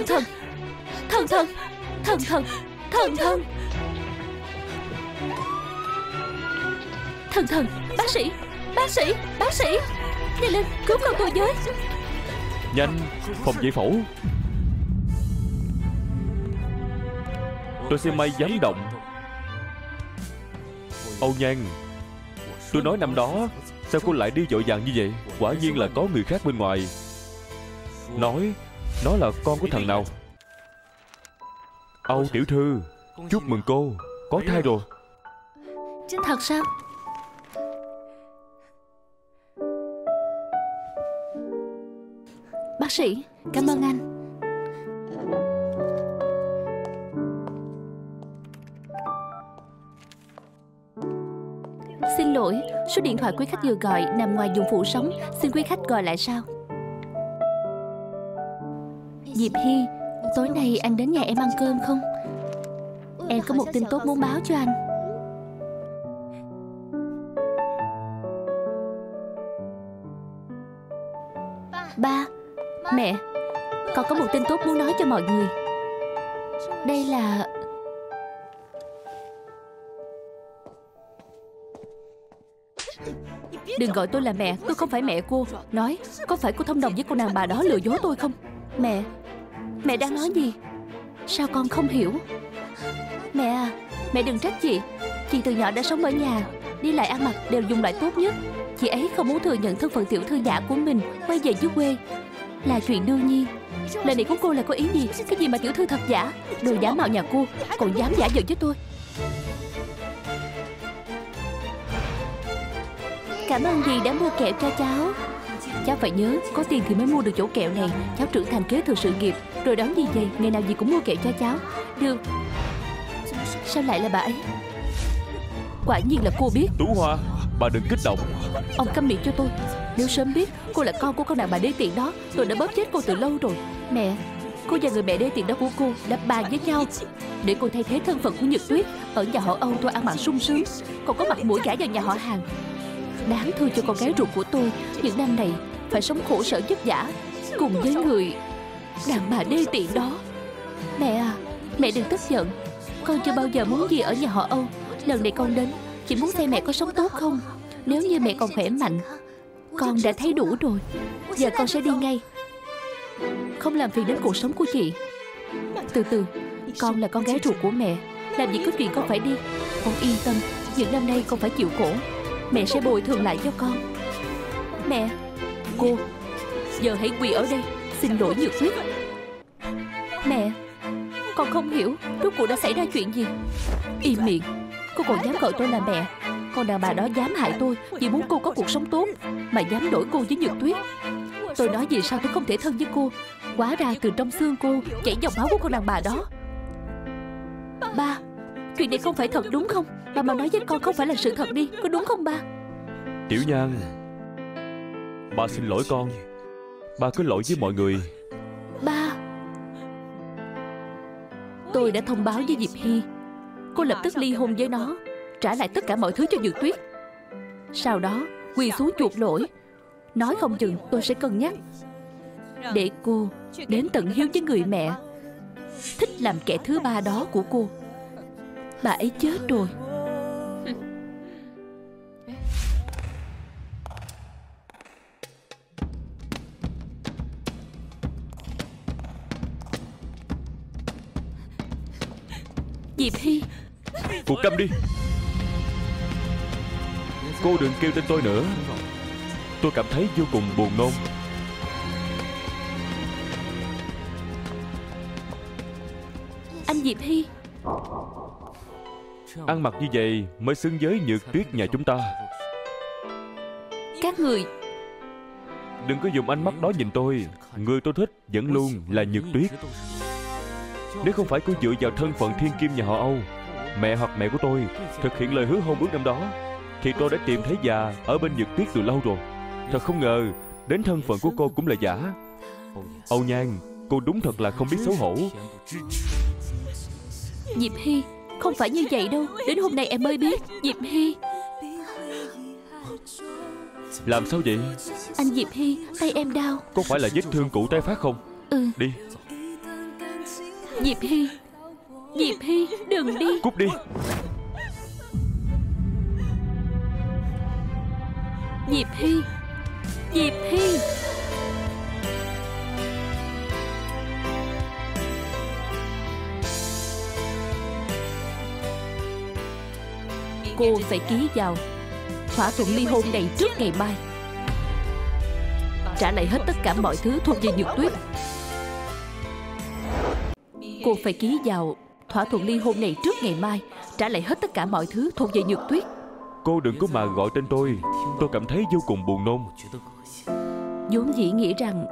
Thần thần. Thần thần. Thần thần. Thần thần. Thần thần. Bác sĩ. Bác sĩ. Bác sĩ. Nhanh lên, Cứu con tôi với. Nhanh, Phòng giải phẫu Tôi sẽ may dám động. Âu Nhan, Tôi nói năm đó, Sao cô lại đi vội vàng như vậy? Quả nhiên là có người khác bên ngoài. Nói nó là con của thằng nào? Âu tiểu thư, Chúc mừng cô. Có thai rồi. Thật sao? Bác sĩ, Cảm ơn anh. Xin lỗi, Số điện thoại quý khách vừa gọi Nằm ngoài dụng phụ sống. Xin quý khách gọi lại sau. Diệp Hy Tối nay anh đến nhà em ăn cơm không? Em có một tin tốt muốn báo cho anh. Ba, Mẹ, Con có một tin tốt muốn nói cho mọi người. Đây là Đừng gọi tôi là mẹ, Tôi không phải mẹ cô. Nói, Có phải cô thông đồng với cô nàng bà đó lừa dối tôi không? Mẹ Mẹ đang nói gì? Sao con không hiểu? Mẹ à Mẹ đừng trách chị. Chị từ nhỏ đã sống ở nhà, Đi lại ăn mặc đều dùng loại tốt nhất. Chị ấy không muốn thừa nhận thân phận tiểu thư giả của mình, Quay về dưới quê. Là chuyện đương nhiên. Lời này của cô là có ý gì? Cái gì mà tiểu thư thật giả? Đồ giả mạo nhà cô, Còn dám giả vờ với tôi? Cảm ơn dì đã mua kẹo cho cháu. Cháu phải nhớ, Có tiền thì mới mua được chỗ kẹo này. Cháu trưởng thành kế thừa sự nghiệp. Rồi đón gì vậy Ngày nào dì cũng mua kẹo cho cháu. Được Sao lại là bà ấy? Quả nhiên là cô biết. Tú Hoa Bà đừng kích động. Ông câm miệng cho tôi. Nếu sớm biết cô là con của con nàng bà đê tiện đó Tôi đã bóp chết cô từ lâu rồi. Mẹ Cô và người mẹ đê tiện đó của cô đã bàn với nhau. Để cô thay thế thân phận của Nhật Tuyết Ở nhà họ Âu tôi ăn mặc sung sướng. Còn có mặt mũi gả vào nhà họ hàng Đáng thương cho con gái ruột của tôi Những năm này phải sống khổ sở vất vả Cùng với người Đàn bà đê tiện đó. Mẹ à Mẹ đừng tức giận. Con chưa bao giờ muốn gì ở nhà họ Âu. Lần này con đến, Chỉ muốn xem mẹ có sống tốt không. Nếu như mẹ còn khỏe mạnh, Con đã thấy đủ rồi. Giờ con sẽ đi ngay. Không làm phiền đến cuộc sống của chị. Từ từ, Con là con gái ruột của mẹ. Làm gì có chuyện con phải đi. Con yên tâm, Những năm nay con phải chịu khổ. Mẹ sẽ bồi thường lại cho con. Mẹ, Cô, Giờ hãy quỳ ở đây. Xin lỗi Nhược Tuyết Mẹ, Con không hiểu Rốt cuộc đã xảy ra chuyện gì. Im miệng, Cô còn dám gọi tôi là mẹ. Con đàn bà đó dám hại tôi Vì muốn cô có cuộc sống tốt, Mà dám đổi cô với Nhược Tuyết. Tôi nói gì sao tôi không thể thân với cô. Quá ra từ trong xương cô Chảy dòng máu của con đàn bà đó. Ba, Chuyện này không phải thật đúng không? Ba mà nói với con không phải là sự thật đi. Có đúng không ba? Tiểu Nhan Ba xin lỗi con. Ba có lỗi với mọi người. Ba. Tôi đã thông báo với Diệp Hy. Cô lập tức ly hôn với nó, Trả lại tất cả mọi thứ cho Dược Tuyết. Sau đó, quỳ xuống chuộc lỗi. Nói không chừng tôi sẽ cân nhắc. Để cô đến tận hiếu với người mẹ, Thích làm kẻ thứ ba đó của cô. Bà ấy chết rồi. Diệp Hy. Cô câm đi. Cô đừng kêu tên tôi nữa. Tôi cảm thấy vô cùng buồn nôn. Anh Diệp Hy. Ăn mặc như vậy mới xứng với nhược tuyết nhà chúng ta. Các người. Đừng có dùng ánh mắt đó nhìn tôi. Người tôi thích vẫn luôn là nhược tuyết Nếu không phải cô dựa vào thân phận thiên kim nhà họ Âu Mẹ hoặc mẹ của tôi thực hiện lời hứa hôn ước năm đó Thì tôi đã tìm thấy già ở bên nhược tuyết từ lâu rồi. Thật không ngờ Đến thân phận của cô cũng là giả. Âu Nhan Cô đúng thật là không biết xấu hổ. Diệp Hy Không phải như vậy đâu. Đến hôm nay em mới biết Diệp Hy. Làm sao vậy? Anh Diệp Hy Tay em đau. Có phải là vết thương cũ tái phát không? Ừ. Đi Diệp Hy. Diệp Hy đừng đi. Cút đi. Diệp Hy. Diệp Hy. Cô phải ký vào. Thỏa thuận ly hôn này trước ngày mai. Trả lại hết tất cả mọi thứ thuộc về Nhược Tuyết Cô phải ký vào Thỏa thuận ly hôn này trước ngày mai Trả lại hết tất cả mọi thứ thuộc về Nhược Tuyết. Cô đừng có mà gọi tên tôi. Tôi cảm thấy vô cùng buồn nôn. Vốn dĩ nghĩ rằng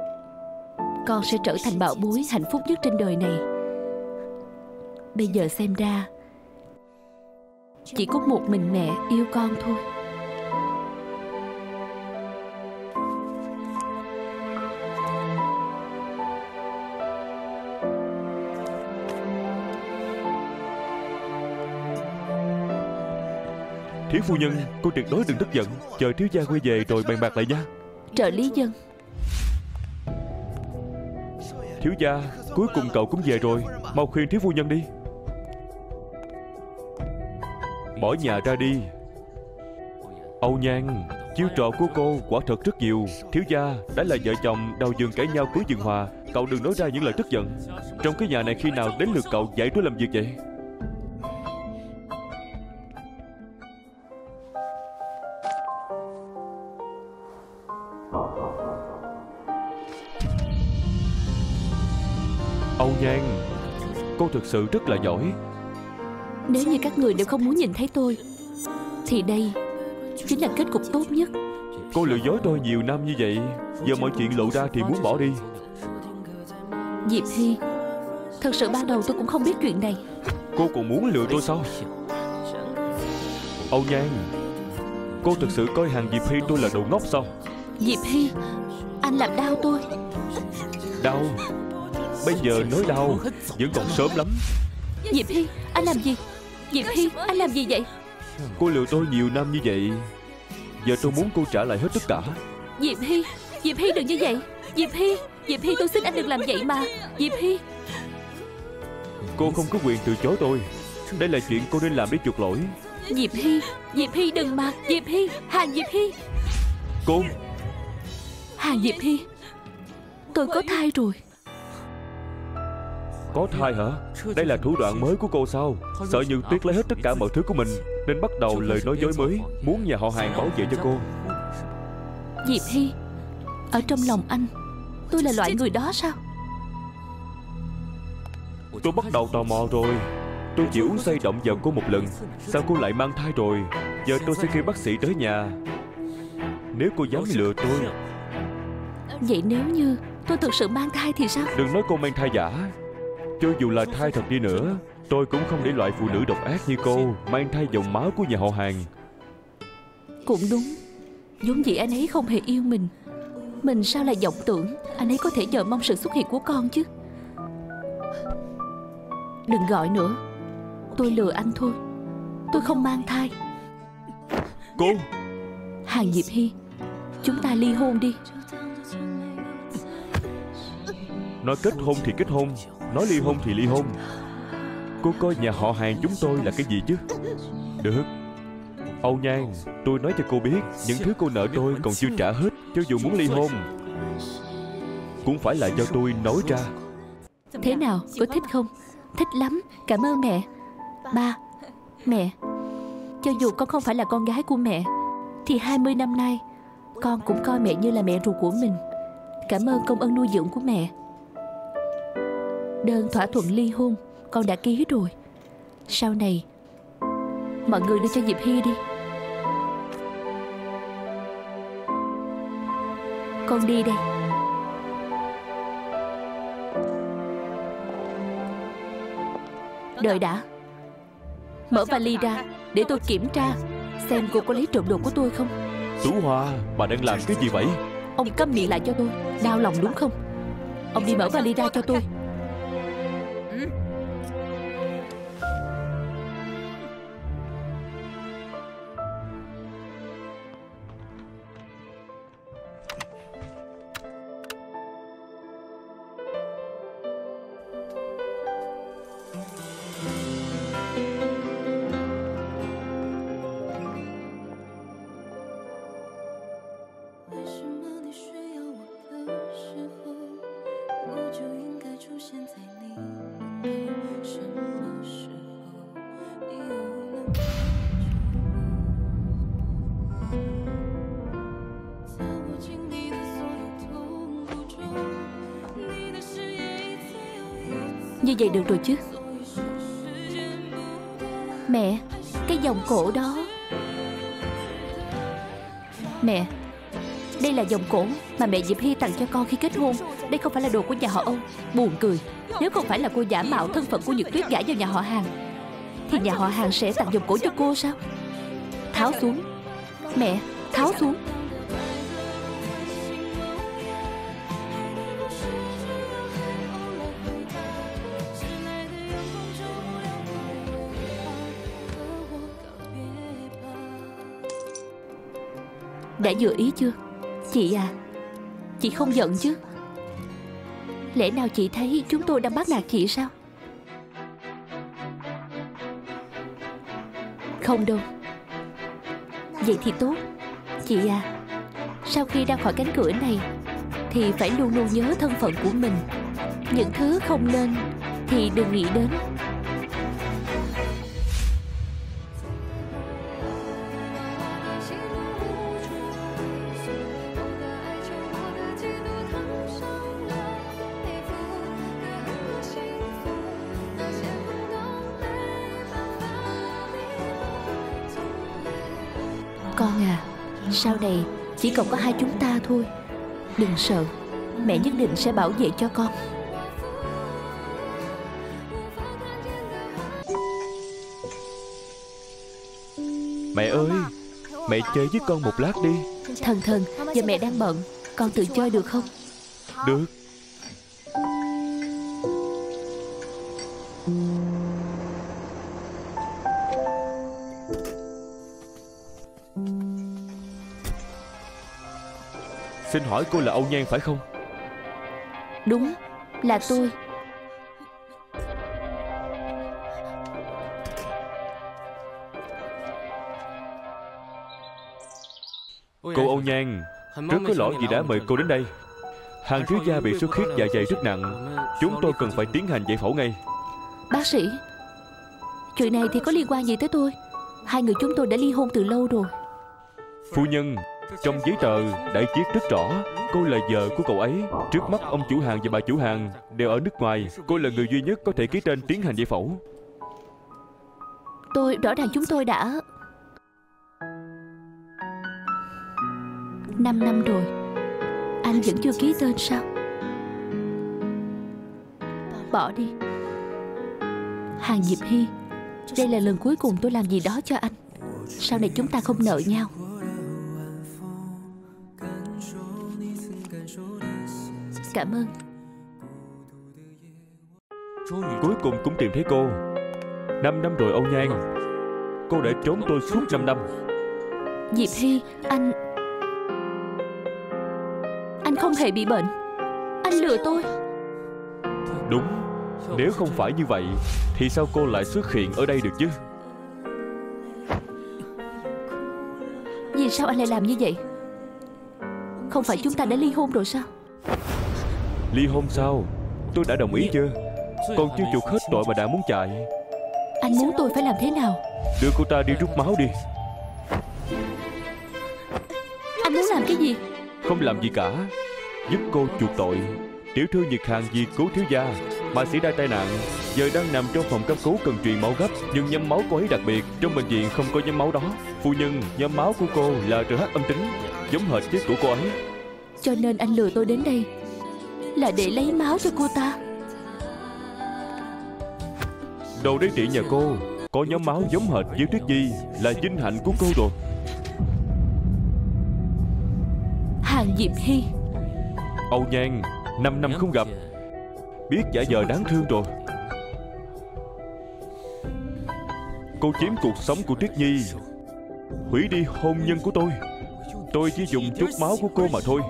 con sẽ trở thành bảo bối hạnh phúc nhất trên đời này. Bây giờ xem ra chỉ có một mình mẹ yêu con thôi Thiếu phu nhân Cô tuyệt đối đừng tức giận. Chờ thiếu gia quay về rồi bàn bạc lại nha. Trợ lý dân. Thiếu gia Cuối cùng cậu cũng về rồi. Mau khuyên thiếu phu nhân đi. Bỏ nhà ra đi. Âu Nhan Chiêu trò của cô quả thật rất nhiều. Thiếu gia đã là vợ chồng đầu giường cãi nhau cưới giường hòa. Cậu đừng nói ra những lời tức giận. Trong cái nhà này khi nào đến lượt cậu giải đuổi làm việc vậy Nhan Cô thực sự rất là giỏi. Nếu như các người đều không muốn nhìn thấy tôi thì đây chính là kết cục tốt nhất. Cô lừa dối tôi nhiều năm như vậy. Giờ mọi chuyện lộ ra thì muốn bỏ đi. Diệp hy thật sự ban đầu tôi cũng không biết chuyện này. Cô còn muốn lừa tôi sao? Âu Nhan Cô thực sự coi hàng Diệp Hy tôi là đồ ngốc sao? Diệp hy anh làm đau tôi. Đau Bây giờ nói đau Vẫn còn sớm lắm. Diệp hy anh làm gì? Diệp hy anh làm gì vậy? Cô lừa tôi nhiều năm như vậy Giờ tôi muốn cô trả lại hết tất cả. Diệp hy diệp hy đừng như vậy. Diệp hy diệp hy tôi xin anh đừng làm vậy mà. Diệp hy. Cô không có quyền từ chối tôi. Đây là chuyện cô nên làm để chuộc lỗi. Diệp hy diệp hy đừng mà. Diệp hy hàng diệp hy. Cô. Hàng diệp hy tôi có thai rồi có thai hả? Đây là thủ đoạn mới của cô sao? Sợ Như Tuyết lấy hết tất cả mọi thứ của mình Nên bắt đầu lời nói dối mới. Muốn nhà họ hàng bảo vệ cho cô. Diệp hy ở trong lòng anh tôi là loại người đó sao? Tôi bắt đầu tò mò rồi. Tôi chỉ uống say động vào cô một lần Sao cô lại mang thai rồi? Giờ tôi sẽ kêu bác sĩ tới nhà. Nếu cô dám lừa tôi. Vậy nếu như tôi thực sự mang thai thì sao? Đừng nói cô mang thai giả Cho dù là thai thật đi nữa Tôi cũng không để loại phụ nữ độc ác như cô Mang thai dòng máu của nhà họ hàng. Cũng đúng. Vốn dĩ anh ấy không hề yêu mình. Mình sao lại vọng tưởng anh ấy có thể chờ mong sự xuất hiện của con chứ? Đừng gọi nữa. Tôi lừa anh thôi. Tôi không mang thai. Cô! Hàng diệp hy chúng ta ly hôn đi. Nói kết hôn thì kết hôn Nói ly hôn thì ly hôn. Cô coi nhà họ hàng chúng tôi là cái gì chứ? Được. Âu Nhan, Tôi nói cho cô biết, Những thứ cô nợ tôi còn chưa trả hết, Cho dù muốn ly hôn. Cũng phải là do tôi nói ra. Thế nào, có thích không? Thích lắm, cảm ơn mẹ. Ba, mẹ, cho dù con không phải là con gái của mẹ, thì 20 năm nay, con cũng coi mẹ như là mẹ ruột của mình. Cảm ơn công ơn nuôi dưỡng của mẹ đơn thỏa thuận ly hôn con đã ký rồi. Sau này mọi người đưa cho diệp hy đi. Con đi đây. Đợi đã. Mở vali ra để tôi kiểm tra xem cô có lấy trộm đồ của tôi không. Tú Hoa Bà đang làm cái gì vậy? Ông câm miệng lại cho tôi đau lòng đúng không? Ông đi mở vali ra cho tôi vậy được rồi chứ? Mẹ, Cái vòng cổ đó. Mẹ, Đây là vòng cổ mà mẹ Diệp Hy tặng cho con khi kết hôn. Đây không phải là đồ của nhà họ Âu Buồn cười. Nếu không phải là cô giả mạo thân phận của Nhật Tuyết gả vào nhà họ hàng Thì nhà họ hàng sẽ tặng vòng cổ cho cô sao? Tháo xuống. Mẹ, Tháo xuống. Đã vừa ý chưa? Chị à Chị không giận chứ? Lẽ nào chị thấy chúng tôi đang bắt nạt chị sao? Không đâu. Vậy thì tốt. Chị à Sau khi ra khỏi cánh cửa này, Thì phải luôn luôn nhớ thân phận của mình. Những thứ không nên Thì đừng nghĩ đến. Còn có hai chúng ta thôi. Đừng sợ Mẹ nhất định sẽ bảo vệ cho con. Mẹ ơi Mẹ chơi với con một lát đi. Thần thần Giờ mẹ đang bận Con tự chơi được không? Được Xin hỏi cô là Âu Nhan phải không? Đúng Là tôi. Cô Âu Nhan Rất có lỗi vì đã mời cô đến đây. Hàng thiếu gia bị xuất huyết dạ dày rất nặng. Chúng tôi cần phải tiến hành giải phẫu ngay. Bác sĩ Chuyện này thì có liên quan gì tới tôi? Hai người chúng tôi đã ly hôn từ lâu rồi. Phu nhân trong giấy tờ đã viết rất rõ, Cô là vợ của cậu ấy. Trước mắt, ông chủ hàng và bà chủ hàng Đều ở nước ngoài. Cô là người duy nhất có thể ký tên tiến hành giải phẫu. Tôi, rõ ràng chúng tôi đã Năm năm rồi. Anh vẫn chưa ký tên sao? Bỏ đi. Hàng Diệp Hy, Đây là lần cuối cùng tôi làm gì đó cho anh. Sau này chúng ta không nợ nhau. Cảm ơn. Cuối cùng cũng tìm thấy cô. Năm năm rồi Âu Nhan Cô đã trốn tôi suốt 5 năm. Diệp Hy Anh Anh không hề bị bệnh. Anh lừa tôi. Đúng Nếu không phải như vậy Thì sao cô lại xuất hiện ở đây được chứ? Vì sao anh lại làm như vậy? Không phải chúng ta đã ly hôn rồi sao Ly hôn sao? Tôi đã đồng ý chưa? Còn chưa chuộc hết tội mà đã muốn chạy. Anh muốn tôi phải làm thế nào? Đưa cô ta đi rút máu đi. Anh muốn làm cái gì? Không làm gì cả. Giúp cô chuộc tội. Tiểu thư Nhật Hàn vì cứu thiếu gia Mà xảy ra tai nạn. Giờ đang nằm trong phòng cấp cứu cần truyền máu gấp Nhưng nhóm máu cô ấy đặc biệt. Trong bệnh viện không có nhóm máu đó. Phu nhân, nhóm máu của cô là RH âm tính Giống hệt với của cô ấy. Cho nên anh lừa tôi đến đây Là để lấy máu cho cô ta. Đồ đế trị nhà cô Có nhóm máu giống hệt với Tuyết Nhi Là vinh hạnh của cô rồi. Hàng Diệp Hy. Âu Nhan 5 năm không gặp. Biết giả vờ đáng thương rồi. Cô chiếm cuộc sống của Tuyết Nhi. Hủy đi hôn nhân của tôi. Tôi chỉ dùng chút máu của cô mà thôi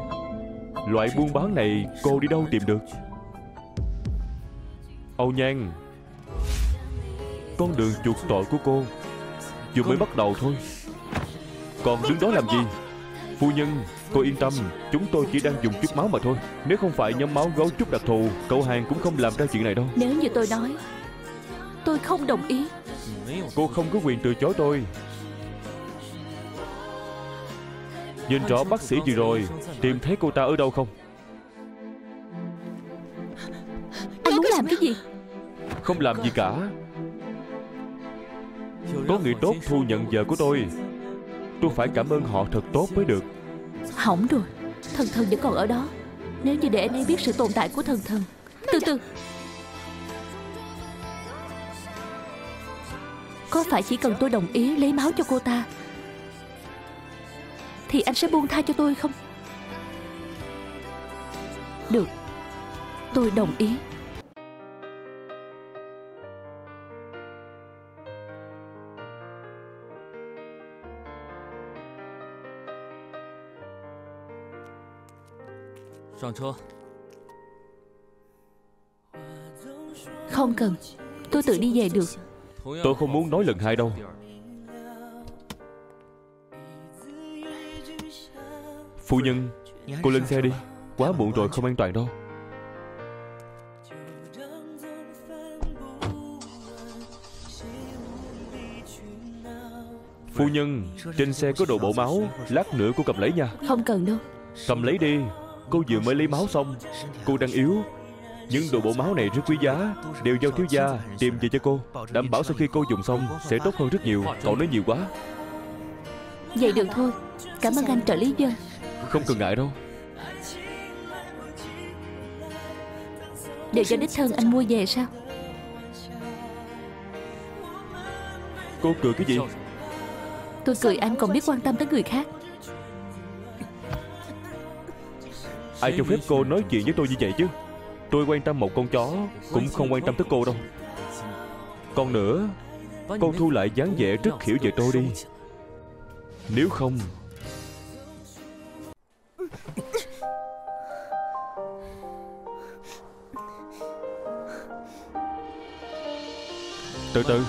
Loại buôn bán này cô đi đâu tìm được? Âu Nhan Con đường chuộc tội của cô Vừa mới bắt đầu thôi. Còn đứng đó làm gì? Phu nhân Cô yên tâm Chúng tôi chỉ đang dùng chút máu mà thôi. Nếu không phải nhóm máu gấu chút đặc thù Cậu hàng cũng không làm ra chuyện này đâu. Nếu như tôi nói Tôi không đồng ý. Cô không có quyền từ chối tôi Nhìn rõ bác sĩ gì rồi Tìm thấy cô ta ở đâu không? Anh muốn làm cái gì? Không làm gì cả. Có người tốt thu nhận vợ của tôi. Tôi phải cảm ơn họ thật tốt mới được. Hỏng rồi. Thần thần vẫn còn ở đó. Nếu như để anh ấy biết sự tồn tại của thần thần. Từ từ. Có phải chỉ cần tôi đồng ý lấy máu cho cô ta Thì anh sẽ buông tha cho tôi không? Được. Tôi đồng ý. Không cần. Tôi tự đi về được. Tôi không muốn nói lần hai đâu Phu nhân Cô lên xe đi. Quá muộn rồi không an toàn đâu. Phu nhân Trên xe có đồ bộ máu Lát nữa cô cầm lấy nha. Không cần đâu. Cầm lấy đi. Cô vừa mới lấy máu xong. Cô đang yếu. Những đồ bộ máu này rất quý giá. Đều do thiếu gia tìm về cho cô. Đảm bảo sau khi cô dùng xong Sẽ tốt hơn rất nhiều. Cậu nói nhiều quá. Vậy được thôi. Cảm ơn anh trợ lý dân Không cần ngại đâu. Đều cho đích thân anh mua về sao? Cô cười cái gì? Tôi cười anh còn biết quan tâm tới người khác. Ai cho phép cô nói chuyện với tôi như vậy chứ? Tôi quan tâm một con chó Cũng không quan tâm tới cô đâu. Còn nữa Cô thu lại dáng vẻ rất hiểu về tôi đi. Nếu không từ từ.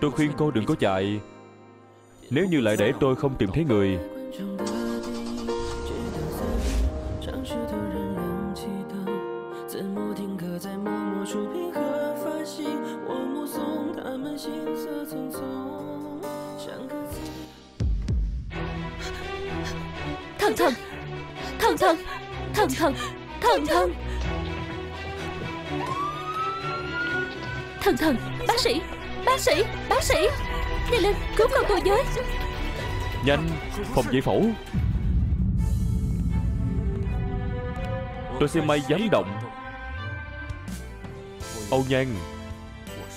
Tôi khuyên cô đừng có chạy. Nếu như lại để tôi không tìm thấy người Nhanh Phòng giải phẫu. Tôi xem may dám động. Âu Nhan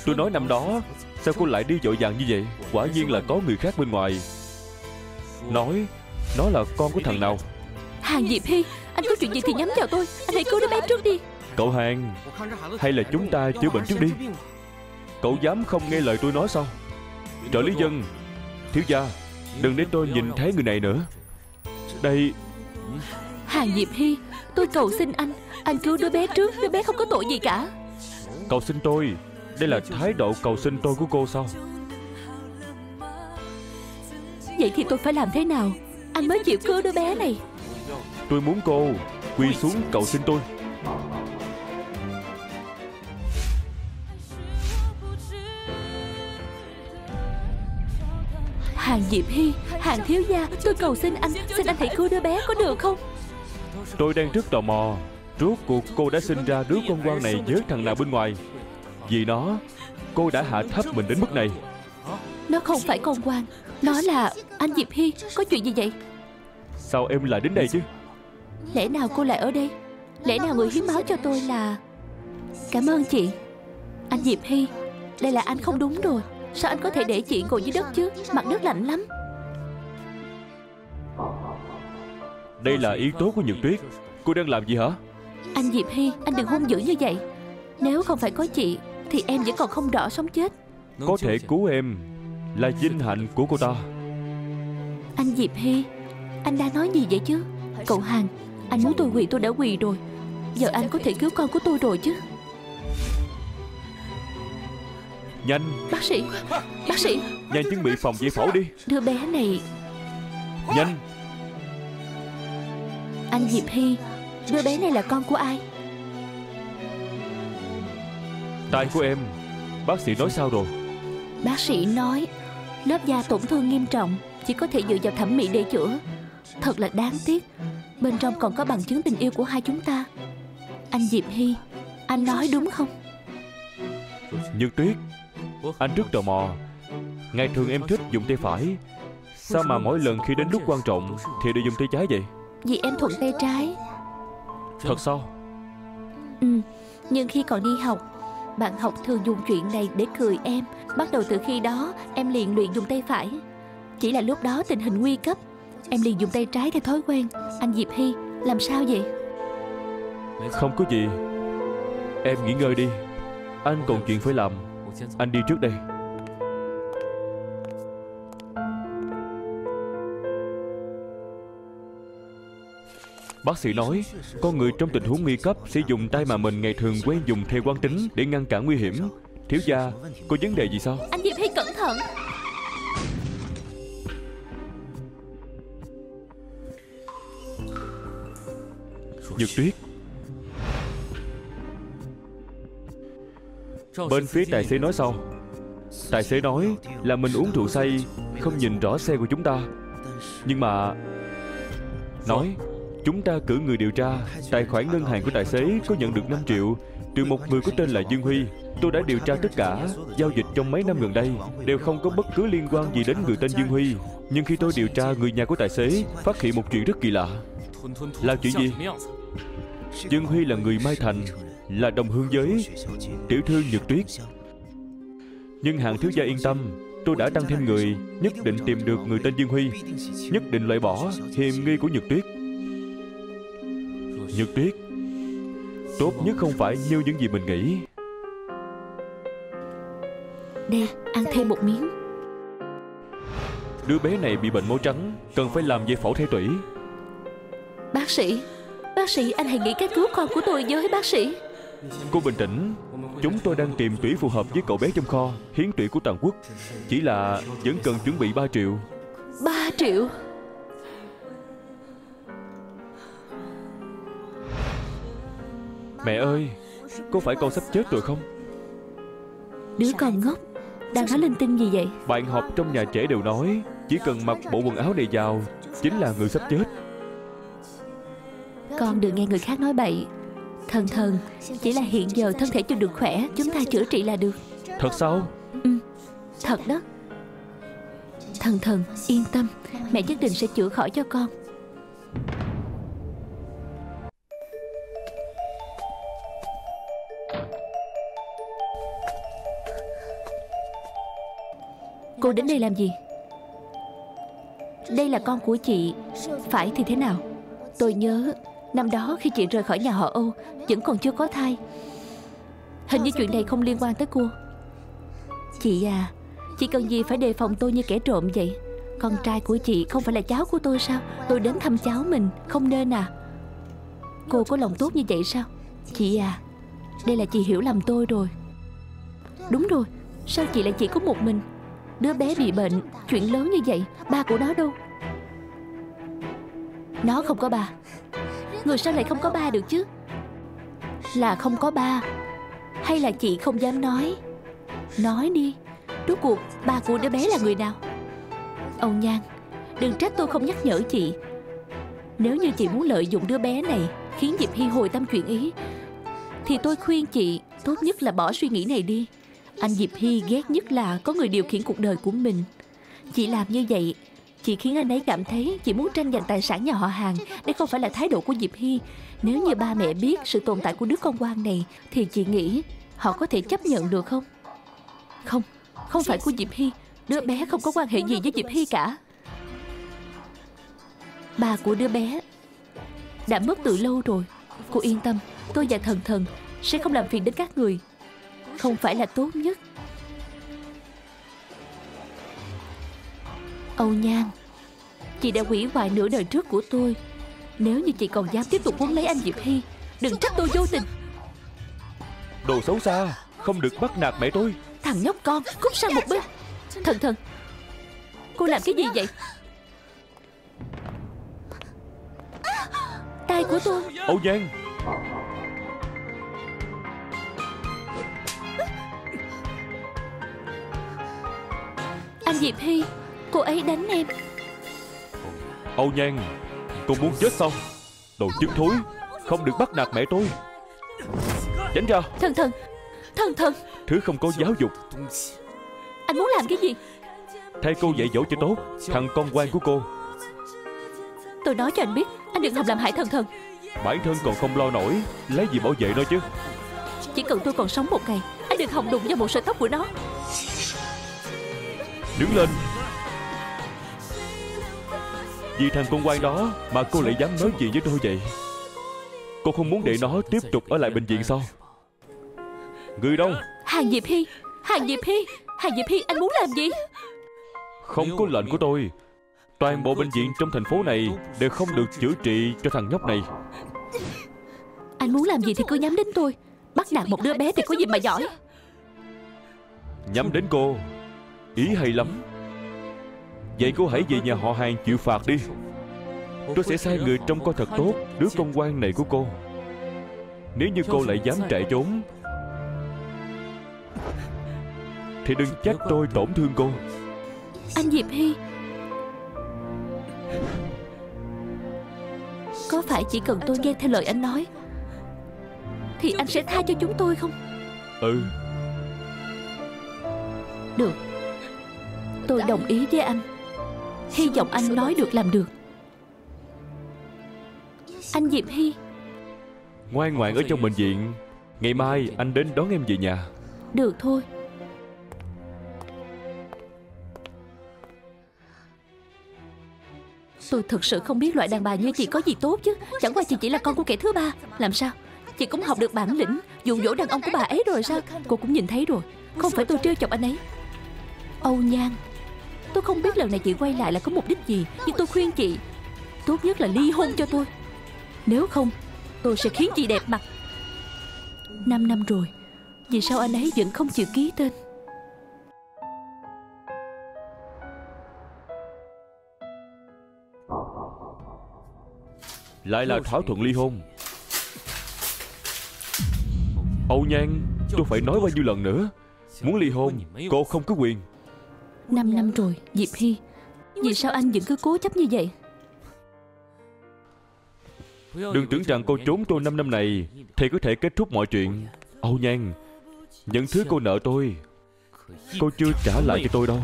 Tôi nói năm đó Sao cô lại đi vội vàng như vậy? Quả nhiên là có người khác bên ngoài. Nói Nó là con của thằng nào? Hàng Diệp Hy Anh có chuyện gì thì nhắm vào tôi. Anh hãy cứu đứa bé trước đi. Cậu Hàng Hay là chúng ta chữa bệnh trước đi? Cậu dám không nghe lời tôi nói sao? Trợ lý dân Thiếu gia Đừng để tôi nhìn thấy người này nữa. Đây. Hàng Diệp Hy Tôi cầu xin anh. Anh cứu đứa bé trước Đứa bé không có tội gì cả. Cầu xin tôi. Đây là thái độ cầu xin tôi của cô sao? Vậy thì tôi phải làm thế nào? Anh mới chịu cứu đứa bé này. Tôi muốn cô Quỳ xuống cầu xin tôi Hàng Diệp Hy Hàng thiếu gia Tôi cầu xin anh Xin anh hãy cứu đứa bé có được không? Tôi đang rất tò mò. Rốt cuộc cô đã sinh ra đứa con quan này với thằng nào bên ngoài? Vì nó Cô đã hạ thấp mình đến mức này. Nó không phải con quan Nó là anh Diệp Hy Có chuyện gì vậy? Sao em lại đến đây chứ? Lẽ nào cô lại ở đây? Lẽ nào người hiến máu cho tôi là Cảm ơn chị. Anh Diệp Hy Đây là anh không đúng rồi Sao anh có thể để chị ngồi dưới đất chứ? Mặt đất lạnh lắm. Đây là ý tố của Nhật Tuyết. Cô đang làm gì hả? Anh Diệp Hy Anh đừng hung dữ như vậy. Nếu không phải có chị Thì em vẫn còn không rõ sống chết. Có thể cứu em Là vinh hạnh của cô ta. Anh Diệp Hy Anh đang nói gì vậy chứ? Cậu Hàng Anh muốn tôi quỳ tôi đã quỳ rồi. Giờ anh có thể cứu con của tôi rồi chứ Nhanh. Bác sĩ Bác sĩ. Nhanh chuẩn bị phòng giải phẫu đi. Đứa bé này. Nhanh. Anh Diệp Hy Đứa bé này là con của ai? Tai của em. Bác sĩ nói sao rồi? Bác sĩ nói Lớp da tổn thương nghiêm trọng Chỉ có thể dựa vào thẩm mỹ để chữa. Thật là đáng tiếc. Bên trong còn có bằng chứng tình yêu của hai chúng ta. Anh Diệp Hy Anh nói đúng không? Nhược tuyết Anh rất tò mò. Ngày thường em thích dùng tay phải. Sao mà mỗi lần khi đến lúc quan trọng Thì đều dùng tay trái vậy? Vì em thuận tay trái. Thật sao? Ừ Nhưng khi còn đi học Bạn học thường dùng chuyện này để cười em. Bắt đầu từ khi đó Em liền luyện dùng tay phải. Chỉ là lúc đó tình hình nguy cấp Em liền dùng tay trái theo thói quen. Anh Diệp Hy Làm sao vậy? Không có gì. Em nghỉ ngơi đi. Anh còn chuyện phải làm Anh đi trước đây. Bác sĩ nói Con người trong tình huống nguy cấp Sẽ dùng tay mà mình ngày thường quen dùng theo quán tính Để ngăn cản nguy hiểm. Thiếu gia Có vấn đề gì sao? Anh Diệp Hy cẩn thận. Nhược tuyết Bên phía tài xế nói sao? Tài xế nói là mình uống rượu say Không nhìn rõ xe của chúng ta. Nhưng mà Nói Chúng ta cử người điều tra Tài khoản ngân hàng của tài xế có nhận được 5 triệu. Từ một người có tên là Dương Huy Tôi đã điều tra tất cả Giao dịch trong mấy năm gần đây Đều không có bất cứ liên quan gì đến người tên Dương Huy. Nhưng khi tôi điều tra người nhà của tài xế Phát hiện một chuyện rất kỳ lạ. Là chuyện gì? Dương Huy là người Mai Thành Là đồng hương giới Tiểu thư Nhược Tuyết. Nhưng hàng thiếu gia yên tâm Tôi đã tăng thêm người Nhất định tìm được người tên Dương Huy Nhất định loại bỏ hiềm nghi của Nhược Tuyết. Nhược Tuyết Tốt nhất không phải như những gì mình nghĩ. Nè ăn thêm một miếng. Đứa bé này bị bệnh máu trắng Cần phải làm giải phẫu thay tủy. Bác sĩ Bác sĩ anh hãy nghĩ cách cứu con của tôi với bác sĩ Cô bình tĩnh Chúng tôi đang tìm tủy phù hợp với cậu bé trong kho Hiến tủy của toàn quốc. Chỉ là vẫn cần chuẩn bị 3 triệu. 3 triệu? Mẹ ơi Có phải con sắp chết rồi không? Đứa con ngốc Đang nói linh tinh gì vậy? Bạn học trong nhà trẻ đều nói Chỉ cần mặc bộ quần áo này vào Chính là người sắp chết. Con đừng nghe người khác nói bậy Thần thần Chỉ là hiện giờ thân thể chưa được khỏe Chúng ta chữa trị là được. Thật sao? Thật đó. Thần thần yên tâm Mẹ nhất định sẽ chữa khỏi cho con. Cô đến đây làm gì? Đây là con của chị Phải thì thế nào? Tôi nhớ Năm đó khi chị rời khỏi nhà họ Âu, Vẫn còn chưa có thai. Hình như chuyện này không liên quan tới cô. Chị à Chị cần gì phải đề phòng tôi như kẻ trộm vậy? Con trai của chị không phải là cháu của tôi sao? Tôi đến thăm cháu mình, Không nên à? Cô có lòng tốt như vậy sao? Chị à Đây là chị hiểu lầm tôi rồi. Đúng rồi, Sao chị lại chỉ có một mình? Đứa bé bị bệnh, Chuyện lớn như vậy, Ba của nó đâu? Nó không có ba. Người sao lại không có ba được chứ? Là không có ba. Hay là chị không dám nói? Nói đi. Rốt cuộc, ba của đứa bé là người nào? Ông Nhan, Đừng trách tôi không nhắc nhở chị. Nếu như chị muốn lợi dụng đứa bé này, Khiến Diệp Hy hồi tâm chuyện ý, Thì tôi khuyên chị Tốt nhất là bỏ suy nghĩ này đi. Anh Diệp Hy ghét nhất là Có người điều khiển cuộc đời của mình. Chị làm như vậy Chị khiến anh ấy cảm thấy chị muốn tranh giành tài sản nhà họ hàng, Đây không phải là thái độ của Diệp Hy. Nếu như ba mẹ biết sự tồn tại của đứa con quan này, Thì chị nghĩ họ có thể chấp nhận được không? Không Không phải của Diệp Hy. Đứa bé không có quan hệ gì với Diệp Hy cả. Bà của đứa bé Đã mất từ lâu rồi. Cô yên tâm, Tôi và thần thần Sẽ không làm phiền đến các người. Không phải là tốt nhất. Âu Nhan. Chị đã hủy hoại nửa đời trước của tôi. Nếu như chị còn dám tiếp tục quấn lấy anh Diệp Hy Đừng trách tôi vô tình. Đồ xấu xa Không được bắt nạt mẹ tôi. Thằng nhóc con Cút sang một bên. Thần thần Cô làm cái gì vậy? Tay của tôi. Âu Giang Anh Diệp Hy Cô ấy đánh em. Âu Nhan Cô muốn chết sao? Đồ chứng thối Không được bắt nạt mẹ tôi. Tránh ra. Thần thần Thần thần. Thứ không có giáo dục. Anh muốn làm cái gì? Thay cô dạy dỗ cho tốt Thằng con quan của cô. Tôi nói cho anh biết Anh đừng hòng làm hại thần thần. Bản thân còn không lo nổi Lấy gì bảo vệ nó chứ? Chỉ cần tôi còn sống một ngày Anh đừng hòng đụng vào một sợi tóc của nó. Đứng lên Vì thằng con quan đó Mà cô lại dám nói chuyện với tôi vậy. Cô không muốn để nó tiếp tục ở lại bệnh viện sao Người đâu? Hàng Diệp Hy Hàng Diệp Hy Hàng Diệp Hy anh muốn làm gì? Không có lệnh của tôi. Toàn bộ bệnh viện trong thành phố này Đều không được chữa trị cho thằng nhóc này. Anh muốn làm gì thì cứ nhắm đến tôi. Bắt nạt một đứa bé thì có gì mà giỏi? Nhắm đến cô. Ý hay lắm Vậy cô hãy về nhà họ hàng chịu phạt đi. Tôi sẽ sai người trông coi thật tốt Đứa con quan này của cô. Nếu như cô lại dám chạy trốn Thì đừng trách tôi tổn thương cô. Anh Diệp Hy Có phải chỉ cần tôi nghe theo lời anh nói Thì anh sẽ tha cho chúng tôi không? Ừ. Được. Tôi đồng ý với anh Hy vọng anh nói được làm được. Anh Diệp Hy. Ngoan ngoãn ở trong bệnh viện. Ngày mai anh đến đón em về nhà. Được thôi. Tôi thực sự không biết loại đàn bà như chị có gì tốt chứ. Chẳng qua chị chỉ là con của kẻ thứ ba. Làm sao? Chị cũng học được bản lĩnh. Dụ dỗ đàn ông của bà ấy rồi sao? Cô cũng nhìn thấy rồi. Không phải tôi trêu chọc anh ấy. Âu Nhan Tôi không biết lần này chị quay lại là có mục đích gì, Nhưng tôi khuyên chị. Tốt nhất là ly hôn cho tôi. Nếu không, Tôi sẽ khiến chị đẹp mặt. Năm năm rồi, Vì sao anh ấy vẫn không chịu ký tên? Lại là thỏa thuận ly hôn. Âu Nhan, Tôi phải nói bao nhiêu lần nữa. Muốn ly hôn, Cô không có quyền. Năm năm rồi Diệp Hy. Vì sao anh vẫn cứ cố chấp như vậy? Đừng tưởng rằng cô trốn tôi 5 năm này Thì có thể kết thúc mọi chuyện. Âu Nhan Những thứ cô nợ tôi Cô chưa trả lại cho tôi đâu.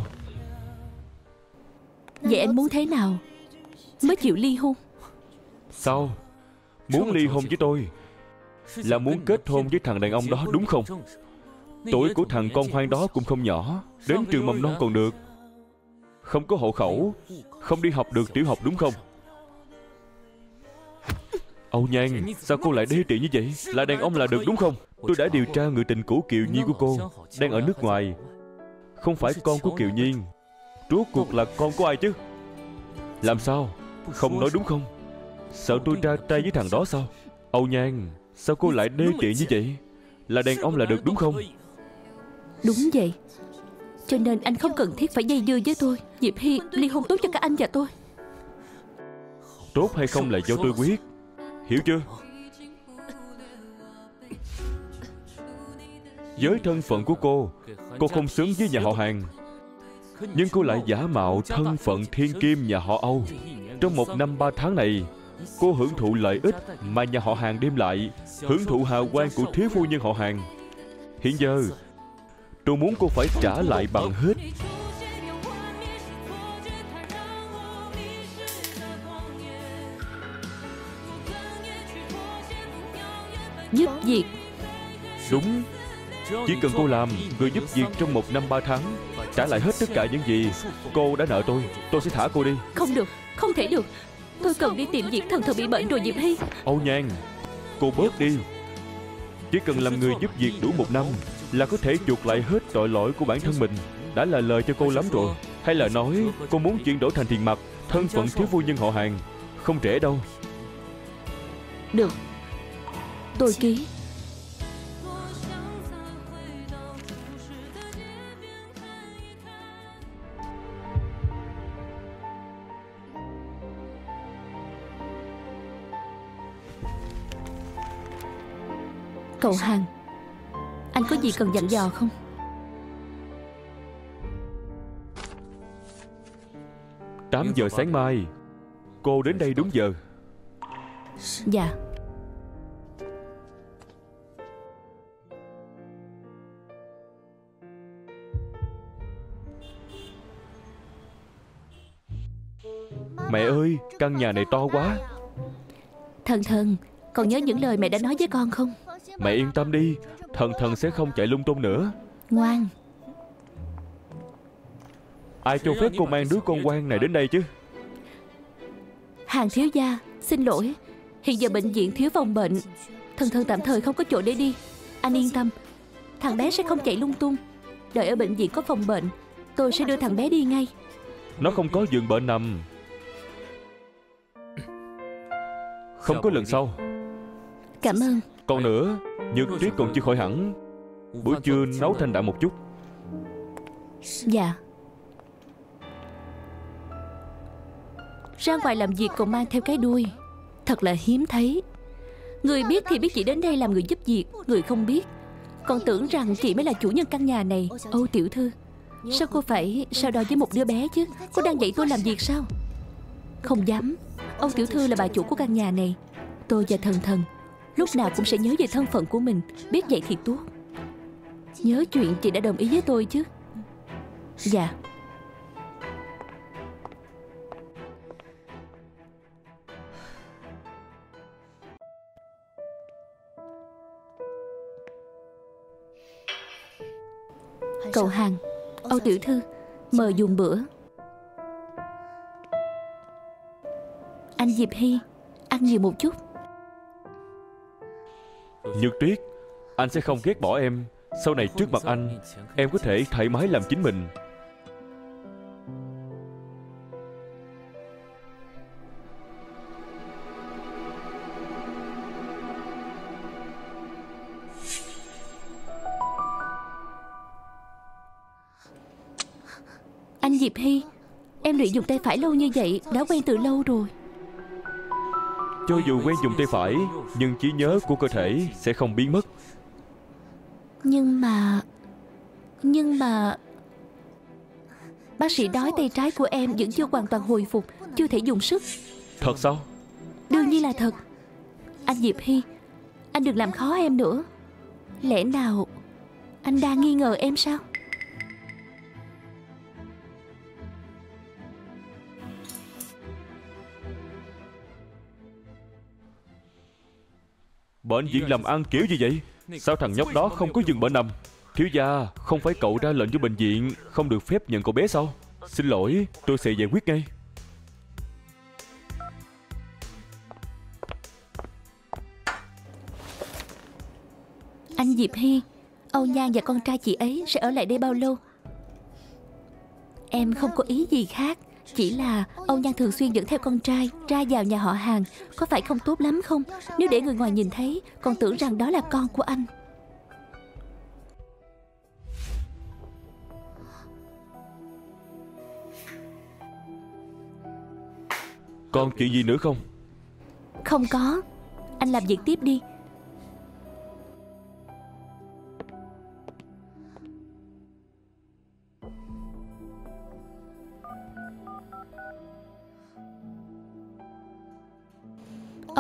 Vậy anh muốn thế nào? Mới chịu ly hôn. Sao? Muốn ly hôn với tôi? Là muốn kết hôn với thằng đàn ông đó đúng không Tuổi của thằng con hoang đó cũng không nhỏ Đến trường mầm non còn được. Không có hộ khẩu Không đi học được tiểu học đúng không? Âu Nhan Sao cô lại đê tiện như vậy? Là đàn ông là được đúng không? Tôi đã điều tra người tình cũ Kiều Nhiên của cô Đang ở nước ngoài. Không phải con của Kiều Nhiên Rốt cuộc là con của ai chứ? Làm sao? Không nói đúng không? Sợ tôi ra tay với thằng đó sao? Âu Nhan Sao cô lại đê tiện như vậy? Là đàn ông là được đúng không Đúng vậy. Cho nên anh không cần thiết phải dây dưa với tôi. Diệp Hy, ly hôn tốt cho cả anh và tôi. Tốt hay không là do tôi quyết. Hiểu chưa? Với thân phận của cô Cô không xứng với nhà họ hàng Nhưng cô lại giả mạo thân phận thiên kim nhà họ Âu. Trong một năm ba tháng này, Cô hưởng thụ lợi ích mà nhà họ hàng đem lại, Hưởng thụ hào quang của thiếu phu nhân họ hàng Hiện giờ Tôi muốn cô phải trả lại bằng hết. Giúp việc Đúng. Chỉ cần cô làm Người giúp việc trong một năm ba tháng. Trả lại hết tất cả những gì Cô đã nợ tôi Tôi sẽ thả cô đi. Không được Không thể được. Tôi cần đi tìm việc thần thần bị bệnh rồi Diệp Hy. Âu Nhan Cô bớt đi. Chỉ cần làm người giúp việc đủ một năm là có thể chuộc lại hết tội lỗi của bản thân mình. Đã là lời cho cô lắm rồi. Hay là nói cô muốn chuyển đổi thành tiền mặt thân phận thiếu vui nhân họ hàng, không trễ đâu. Được. Tôi ký. Cậu hàng anh có gì cần dặn dò không? 8 giờ sáng mai Cô đến đây đúng giờ. Dạ. Mẹ ơi Căn nhà này to quá. Thần thần Còn nhớ những lời mẹ đã nói với con không? Mẹ yên tâm đi Thần thần sẽ không chạy lung tung nữa. Ngoan. Ai cho phép cô mang đứa con quan này đến đây chứ? Hàng thiếu gia Xin lỗi. Hiện giờ bệnh viện thiếu phòng bệnh. Thần thần tạm thời không có chỗ để đi. Anh yên tâm. Thằng bé sẽ không chạy lung tung. Đợi ở bệnh viện có phòng bệnh Tôi sẽ đưa thằng bé đi ngay. Nó không có giường bệnh nằm. Không có lần sau. Cảm ơn còn nữa, Nhược tuyết còn chưa khỏi hẳn. Buổi trưa nấu thanh đạm một chút. Dạ. Ra ngoài làm việc còn mang theo cái đuôi. Thật là hiếm thấy. Người biết thì biết chị đến đây làm người giúp việc, Người không biết. Còn tưởng rằng chị mới là chủ nhân căn nhà này Âu tiểu thư. Sao cô phải so đo với một đứa bé chứ? Cô đang dạy tôi làm việc sao? Không dám. Âu tiểu thư là bà chủ của căn nhà này. Tôi và thần thần. Lúc nào cũng sẽ nhớ về thân phận của mình. Biết vậy thì tốt. Nhớ chuyện chị đã đồng ý với tôi chứ? Dạ. Cậu hàng Âu tiểu thư, Mời dùng bữa. Anh Diệp Hy, Ăn nhiều một chút. Nhược tuyết, Anh sẽ không ghét bỏ em. Sau này trước mặt anh, Em có thể thoải mái làm chính mình. Anh Diệp Hy, Em luyện dùng tay phải lâu như vậy, Đã quen từ lâu rồi. Cho dù quen dùng tay phải Nhưng trí nhớ của cơ thể sẽ không biến mất. Nhưng mà Nhưng mà Bác sĩ nói tay trái của em vẫn chưa hoàn toàn hồi phục Chưa thể dùng sức. Thật sao? Đương nhiên là thật. Anh Diệp Hy Anh đừng làm khó em nữa. Lẽ nào Anh đang nghi ngờ em sao Bệnh viện làm ăn kiểu gì vậy? Sao thằng nhóc đó không có dừng bệnh nằm? Thiếu gia, Không phải cậu ra lệnh cho bệnh viện, Không được phép nhận cậu bé sao? Xin lỗi, Tôi sẽ giải quyết ngay. Anh Diệp Hy, Âu Nhan và con trai chị ấy sẽ ở lại đây bao lâu? Em không có ý gì khác. Chỉ là Âu Nhan thường xuyên dẫn theo con trai Ra vào nhà họ hàng. Có phải không tốt lắm không? Nếu để người ngoài nhìn thấy Còn tưởng rằng đó là con của anh. Còn chuyện gì nữa không? Không có. Anh làm việc tiếp đi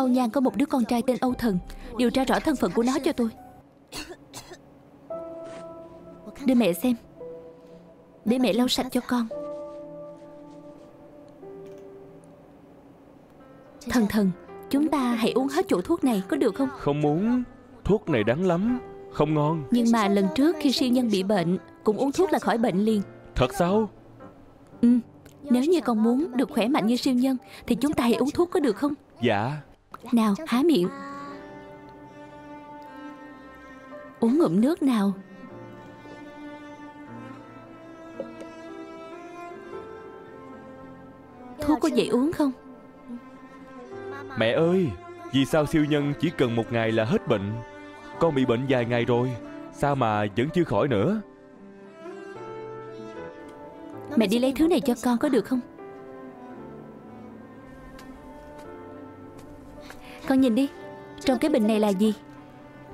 Âu Nhan có một đứa con trai tên Âu Thần Điều tra rõ thân phận của nó cho tôi. Đưa mẹ xem. Để mẹ lau sạch cho con. Thần thần Chúng ta hãy uống hết chỗ thuốc này có được không? Không muốn. Thuốc này đắng lắm. Không ngon. Nhưng mà lần trước khi siêu nhân bị bệnh Cũng uống thuốc là khỏi bệnh liền. Thật sao? Ừ Nếu như con muốn được khỏe mạnh như siêu nhân Thì chúng ta hãy uống thuốc có được không? Dạ Nào há miệng. Uống ngụm nước nào. Thuốc có dễ uống không? Mẹ ơi Vì sao siêu nhân chỉ cần một ngày là hết bệnh? Con bị bệnh vài ngày rồi Sao mà vẫn chưa khỏi nữa? Mẹ đi lấy thứ này cho con có được không Con nhìn đi Trong cái bình này là gì?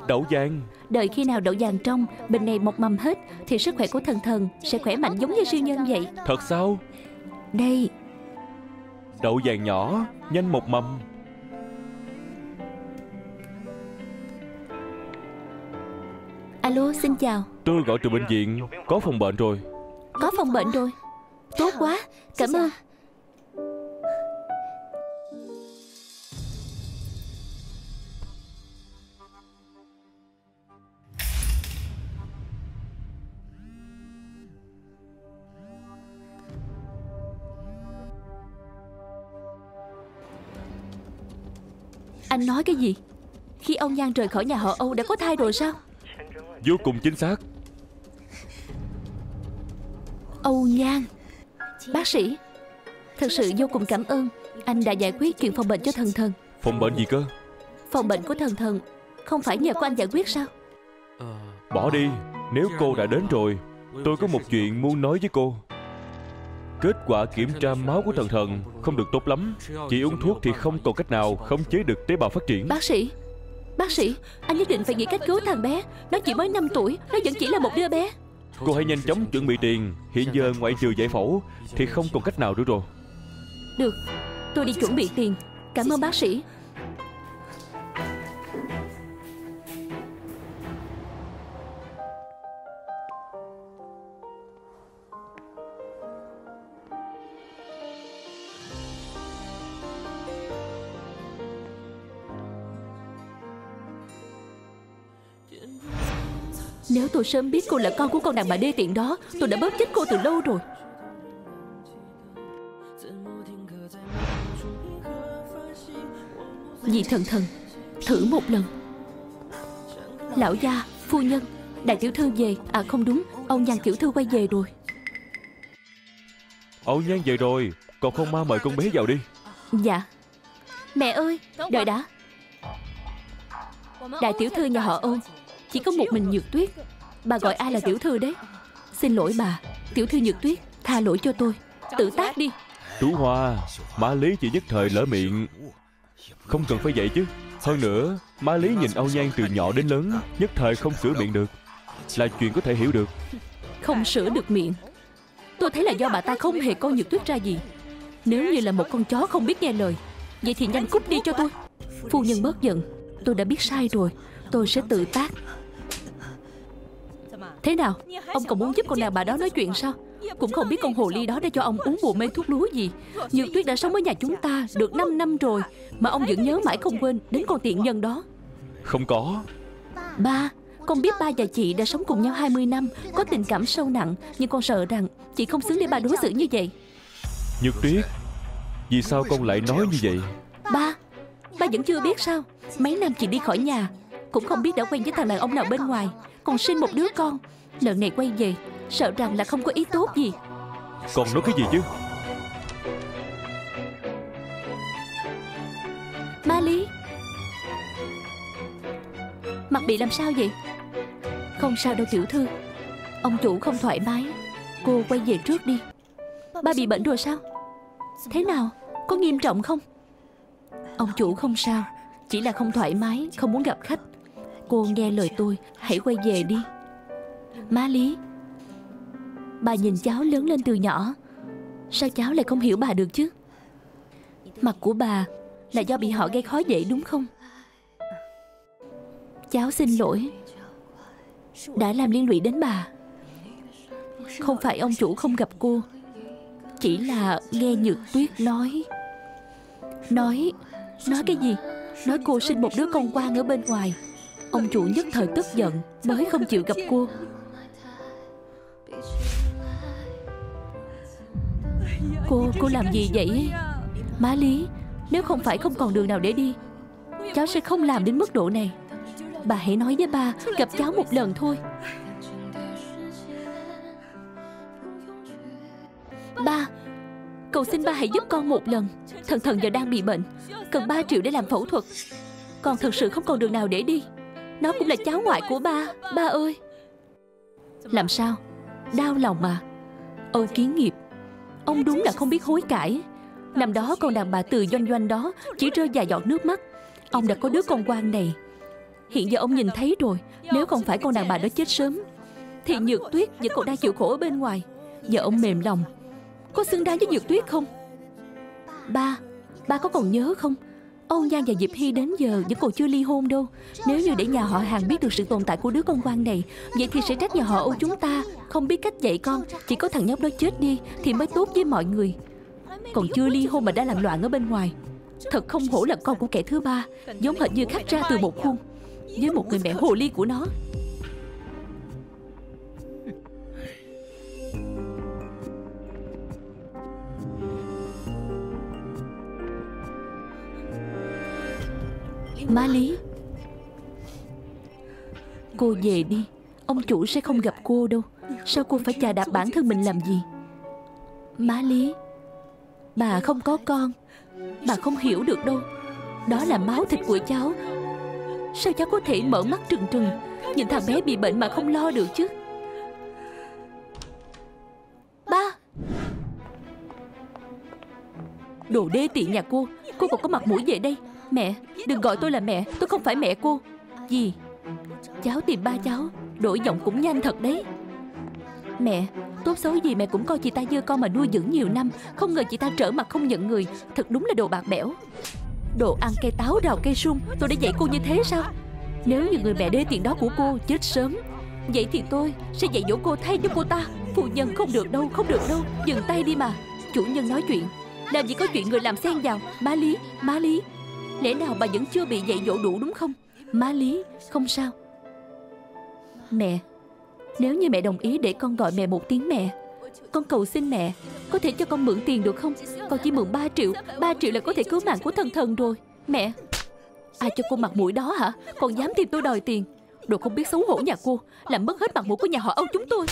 Đậu vàng. Đợi khi nào đậu vàng trong Bình này mọc mầm hết Thì sức khỏe của thần thần Sẽ khỏe mạnh giống như siêu nhân vậy. Thật sao? Đây. Đậu vàng nhỏ Nhanh một mầm. Alo xin chào. Tôi gọi từ bệnh viện Có phòng bệnh rồi. Có phòng bệnh rồi. Tốt quá Cảm ơn Anh nói cái gì? Khi ông Nhan rời khỏi nhà họ Âu đã có thai rồi sao? Vô cùng chính xác. Âu Nhan Bác sĩ Thật sự vô cùng cảm ơn. Anh đã giải quyết chuyện phòng bệnh cho thần thần. Phòng bệnh gì cơ? Phòng bệnh của thần thần Không phải nhờ của anh giải quyết sao? Bỏ đi Nếu cô đã đến rồi Tôi có một chuyện muốn nói với cô Kết quả kiểm tra máu của thần thần Không được tốt lắm. Chỉ uống thuốc thì không còn cách nào Khống chế được tế bào phát triển. Bác sĩ Bác sĩ Anh nhất định phải nghĩ cách cứu thằng bé. Nó chỉ mới 5 tuổi Nó vẫn chỉ là một đứa bé. Cô hãy nhanh chóng chuẩn bị tiền. Hiện giờ ngoại trừ giải phẫu Thì không còn cách nào nữa rồi. Được Tôi đi chuẩn bị tiền. Cảm ơn bác sĩ Nếu tôi sớm biết cô là con của con đàn bà đê tiện đó Tôi đã bóp chết cô từ lâu rồi. Dì thần thần Thử một lần. Lão gia, phu nhân Đại tiểu thư về. À không đúng, ông nhàn tiểu thư quay về rồi. Ông nhan về rồi Còn không ma mời con bé vào đi. Dạ. Mẹ ơi, đợi đã. Đại tiểu thư nhà họ ôn chỉ có một mình Nhược Tuyết. Bà gọi ai là tiểu thư đấy. Xin lỗi bà. Tiểu thư Nhược Tuyết Tha lỗi cho tôi. Tự tác đi. Tú Hoa Má Lý chỉ nhất thời lỡ miệng. Không cần phải vậy chứ. Hơn nữa Má Lý nhìn Âu Nhan từ nhỏ đến lớn Nhất thời không sửa miệng được. Là chuyện có thể hiểu được. Không sửa được miệng. Tôi thấy là do bà ta không hề coi Nhược Tuyết ra gì. Nếu như là một con chó không biết nghe lời Vậy thì nhanh cút đi cho tôi. Phu nhân bớt giận. Tôi đã biết sai rồi. Tôi sẽ tự tác Thế nào? Ông còn muốn giúp con nàng bà đó nói chuyện sao? Cũng không biết con hồ ly đó đã cho ông uống bùa mê thuốc lúa gì. Nhược tuyết đã sống ở nhà chúng ta Được 5 năm rồi Mà ông vẫn nhớ mãi không quên Đến con tiện nhân đó. Không có. Ba Con biết ba và chị đã sống cùng nhau 20 năm Có tình cảm sâu nặng Nhưng con sợ rằng Chị không xứng để ba đối xử như vậy. Nhược Tuyết Vì sao con lại nói như vậy? Ba Ba vẫn chưa biết sao? Mấy năm chị đi khỏi nhà Cũng không biết đã quen với thằng đàn ông nào bên ngoài. Còn sinh một đứa con. Lần này quay về Sợ rằng là không có ý tốt gì. Con nói cái gì chứ? Ma Lý. Mặt bị làm sao vậy? Không sao đâu tiểu thư. Ông chủ không thoải mái. Cô quay về trước đi. Ba bị bệnh rồi sao? Thế nào? Có nghiêm trọng không? Ông chủ không sao. Chỉ là không thoải mái Không muốn gặp khách Cô nghe lời tôi, Hãy quay về đi. Má Lý, Bà nhìn cháu lớn lên từ nhỏ. Sao cháu lại không hiểu bà được chứ? Mặt của bà Là do bị họ gây khó dễ đúng không? Cháu xin lỗi. Đã làm liên lụy đến bà. Không phải ông chủ không gặp cô, Chỉ là nghe Nhược Tuyết nói. Nói Nói cái gì? Nói cô sinh một đứa con quan ở bên ngoài. Ông chủ nhất thời tức giận Mới không chịu gặp cô. Cô, cô làm gì vậy? Má Lý Nếu không phải không còn đường nào để đi Cháu sẽ không làm đến mức độ này. Bà hãy nói với ba Gặp cháu một lần thôi. Ba Cầu xin ba hãy giúp con một lần. Thần thần giờ đang bị bệnh Cần 3 triệu để làm phẫu thuật. Con thật sự không còn đường nào để đi. Nó cũng là cháu ngoại của ba. Ba ơi. Làm sao? Đau lòng mà. Âu kiến nghiệp. Ông đúng là không biết hối cải. Năm đó con đàn bà từ doanh doanh đó Chỉ rơi vài giọt nước mắt. Ông đã có đứa con quan này. Hiện giờ ông nhìn thấy rồi. Nếu không phải con đàn bà đó chết sớm, Thì Nhược Tuyết vẫn còn đang chịu khổ ở bên ngoài. Giờ ông mềm lòng. Có xứng đáng với Nhược Tuyết không? Ba Ba có còn nhớ không? Ông Giang và Diệp Hy đến giờ vẫn còn chưa ly hôn đâu. Nếu như để nhà họ hàng biết được sự tồn tại của đứa con quan này, Vậy thì sẽ trách nhà họ Âu chúng ta. Không biết cách dạy con, Chỉ có thằng nhóc đó chết đi Thì mới tốt với mọi người. Còn chưa ly hôn mà đã làm loạn ở bên ngoài. Thật không hổ là con của kẻ thứ ba, Giống hệt như khắc ra từ một khuôn. Với một người mẹ hồ ly của nó Má Lý. Cô về đi. Ông chủ sẽ không gặp cô đâu. Sao cô phải chà đạp bản thân mình làm gì? Má Lý, Bà không có con. Bà không hiểu được đâu. Đó là máu thịt của cháu. Sao cháu có thể mở mắt trừng trừng? Nhìn thằng bé bị bệnh mà không lo được chứ. Ba! Đồ đê tiện nhà cô. Cô còn có mặt mũi về đây. Mẹ, đừng gọi tôi là mẹ, Tôi không phải mẹ cô. Gì? Cháu tìm ba cháu, Đổi giọng cũng nhanh thật đấy. Mẹ, Tốt xấu gì mẹ cũng coi chị ta dơ con mà nuôi dưỡng nhiều năm, Không ngờ chị ta trở mặt không nhận người. Thật đúng là đồ bạc bẽo. Đồ ăn cây táo, rào cây sung, Tôi đã dạy cô như thế sao? Nếu như người mẹ đê tiện đó của cô chết sớm, Vậy thì tôi sẽ dạy dỗ cô thay cho cô ta. Phụ nhân không được đâu, không được đâu, Dừng tay đi mà. Chủ nhân nói chuyện, Làm gì có chuyện người làm xen vào. Má Lý Má Lý. Lẽ nào bà vẫn chưa bị dạy dỗ đủ đúng không? Má Lý, Không sao. Mẹ, Nếu như mẹ đồng ý để con gọi mẹ một tiếng mẹ, Con cầu xin mẹ Có thể cho con mượn tiền được không? Con chỉ mượn 3 triệu 3 triệu là có thể cứu mạng của thần thần rồi. Mẹ, Ai cho cô mặt mũi đó hả? Còn dám tìm tôi đòi tiền. Đồ không biết xấu hổ nhà cô, Làm mất hết mặt mũi của nhà họ Âu chúng tôi.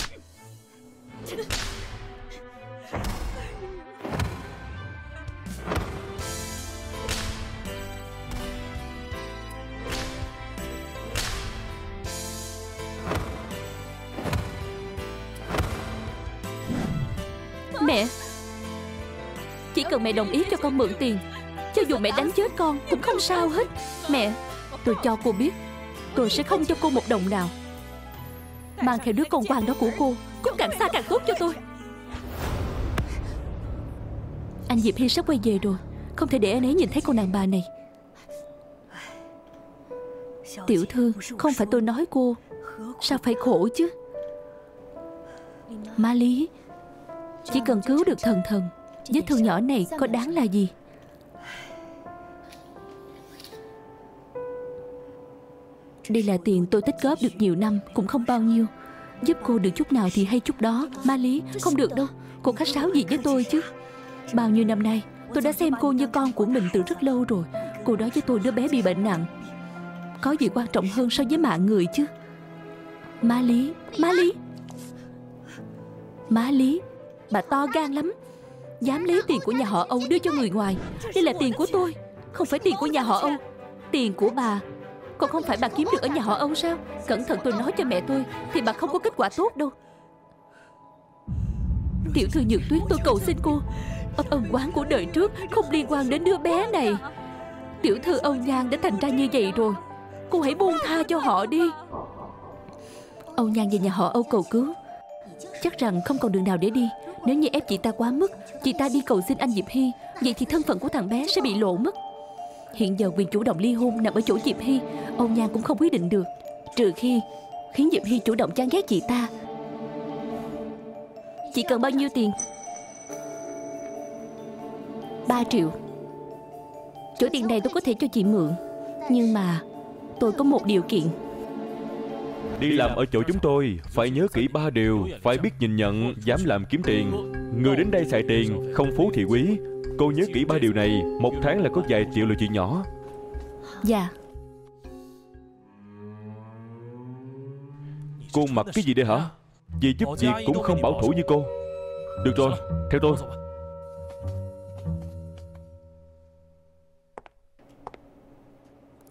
Mẹ. Chỉ cần mẹ đồng ý cho con mượn tiền, Cho dù mẹ đánh chết con cũng không sao hết. Mẹ, Tôi cho cô biết, Tôi sẽ không cho cô một đồng nào. Mang theo đứa con quan đó của cô, Cũng càng xa càng tốt cho tôi. Anh Diệp Hy sắp quay về rồi, Không thể để anh ấy nhìn thấy cô nàng bà này. Tiểu thư, Không phải tôi nói cô, Sao phải khổ chứ? Má Lý chỉ cần cứu được thần thần, Vết thương nhỏ này có đáng là gì? Đây là tiền tôi tích góp được nhiều năm, Cũng không bao nhiêu. Giúp cô được chút nào thì hay chút đó, Ma Lý, không được đâu. Cô khách sáo gì với tôi chứ? Bao nhiêu năm nay, tôi đã xem cô như con của mình từ rất lâu rồi. Cô nói với tôi đứa bé bị bệnh nặng. Có gì quan trọng hơn so với mạng người chứ? Ma Lý Ma Lý. Má Lý. Bà to gan lắm. Dám lấy tiền của nhà họ Âu đưa cho người ngoài, Đây là tiền của tôi, Không phải tiền của nhà họ Âu. Tiền của bà. Còn không phải bà kiếm được ở nhà họ Âu sao? Cẩn thận tôi nói cho mẹ tôi, Thì bà không có kết quả tốt đâu. Tiểu thư Nhược Tuyết, tôi cầu xin cô, Ân quán của đời trước Không liên quan đến đứa bé này. Tiểu thư Âu Nhan đã thành ra như vậy rồi, Cô hãy buông tha cho họ đi. Âu Nhan về nhà họ Âu cầu cứu. Chắc rằng không còn đường nào để đi. Nếu như ép chị ta quá mức, Chị ta đi cầu xin anh Diệp Hy, Vậy thì thân phận của thằng bé sẽ bị lộ mất. Hiện giờ quyền chủ động ly hôn nằm ở chỗ Diệp Hy, ông Nhan cũng không quyết định được. Trừ khi khiến Diệp Hy chủ động chán ghét chị ta. Chị cần bao nhiêu tiền? 3 triệu. Chỗ tiền này tôi có thể cho chị mượn, Nhưng mà tôi có một điều kiện. Đi làm ở chỗ chúng tôi Phải nhớ kỹ ba điều Phải biết nhìn nhận Dám làm kiếm tiền. Người đến đây xài tiền Không phú thì quý. Cô nhớ kỹ ba điều này Một tháng là có vài triệu là chuyện nhỏ. Dạ. Cô mặc cái gì đây hả? Vì giúp việc cũng không bảo thủ như cô. Được rồi Theo tôi.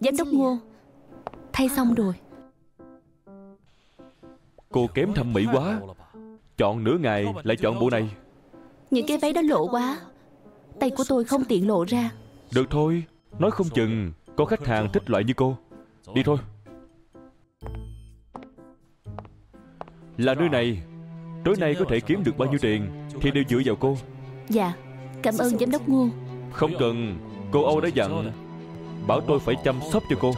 Giám đốc Ngô Thay xong rồi Cô kém thẩm mỹ quá. Chọn nửa ngày lại chọn bộ này. Những cái váy đó lộ quá. Tay của tôi không tiện lộ ra. Được thôi Nói không chừng Có khách hàng thích loại như cô. Đi thôi. Là nơi này Tối nay có thể kiếm được bao nhiêu tiền Thì đều dựa vào cô. Dạ Cảm ơn giám đốc Ngô. Không cần Cô Âu đã dặn Bảo tôi phải chăm sóc cho cô.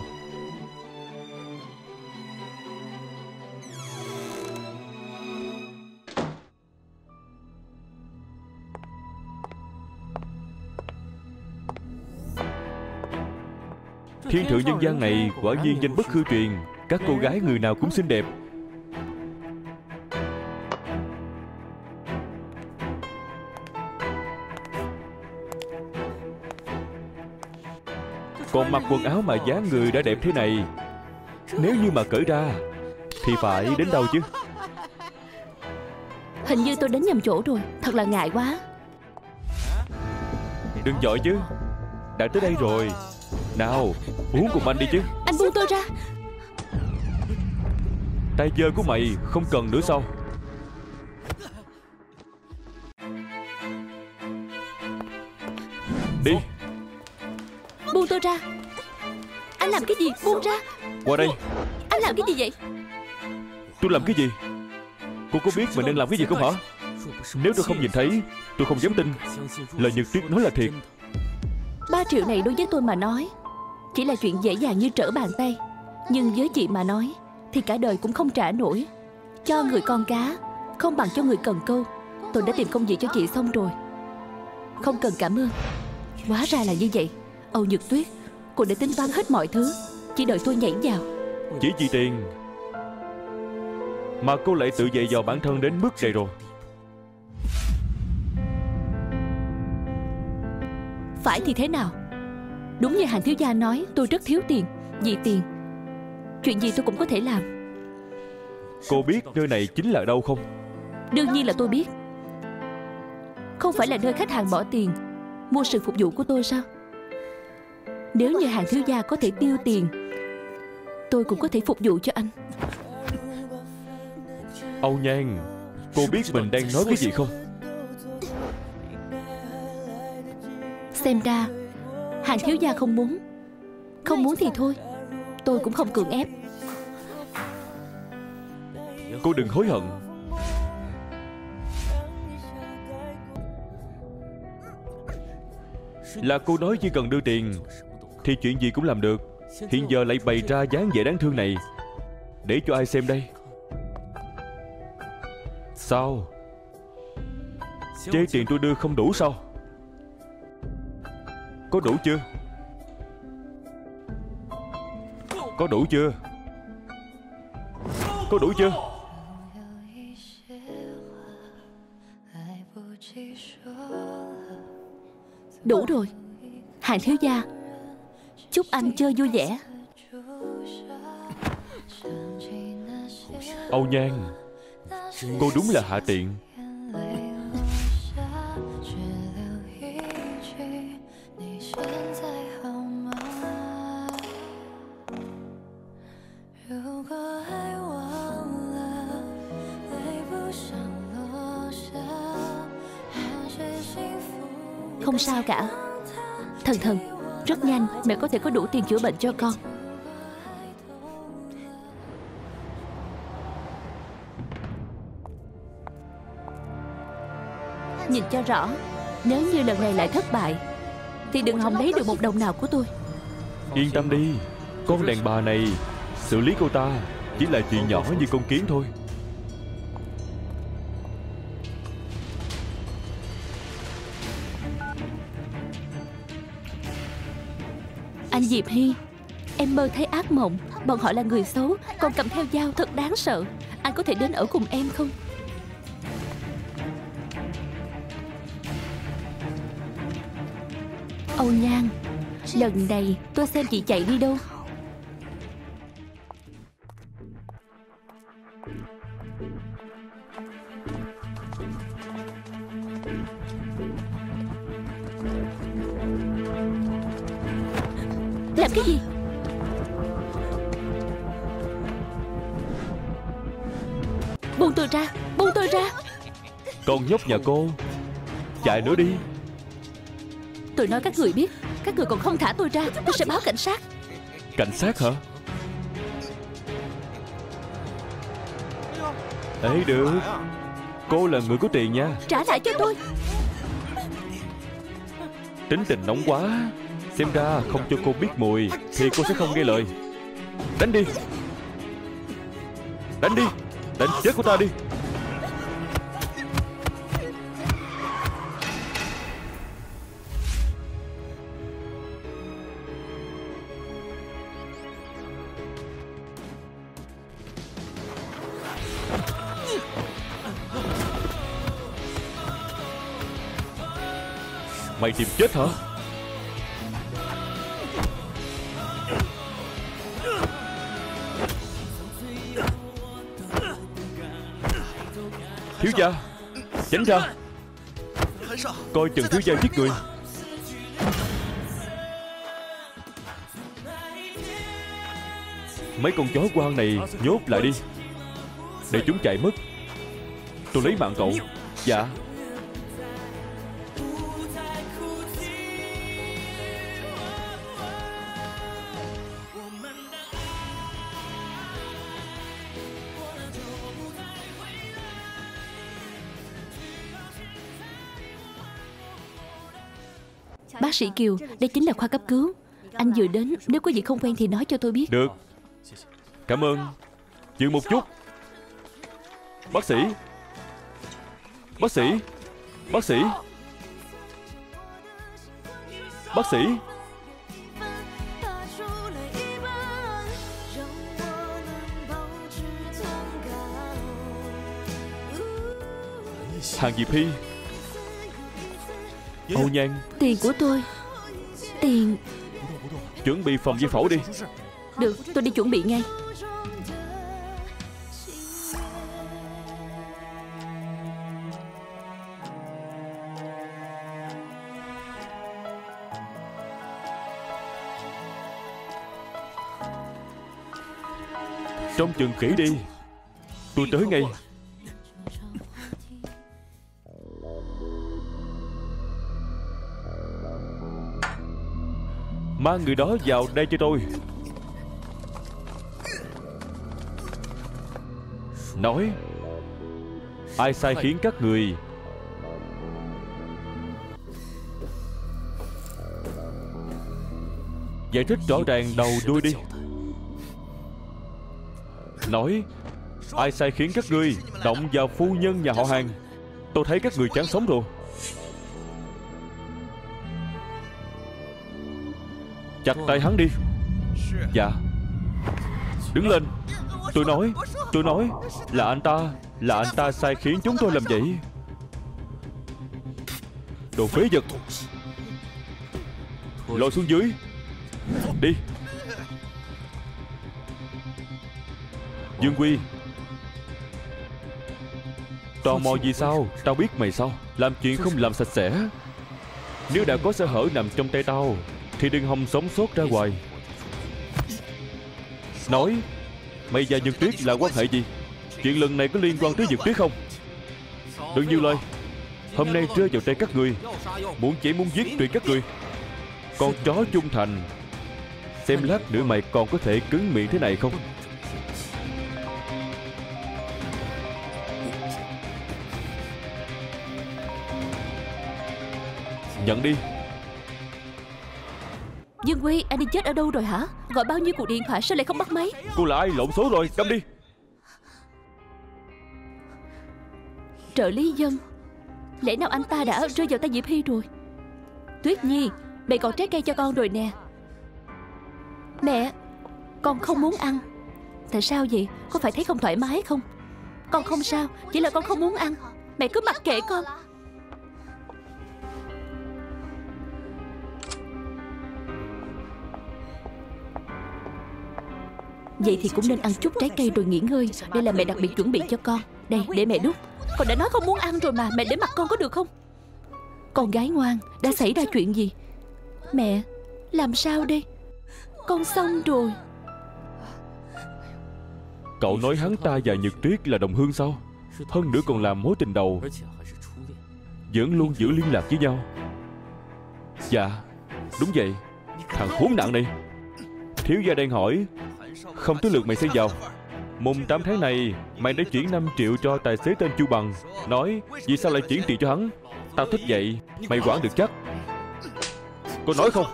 Thiên thượng nhân gian này quả nhiên danh bất hư truyền. Các cô gái người nào cũng xinh đẹp. Còn mặc quần áo mà dáng người đã đẹp thế này Nếu như mà cởi ra Thì phải đến đâu chứ? Hình như tôi đến nhầm chỗ rồi Thật là ngại quá. Đừng giỏi chứ Đã tới đây rồi Nào uống cùng anh đi chứ. Anh buông tôi ra. Tay dơ của mày không cần nữa sao? Đi. Buông tôi ra. Anh làm cái gì? Buông ra. Qua đây. Anh làm cái gì vậy? Tôi làm cái gì? Cô có biết mình đang làm cái gì không hả? Nếu tôi không nhìn thấy Tôi không dám tin. Lời Nhật Tuyết nói là thiệt. Ba triệu này đối với tôi mà nói Chỉ là chuyện dễ dàng như trở bàn tay. Nhưng với chị mà nói Thì cả đời cũng không trả nổi. Cho người con cá Không bằng cho người cần câu. Tôi đã tìm công việc cho chị xong rồi. Không cần cảm ơn. Hóa ra là như vậy. Âu Nhật Tuyết Cô đã tính toán hết mọi thứ. Chỉ đợi tôi nhảy vào. Chỉ vì tiền. Mà cô lại tự dạy dò bản thân đến mức này rồi. Phải thì thế nào Đúng như hàng thiếu gia nói Tôi rất thiếu tiền. Vì tiền Chuyện gì tôi cũng có thể làm. Cô biết nơi này chính là đâu không? Đương nhiên là tôi biết. Không phải là nơi khách hàng bỏ tiền Mua sự phục vụ của tôi sao? Nếu như hàng thiếu gia có thể tiêu tiền Tôi cũng có thể phục vụ cho anh. Âu Nhan Cô biết mình đang nói cái gì không? Xem ra Hàng thiếu gia không muốn. Không muốn thì thôi. Tôi cũng không cưỡng ép. Cô đừng hối hận. Là cô nói chỉ cần đưa tiền, Thì chuyện gì cũng làm được. Hiện giờ lại bày ra dáng vẻ đáng thương này. Để cho ai xem đây? Sao? Chế tiền tôi đưa không đủ sao? Có đủ chưa? Có đủ chưa? Có đủ chưa? Đủ rồi. Hàng thiếu gia Chúc anh chơi vui vẻ. Âu Nhan Cô đúng là hạ tiện. Sao cả? Thần thần, Rất nhanh, mẹ có thể có đủ tiền chữa bệnh cho con. Nhìn cho rõ, Nếu như lần này lại thất bại, Thì đừng hòng lấy được một đồng nào của tôi. Yên tâm đi, Con đàn bà này, Xử lý cô ta Chỉ là chuyện nhỏ như con kiến thôi. Anh Diệp Hy Em mơ thấy ác mộng. Bọn họ là người xấu, Còn cầm theo dao thật đáng sợ. Anh có thể đến ở cùng em không? Âu Nhan, Lần này tôi xem chị chạy đi đâu? Nhà cô. Chạy nữa đi. Tôi nói các người biết Các người còn không thả tôi ra Tôi sẽ báo cảnh sát. Cảnh sát hả? Ê được. Cô là người có tiền nha. Trả lại cho tôi. Tính tình nóng quá. Xem ra không cho cô biết mùi Thì cô sẽ không nghe lời. Đánh đi. Đánh đi. Đánh chết của ta đi Mày tìm chết hả? Thiếu gia Tránh ra Coi chừng thiếu gia giết người. Mấy con chó quan này nhốt lại đi, Để chúng chạy mất. Tôi lấy mạng cậu. Dạ. Sĩ Kiều, đây chính là khoa cấp cứu. Anh vừa đến, nếu có gì không quen thì nói cho tôi biết. Được. Cảm ơn. Dừng một chút. Bác sĩ. Bác sĩ. Bác sĩ. Bác sĩ. Hàng Diệp Hy. Hậu dạ. Nhan Tiền của tôi. Tiền. Chuẩn bị phòng di phẫu đi. Được tôi đi chuẩn bị ngay. Trong chừng kỹ đi Tôi tới ngay. Mang người đó vào đây cho tôi. Nói, Ai sai khiến các người? Giải thích rõ ràng đầu đuôi đi. Nói, Ai sai khiến các ngươi? Động vào phu nhân nhà họ hàng. Tôi thấy các người chán sống rồi. Chặt tay hắn đi. Dạ. Đứng lên. Tôi nói Tôi nói Là anh ta Là anh ta sai khiến chúng tôi làm vậy. Đồ phế vật. Lôi xuống dưới. Đi. Dương Quy. Tò mò gì sao? Tao biết mày sao. Làm chuyện không làm sạch sẽ. Nếu đã có sơ hở nằm trong tay tao thì đừng hòng sống sót ra ngoài Nói, Mày và Nhật Tuyết là quan hệ gì? Chuyện lần này có liên quan tới Nhật Tuyết không? Đừng nhiều lời. Hôm nay rơi vào tay các người. Muốn chỉ muốn giết tuyệt các người. Con chó trung thành. Xem lát nữa mày còn có thể cứng miệng thế này không? Nhận đi. Dương Quy anh đi chết ở đâu rồi hả? Gọi bao nhiêu cuộc điện thoại sao lại không bắt máy? Cô là ai? Lộn số rồi Câm đi. Trợ lý dân Lẽ nào anh ta đã rơi vào tay Diệp Hy rồi? Tuyết Nhi Mẹ còn trái cây cho con rồi nè. Mẹ Con không muốn ăn. Tại sao vậy? Có phải thấy không thoải mái không? Con không sao Chỉ là con không muốn ăn. Mẹ cứ mặc kệ con Vậy thì cũng nên ăn chút trái cây rồi nghỉ ngơi. Đây là mẹ đặc biệt chuẩn bị cho con. Đây, để mẹ đút. Con đã nói không muốn ăn rồi mà. Mẹ để mặt con có được không? Con gái ngoan. Đã xảy ra chuyện gì? Mẹ, Làm sao đây? Con xong rồi. Cậu nói hắn ta và Nhật Tuyết là đồng hương sao? Hơn nữa còn làm mối tình đầu. Vẫn luôn giữ liên lạc với nhau. Dạ Đúng vậy. Thằng khốn nạn này. Thiếu gia đang hỏi không tới lượt mày xen vào. Mùng 8 tháng này, Mày đã chuyển 5 triệu cho tài xế tên Chu Bằng. Nói, vì sao lại chuyển tiền cho hắn? Tao thích vậy, Mày quản được chắc. Có nói không?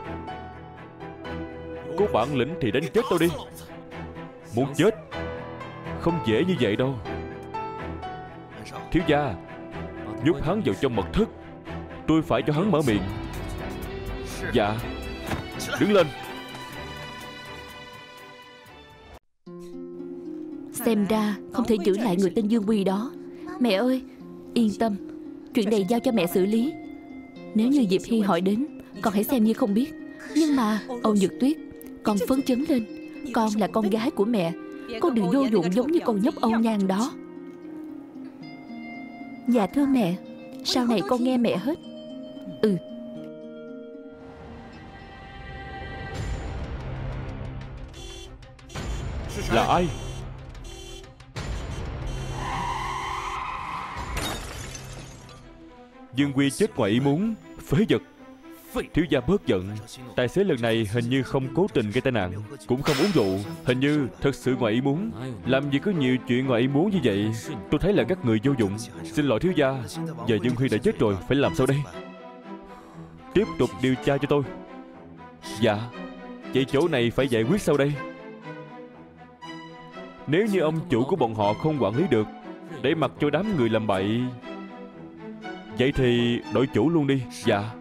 Có bản lĩnh thì đánh chết tao đi. Muốn chết, Không dễ như vậy đâu. Thiếu gia, Nhốt hắn vào trong mật thất. Tôi phải cho hắn mở miệng. Dạ Đứng lên. Xem ra không thể giữ lại người tên Dương Quy đó. Mẹ ơi, Yên tâm. Chuyện này giao cho mẹ xử lý. Nếu như Diệp Hy hỏi đến, Con hãy xem như không biết. Nhưng mà, Âu Nhược Tuyết, Con phấn chấn lên. Con là con gái của mẹ. Con đừng vô dụng giống như con nhóc Âu Nhan đó. Dạ thưa mẹ, Sau này con nghe mẹ hết. Ừ. Là ai? Dương Quy chết ngoài ý muốn, Phế vật. Thiếu gia bớt giận, Tài xế lần này hình như không cố tình gây tai nạn, Cũng không uống rượu. Hình như thật sự ngoài ý muốn. Làm gì có nhiều chuyện ngoài ý muốn như vậy? Tôi thấy là các người vô dụng. Xin lỗi thiếu gia Giờ Dương Huy đã chết rồi, Phải làm sao đây? Tiếp tục điều tra cho tôi. Dạ Vậy chỗ này phải giải quyết sau đây. Nếu như ông chủ của bọn họ không quản lý được, Để mặc cho đám người làm bậy Vậy thì đổi chủ luôn đi. Dạ.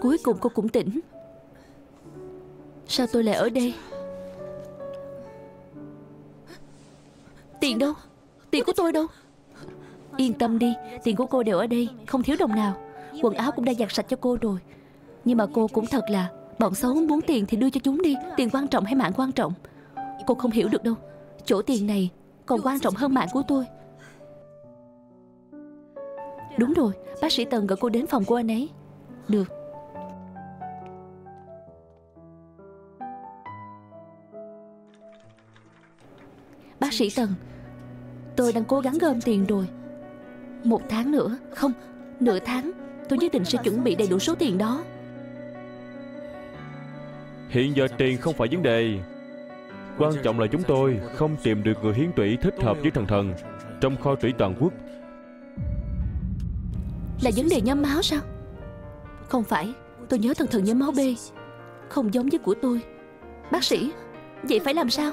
Cuối cùng cô cũng tỉnh. Sao tôi lại ở đây? Tiền đâu? Tiền của tôi đâu? Yên tâm đi, Tiền của cô đều ở đây, Không thiếu đồng nào. Quần áo cũng đã giặt sạch cho cô rồi. Nhưng mà cô cũng thật là Bọn xấu muốn tiền thì đưa cho chúng đi Tiền quan trọng hay mạng quan trọng? Cô không hiểu được đâu. Chỗ tiền này còn quan trọng hơn mạng của tôi. Đúng rồi Bác sĩ Tần gọi cô đến phòng của anh ấy. Được. Bác sĩ Tần Tôi đang cố gắng gom tiền rồi. Một tháng nữa Không, nửa tháng Tôi nhất định sẽ chuẩn bị đầy đủ số tiền đó. Hiện giờ tiền không phải vấn đề. Quan trọng là chúng tôi không tìm được người hiến tủy thích hợp với thần thần Trong kho tủy toàn quốc. Là vấn đề nhóm máu sao? Không phải Tôi nhớ thần thần nhóm máu B. Không giống với của tôi. Bác sĩ Vậy phải làm sao?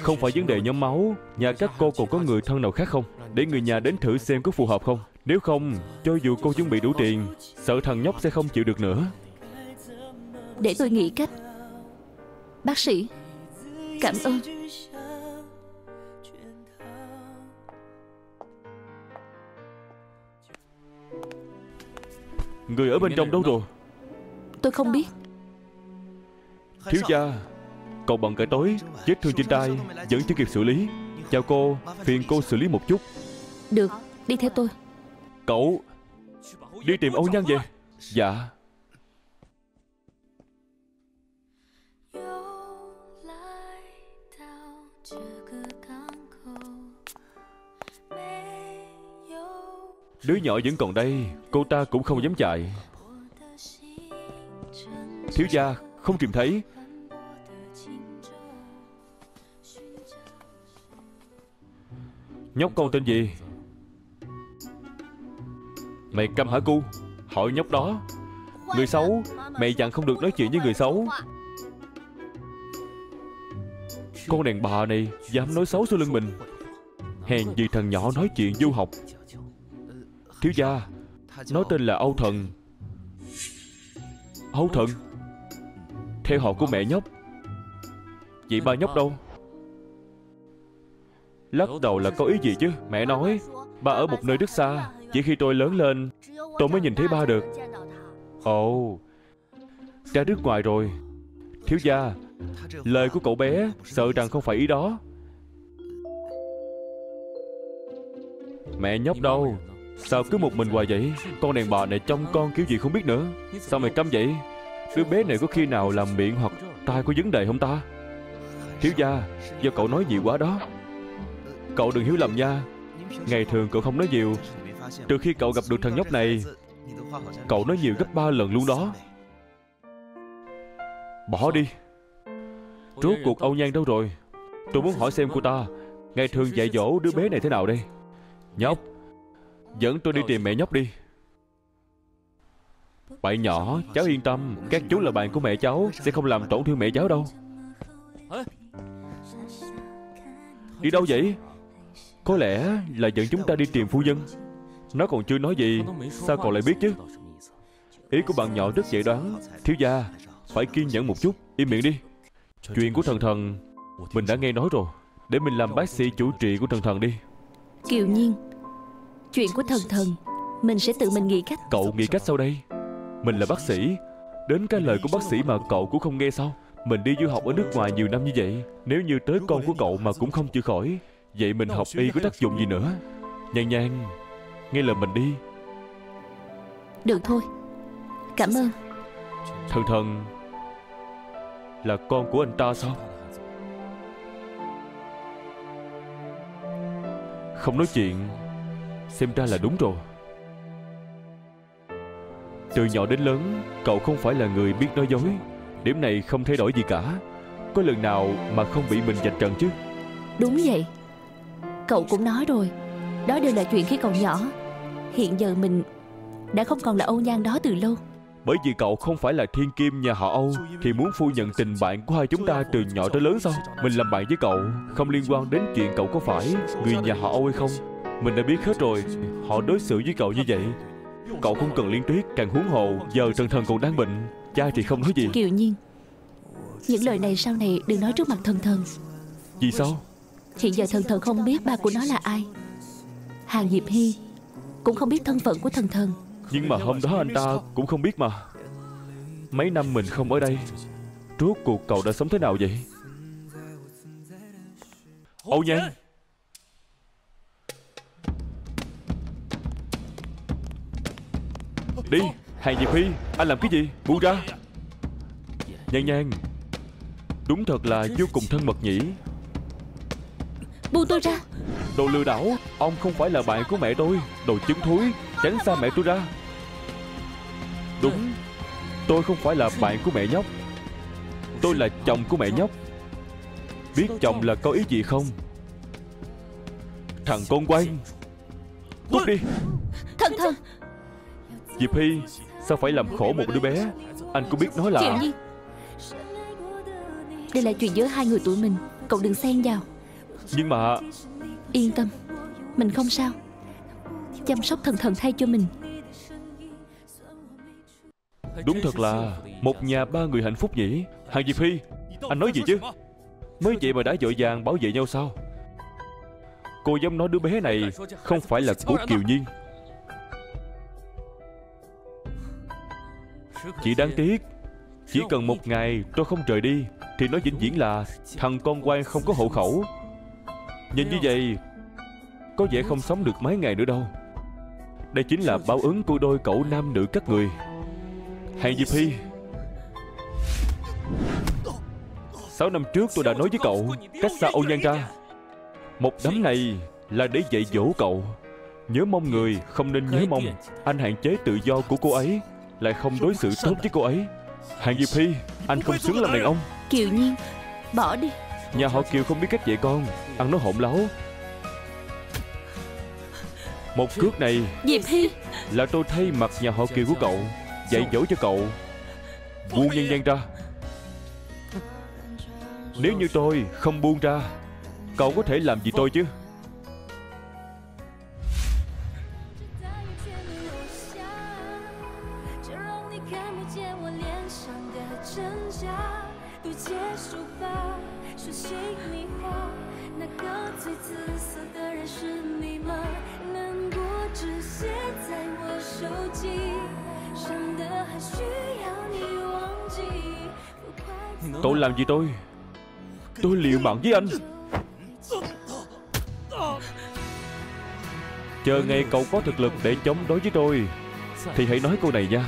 Không phải vấn đề nhóm máu Nhà các cô còn có người thân nào khác không? Để người nhà đến thử xem có phù hợp không. Nếu không Cho dù cô chuẩn bị đủ tiền Sợ thằng nhóc sẽ không chịu được nữa. Để tôi nghĩ cách Bác sĩ Cảm ơn. Người ở bên trong đâu rồi? Tôi không biết. Thiếu gia Cậu bận cả tối Vết thương trên tay Vẫn chưa kịp xử lý. Chào cô Phiền cô xử lý một chút. Được Đi theo tôi. Cậu Đi tìm Âu Nhân về. Dạ Đứa nhỏ vẫn còn đây, Cô ta cũng không dám chạy. Thiếu gia, không tìm thấy. Nhóc con tên gì? Mày câm hả cu? Hỏi nhóc đó. Người xấu, Mày dặn không được nói chuyện với người xấu. Con đàn bà này Dám nói xấu sau lưng mình. Hèn gì thằng nhỏ nói chuyện du học. Thiếu gia Nó tên là Âu Thần. Âu Thần? Theo họ của mẹ nhóc. Vậy ba nhóc đâu? Lắc đầu là có ý gì chứ? Mẹ nói, Ba ở một nơi rất xa. Chỉ khi tôi lớn lên, Tôi mới nhìn thấy ba được. Ồ, Ra nước ngoài rồi. Thiếu gia, Lời của cậu bé, Sợ rằng không phải ý đó. Mẹ nhóc đâu? Sao cứ một mình hoài vậy? Con đàn bà này trông con kiểu gì không biết nữa. Sao mày câm vậy? Đứa bé này có khi nào làm miệng hoặc tai có vấn đề không ta? Thiếu gia, Do cậu nói nhiều quá đó. Cậu đừng hiểu lầm nha. Ngày thường cậu không nói nhiều. Từ khi cậu gặp được thằng nhóc này, Cậu nói nhiều gấp ba lần luôn đó. Bỏ đi. Rốt cuộc Âu Nhan đâu rồi? Tôi muốn hỏi xem cô ta, Ngày thường dạy dỗ đứa bé này thế nào đây? Nhóc Dẫn tôi đi tìm mẹ nhóc đi. Bạn nhỏ, Cháu yên tâm. Các chú là bạn của mẹ cháu, Sẽ không làm tổn thương mẹ cháu đâu. Đi đâu vậy? Có lẽ là dẫn chúng ta đi tìm phu nhân. Nó còn chưa nói gì, Sao cậu lại biết chứ? Ý của bạn nhỏ rất dễ đoán. Thiếu gia, Phải kiên nhẫn một chút. Im miệng đi. Chuyện của thần thần, Mình đã nghe nói rồi. Để mình làm bác sĩ chủ trị của thần thần đi. Kiều Nhiên Chuyện của thần thần Mình sẽ tự mình nghĩ cách. Cậu nghĩ cách sau đây. Mình là bác sĩ. Đến cái lời của bác sĩ mà cậu cũng không nghe sao? Mình đi du học ở nước ngoài nhiều năm như vậy. Nếu như tới con của cậu mà cũng không chữa khỏi Vậy mình học y có tác dụng gì nữa? Nhan nhan Nghe lời mình đi. Được thôi. Cảm ơn. Thần thần Là con của anh ta sao? Không nói chuyện Xem ra là đúng rồi. Từ nhỏ đến lớn Cậu không phải là người biết nói dối. Điểm này không thay đổi gì cả. Có lần nào mà không bị mình vạch trần chứ? Đúng vậy. Cậu cũng nói rồi. Đó đều là chuyện khi còn nhỏ. Hiện giờ mình Đã không còn là Âu Nhan đó từ lâu. Bởi vì cậu không phải là thiên kim nhà họ Âu Thì muốn phu nhận tình bạn của hai chúng ta từ nhỏ tới lớn sao? Mình làm bạn với cậu Không liên quan đến chuyện cậu có phải Người nhà họ Âu hay không Mình đã biết hết rồi. Họ đối xử với cậu như vậy. Cậu không cần liên tuyết càng huống hồ Giờ thần thần còn đang bệnh. Cha thì không nói gì. Kiều Nhiên Những lời này sau này đừng nói trước mặt thần thần. Vì sao? Hiện giờ thần thần không biết ba của nó là ai. Hàng Diệp Hy Cũng không biết thân phận của thần thần. Nhưng mà hôm đó anh ta cũng không biết mà. Mấy năm mình không ở đây Rốt cuộc cậu đã sống thế nào vậy? Âu Nhan Đi Hàng Diệp Phi Anh làm cái gì Buông ra? Nhan Nhan Đúng thật là vô cùng thân mật nhỉ. Buông tôi ra. Đồ lừa đảo Ông không phải là bạn của mẹ tôi Đồ trứng thúi Tránh xa mẹ tôi ra. Đúng Tôi không phải là bạn của mẹ nhóc. Tôi là chồng của mẹ nhóc. Biết chồng là có ý gì không? Thằng con quan Cút đi. Thần thần Diệp Hy Sao phải làm khổ một đứa bé? Anh cũng biết nói là Nhiên Đây là chuyện giữa hai người tụi mình. Cậu đừng xen vào. Nhưng mà Yên tâm. Mình không sao. Chăm sóc thần thần thay cho mình. Đúng thật là Một nhà ba người hạnh phúc nhỉ? Hàng Diệp Hy Anh nói gì chứ? Mới vậy mà đã dội vàng bảo vệ nhau sao? Cô dám nói đứa bé này Không phải là của Kiều Nhiên Chỉ đáng tiếc Chỉ cần một ngày tôi không rời đi Thì nó vĩnh viễn là Thằng con quan không có hộ khẩu. Nhìn như vậy Có vẻ không sống được mấy ngày nữa đâu. Đây chính là báo ứng của đôi cậu nam nữ các người. Hàng Diệp Hy Sáu năm trước tôi đã nói với cậu Cách xa Âu Nhan ra Một đấm này là để dạy dỗ cậu. Nhớ mong người không nên nhớ mong. Anh hạn chế tự do của cô ấy Lại không đối xử tốt với cô ấy. Hàng Diệp Hy Anh không xứng làm đàn ông. Kiều Nhiên Bỏ đi. Nhà họ Kiều không biết cách dạy con Ăn nói hỗn láo. Một cước này Diệp Hy. là tôi thay mặt nhà họ Kiều của cậu Dạy dỗ cho cậu. Buông nhân nhân ra. Nếu như tôi không buông ra Cậu có thể làm gì tôi chứ Cậu làm gì tôi? Tôi liều mạng với anh. Chờ ngày cậu có thực lực để chống đối với tôi, Thì hãy nói câu này nha.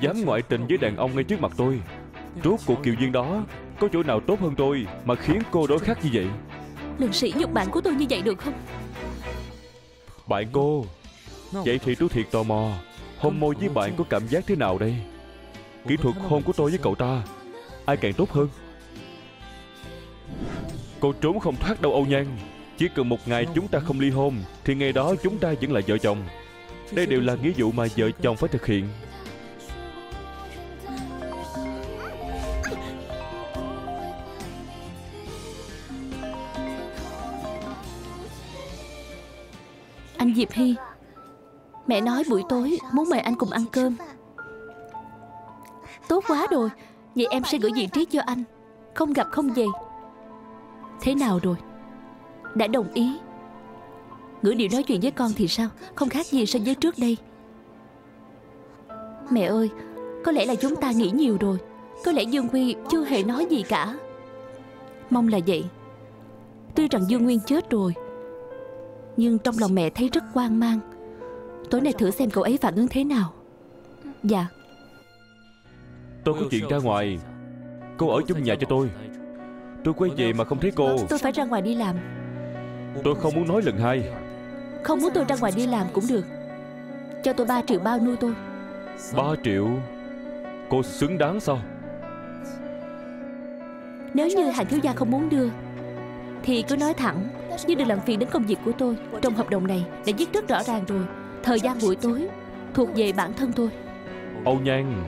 Dám ngoại tình với đàn ông ngay trước mặt tôi, Rốt cuộc kiều duyên đó có chỗ nào tốt hơn tôi Mà khiến cô đối khắc như vậy? Đừng sỉ nhục bạn của tôi như vậy được không? Bạn cô Vậy thì tôi thiệt tò mò Hôn môi với bạn có cảm giác thế nào đây? Kỹ thuật hôn của tôi với cậu ta Ai càng tốt hơn? Cô trốn không thoát đâu Âu Nhan. Chỉ cần một ngày chúng ta không ly hôn Thì ngày đó chúng ta vẫn là vợ chồng. Đây đều là nghĩa vụ mà vợ chồng phải thực hiện Anh Diệp Hy. Mẹ nói buổi tối muốn mời anh cùng ăn cơm. Tốt quá rồi, Vậy em sẽ gửi vị trí cho anh. Không gặp không về. Thế nào rồi? Đã đồng ý. Ngữ điệu nói chuyện với con thì sao? Không khác gì so với trước đây. Mẹ ơi, Có lẽ là chúng ta nghĩ nhiều rồi. Có lẽ Dương Huy chưa hề nói gì cả. Mong là vậy. Tuy rằng Dương Nguyên chết rồi nhưng trong lòng mẹ thấy rất quan mang. Tối nay thử xem cậu ấy phản ứng thế nào. Dạ. Tôi có chuyện ra ngoài. Cô ở chung nhà cho tôi. Tôi quay về mà không thấy cô. Tôi phải ra ngoài đi làm. Tôi không muốn nói lần hai. Không muốn tôi ra ngoài đi làm cũng được. Cho tôi 3 triệu bao nuôi tôi. 3 triệu? Cô xứng đáng sao? Nếu như hàng thiếu gia không muốn đưa Thì cứ nói thẳng Nhưng đừng làm phiền đến công việc của tôi Trong hợp đồng này đã viết rất rõ ràng rồi. Thời gian buổi tối Thuộc về bản thân tôi. Âu Nhan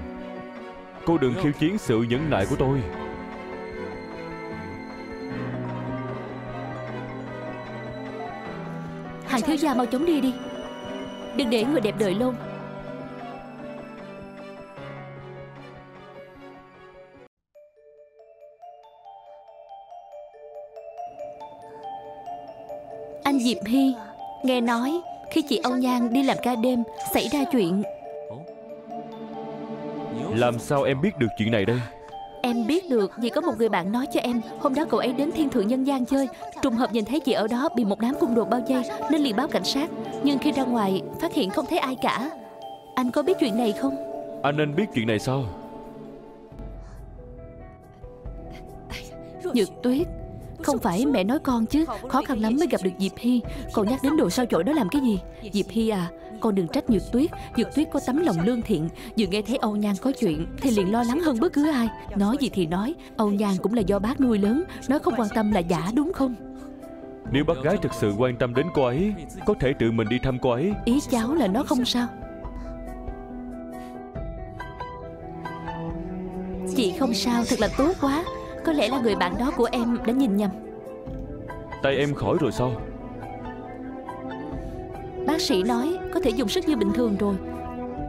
Cô đừng khiêu chiến sự nhẫn nại của tôi. Hàng thiếu gia mau chóng đi đi. Đừng để người đẹp đợi lâu Diệp Hy. Nghe nói Khi chị Âu Nhan đi làm ca đêm Xảy ra chuyện. Làm sao em biết được chuyện này đây? Em biết được vì có một người bạn nói cho em Hôm đó cậu ấy đến thiên thượng nhân gian chơi. Trùng hợp nhìn thấy chị ở đó bị một đám cung đồ bao vây Nên liền báo cảnh sát. Nhưng khi ra ngoài phát hiện không thấy ai cả. Anh có biết chuyện này không? Anh nên biết chuyện này sao? Nhược tuyết Không phải mẹ nói con chứ Khó khăn lắm mới gặp được Diệp Hy. Còn nhắc đến đồ sao chổi đó làm cái gì? Diệp Hy à Con đừng trách Nhược tuyết. Nhược tuyết có tấm lòng lương thiện. Vừa nghe thấy Âu Nhan có chuyện Thì liền lo lắng hơn bất cứ ai. Nói gì thì nói Âu Nhan cũng là do bác nuôi lớn Nói không quan tâm là giả đúng không? Nếu bác gái thực sự quan tâm đến cô ấy Có thể tự mình đi thăm cô ấy. Ý cháu là nó không sao. Chị không sao thật là tốt quá Có lẽ là người bạn đó của em đã nhìn nhầm. Tay em khỏi rồi sao? Bác sĩ nói có thể dùng sức như bình thường rồi.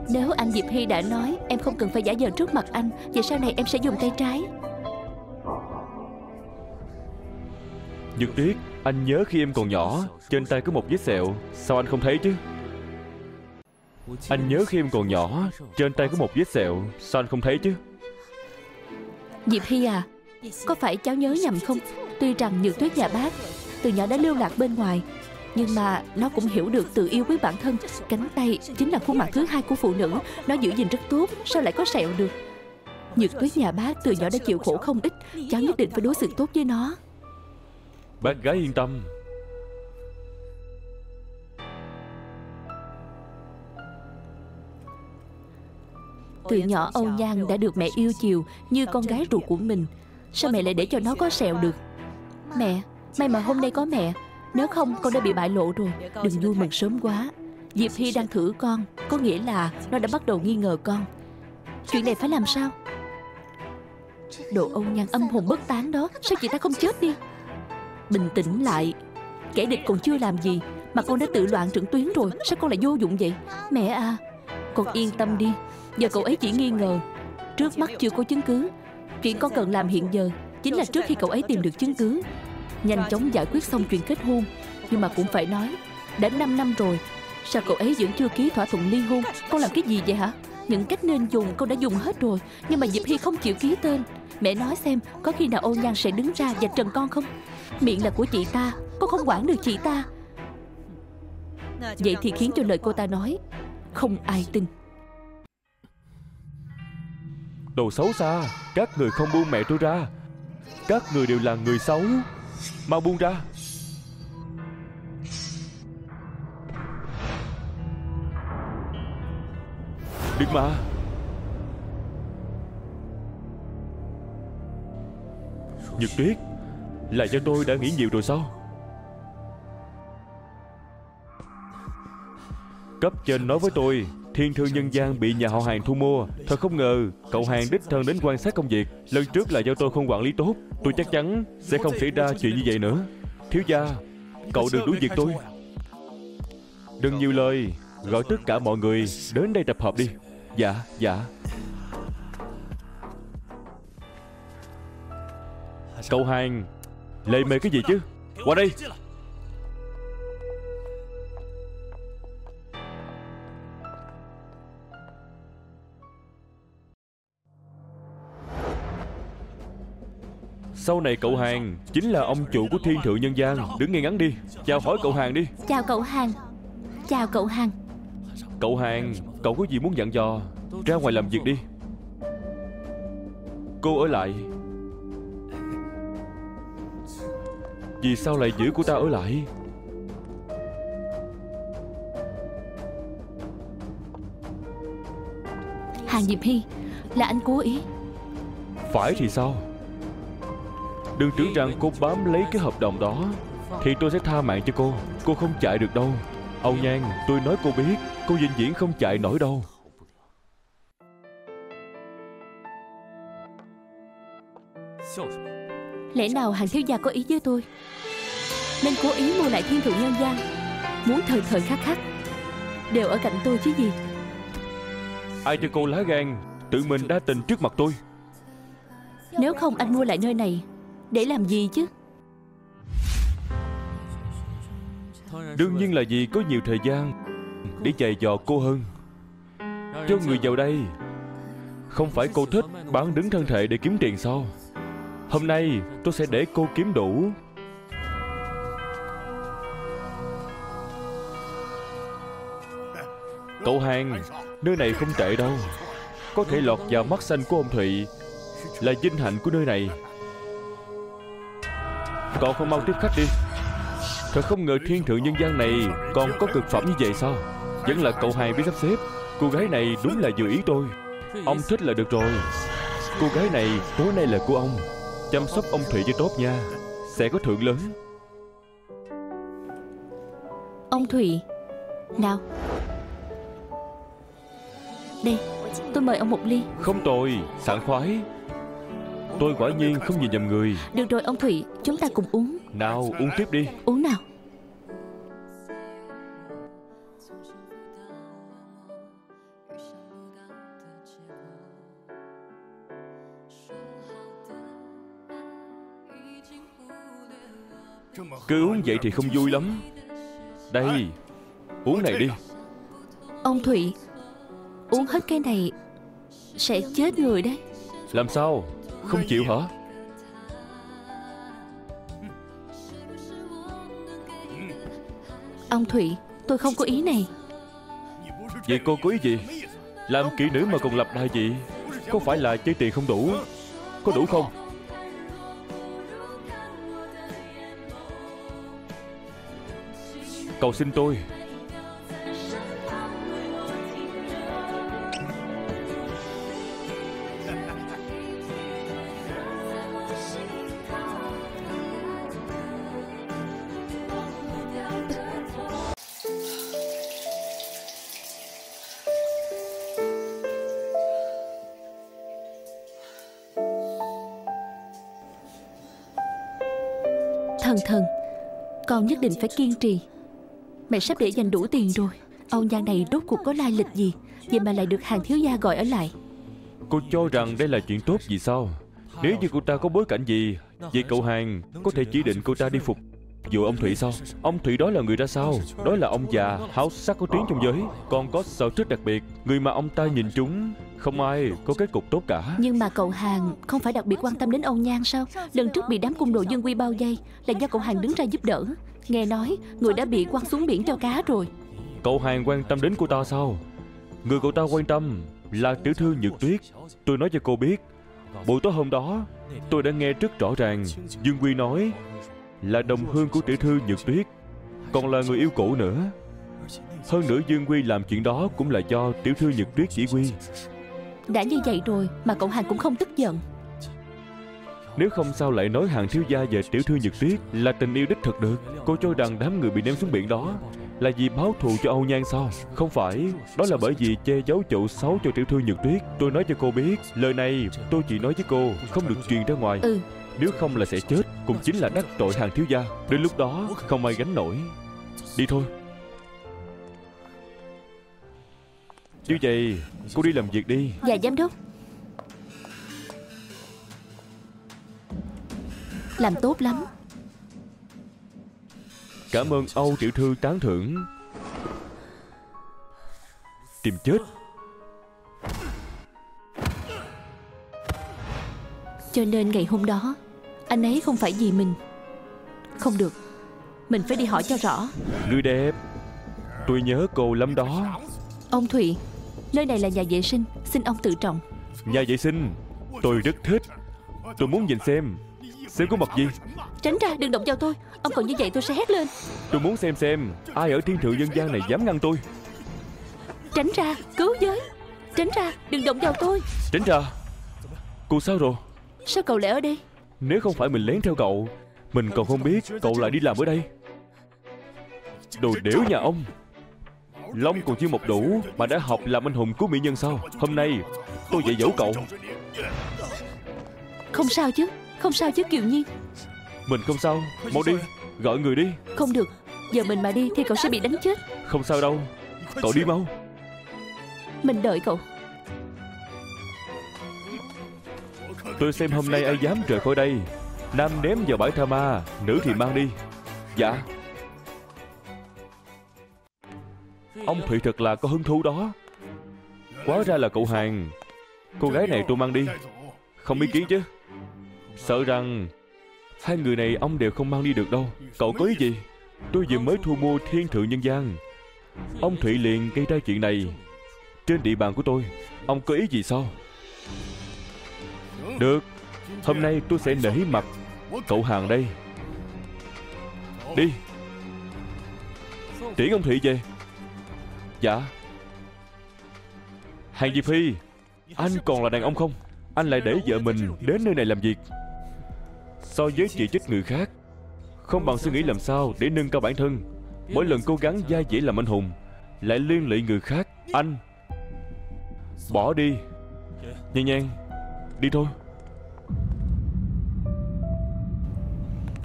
Nếu anh Diệp Hy đã nói Em không cần phải giả vờ trước mặt anh Vậy sau này em sẽ dùng tay trái. Nhược tuyết Anh nhớ khi em còn nhỏ Trên tay có một vết sẹo. Sao anh không thấy chứ? Anh nhớ khi em còn nhỏ Trên tay có một vết sẹo. Sao anh không thấy chứ? Diệp Hy à Có phải cháu nhớ nhầm không? Tuy rằng Nhược Tuyết nhà bác Từ nhỏ đã lưu lạc bên ngoài Nhưng mà nó cũng hiểu được tự yêu quý bản thân. Cánh tay chính là khuôn mặt thứ hai của phụ nữ. Nó giữ gìn rất tốt Sao lại có sẹo được? Nhược Tuyết nhà bác từ nhỏ đã chịu khổ không ít. Cháu nhất định phải đối xử tốt với nó. Bác gái yên tâm. Từ nhỏ Âu Nhan đã được mẹ yêu chiều Như con gái ruột của mình Sao mẹ lại để cho nó có sẹo được? Mẹ, May mà hôm nay có mẹ. Nếu không, con đã bị bại lộ rồi. Đừng vui mừng sớm quá. Diệp Hy đang thử con. Có nghĩa là nó đã bắt đầu nghi ngờ con. Chuyện này phải làm sao? Đồ Âu Nhan âm hồn bất tán đó. Sao chị ta không chết đi? Bình tĩnh lại. Kẻ địch còn chưa làm gì, Mà con đã tự loạn trưởng tuyến rồi. Sao con lại vô dụng vậy? Mẹ à Con yên tâm đi. Giờ cậu ấy chỉ nghi ngờ. Trước mắt chưa có chứng cứ. Chuyện con cần làm hiện giờ Chính là trước khi cậu ấy tìm được chứng cứ. Nhanh chóng giải quyết xong chuyện kết hôn. Nhưng mà cũng phải nói, Đã 5 năm rồi, Sao cậu ấy vẫn chưa ký thỏa thuận ly hôn? Con làm cái gì vậy hả? Những cách nên dùng con đã dùng hết rồi, Nhưng mà Diệp Hy không chịu ký tên. Mẹ nói xem, có khi nào ôn Nhan sẽ đứng ra và trần con không? Miệng là của chị ta, Con không quản được chị ta. Vậy thì khiến cho lời cô ta nói, Không ai tin. Đồ xấu xa. Các người không buông mẹ tôi ra. Các người đều là người xấu. Mau buông ra. Đừng mà Nhật Tuyết, Là do tôi đã nghĩ nhiều rồi sao? Cấp trên nói với tôi Thiên thư nhân gian bị nhà họ hàng thu mua. Thật không ngờ, cậu hàng đích thân đến quan sát công việc. Lần trước là do tôi không quản lý tốt, Tôi chắc chắn sẽ không xảy ra chuyện như vậy nữa. Thiếu gia, Cậu đừng đuổi việc tôi. Đừng nhiều lời, Gọi tất cả mọi người đến đây tập hợp đi. Dạ dạ. Cậu hàng Lệ mề cái gì chứ? Qua đây. Sau này cậu hàng Chính là ông chủ của thiên thượng nhân gian. Đứng ngay ngắn đi. Chào hỏi cậu hàng đi. Chào cậu hàng. Chào cậu hàng. Cậu hàng Cậu có gì muốn dặn dò? Ra ngoài làm việc đi. Cô ở lại. Vì sao lại giữ cô ta ở lại? Hàng Diệp Hy Là anh cố ý. Phải thì sao Đừng tưởng rằng cô bám lấy cái hợp đồng đó. Thì tôi sẽ tha mạng cho cô. Cô không chạy được đâu. Âu Nhan tôi nói cô biết. Cô vĩnh viễn không chạy nổi đâu. Lẽ nào hàng thiếu gia có ý với tôi? Nên cố ý mua lại thiên thượng nhân gian. Muốn thời thời khắc khắc. Đều ở cạnh tôi chứ gì. Ai cho cô lá gan? Tự mình đa tình trước mặt tôi. Nếu không anh mua lại nơi này để làm gì chứ? Đương nhiên là vì có nhiều thời gian Để dạy dò cô hơn Cho người giàu đây, Không phải cô thích bán đứng thân thể để kiếm tiền sao? Hôm nay tôi sẽ để cô kiếm đủ. Cậu hàng, Nơi này không tệ đâu. Có thể lọt vào mắt xanh của ông Thụy Là vinh hạnh của nơi này. Cậu không mau tiếp khách đi. Thật không ngờ thiên thượng nhân gian này Còn có cực phẩm như vậy sao? Vẫn là cậu hàng biết sắp xếp. Cô gái này đúng là vừa ý tôi. Ông thích là được rồi. Cô gái này tối nay là của ông. Chăm sóc ông Thụy cho tốt nha. Sẽ có thưởng lớn. Ông Thụy Nào. Đây Tôi mời ông một ly. Không tồi, sảng khoái Tôi quả nhiên không nhìn nhầm người. Được rồi ông Thụy Chúng ta cùng uống. Nào uống tiếp đi. Uống nào. Cứ uống vậy thì không vui lắm. Đây Uống này đi. Ông Thụy Uống hết cái này Sẽ chết người đấy. Làm sao Không chịu hả? Ông Thụy Tôi không có ý này. Vậy cô có ý gì? Làm kỹ nữ mà còn lập đại gì? Có phải là chơi tiền không đủ? Có đủ không? Cầu xin tôi Con nhất định phải kiên trì. Mẹ sắp để dành đủ tiền rồi. Âu Nhan này rốt cuộc có lai lịch gì? Vậy mà lại được hàng thiếu gia gọi ở lại. Cô cho rằng đây là chuyện tốt gì sao? Nếu như cô ta có bối cảnh gì, Vậy cậu hàng có thể chỉ định cô ta đi phục vụ ông Thủy sao? Ông Thủy đó là người ra sao? Đó là ông già háo sắc có tiếng trong giới Còn có sở thích đặc biệt. Người mà ông ta nhìn chúng Không ai có kết cục tốt cả. Nhưng mà cậu hàng không phải đặc biệt quan tâm đến Âu Nhan sao? Lần trước bị đám cung đồ dương quy bao vây Là do cậu hàng đứng ra giúp đỡ. Nghe nói người đã bị quăng xuống biển cho cá rồi. Cậu hàng quan tâm đến cô ta sao? Người cậu ta quan tâm là tiểu thư Nhược Tuyết. Tôi nói cho cô biết Buổi tối hôm đó Tôi đã nghe rất rõ ràng. Dương Quy nói Là đồng hương của tiểu thư Nhược Tuyết Còn là người yêu cũ nữa. Hơn nữa Dương Quy làm chuyện đó Cũng là do tiểu thư Nhược Tuyết chỉ huy. Đã như vậy rồi mà cậu Hàng cũng không tức giận. Nếu không sao lại nói hàng thiếu gia về tiểu thư Nhược Tuyết Là tình yêu đích thực được Cô cho rằng đám người bị ném xuống biển đó Là vì báo thù cho Âu Nhan sao. Không phải Đó là bởi vì che giấu chậu xấu cho tiểu thư Nhược Tuyết. Tôi nói cho cô biết Lời này tôi chỉ nói với cô Không được truyền ra ngoài. Ừ Nếu không là sẽ chết Cũng chính là đắc tội hàng thiếu gia. Đến lúc đó không ai gánh nổi. Đi thôi. Như vậy Cô đi làm việc đi. Dạ giám đốc. Làm tốt lắm. Cảm ơn Âu tiểu thư tán thưởng. Tìm chết. Cho nên ngày hôm đó Anh ấy không phải vì mình. Không được. Mình phải đi hỏi cho rõ. Người đẹp Tôi nhớ cô lắm đó. Ông Thụy Nơi này là nhà vệ sinh. Xin ông tự trọng. Nhà vệ sinh? Tôi rất thích. Tôi muốn nhìn xem. Xem có mặt gì? Tránh ra đừng động vào tôi. Ông còn như vậy tôi sẽ hét lên. Tôi muốn xem xem Ai ở thiên thượng dân gian này dám ngăn tôi. Tránh ra cứu giới. Tránh ra đừng động vào tôi. Tránh ra. Cô sao rồi? Sao cậu lại ở đây Nếu không phải mình lén theo cậu Mình còn không biết cậu lại đi làm ở đây. Đồ đểu nhà ông. Long còn chưa một đủ Mà đã học làm anh hùng cứu mỹ nhân sao? Hôm nay tôi dạy dỗ cậu. Không sao chứ Không sao chứ Kiều Nhiên. Mình không sao. Mau đi Gọi người đi. Không được Giờ mình mà đi thì cậu sẽ bị đánh chết. Không sao đâu. Cậu đi mau. Mình đợi cậu Tôi xem hôm nay ai dám rời khỏi đây. Nam ném vào bãi tha ma, Nữ thì mang đi. Dạ. Ông Thụy thật là có hứng thú đó. Quá ra là cậu hàng. Cô gái này tôi mang đi. Không ý kiến chứ. Sợ rằng Hai người này ông đều không mang đi được đâu. Cậu có ý gì? Tôi vừa mới thu mua thiên thượng nhân gian. Ông Thụy liền gây ra chuyện này Trên địa bàn của tôi. Ông có ý gì sao? Được. Hôm nay tôi sẽ nể mặt Cậu hàng đây. Đi. Tiễn ông thị về. Dạ. Hàng di Phi Anh còn là đàn ông không? Anh lại để vợ mình đến nơi này làm việc. So với chỉ trích người khác, Không bằng suy nghĩ làm sao để nâng cao bản thân. Mỗi lần cố gắng gia dễ làm anh hùng, Lại liên lụy người khác. Anh, Bỏ đi. Nhanh nhanh Đi thôi.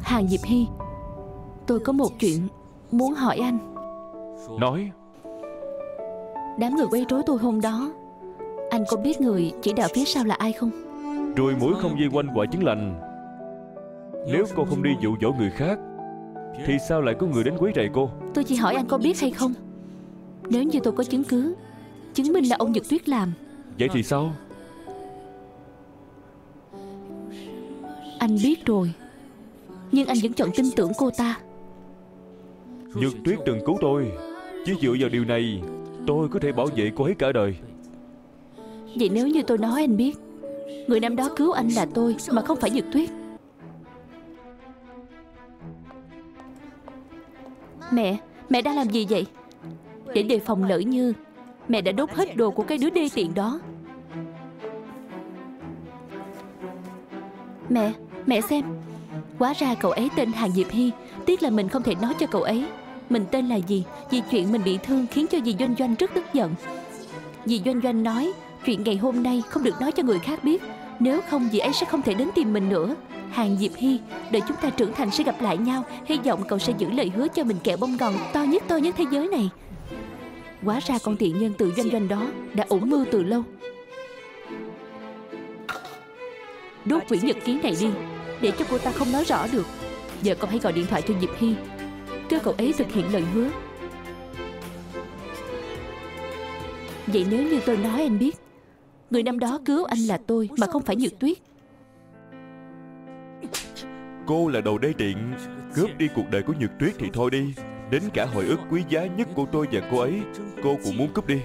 Hàng Diệp Hy Tôi có một chuyện Muốn hỏi anh. Nói. Đám người quấy rối tôi hôm đó Anh có biết người chỉ đạo phía sau là ai không? Ruồi mũi không dây quanh quả trứng lành. Nếu cô không đi dụ dỗ người khác Thì sao lại có người đến quấy rầy cô? Tôi chỉ hỏi anh có biết hay không. Nếu như tôi có chứng cứ Chứng minh là ông Nhật Tuyết làm. Vậy thì sao Anh biết rồi. Nhưng anh vẫn chọn tin tưởng cô ta. Nhược tuyết đừng cứu tôi. Chỉ dựa vào điều này Tôi có thể bảo vệ cô ấy cả đời. Vậy nếu như tôi nói anh biết Người năm đó cứu anh là tôi Mà không phải Nhật Tuyết. Mẹ Mẹ đang làm gì vậy? Để đề phòng lỡ như Mẹ đã đốt hết đồ của cái đứa đê tiện đó. Mẹ Mẹ xem. Quá ra cậu ấy tên Hàng Diệp Hy. Tiếc là mình không thể nói cho cậu ấy. Mình tên là gì? Vì chuyện mình bị thương khiến cho dì Doanh Doanh rất tức giận. Dì Doanh Doanh nói, Chuyện ngày hôm nay không được nói cho người khác biết. Nếu không, dì ấy sẽ không thể đến tìm mình nữa. Hàng Diệp Hy, Đợi chúng ta trưởng thành sẽ gặp lại nhau. Hy vọng cậu sẽ giữ lời hứa cho mình kẹo bông gòn To nhất to nhất thế giới này. Quá ra con tiện nhân tự doanh doanh đó Đã ủng mưu từ lâu. Đốt quyển nhật ký này đi Để cho cô ta không nói rõ được. Giờ cậu hãy gọi điện thoại cho Diệp Hy Kêu cậu ấy thực hiện lời hứa. Vậy nếu như tôi nói anh biết Người năm đó cứu anh là tôi Mà không phải Nhược Tuyết. Cô là đồ đê tiện Cướp đi cuộc đời của Nhược Tuyết thì thôi đi. Đến cả hồi ức quý giá nhất của tôi và cô ấy Cô cũng muốn cướp đi.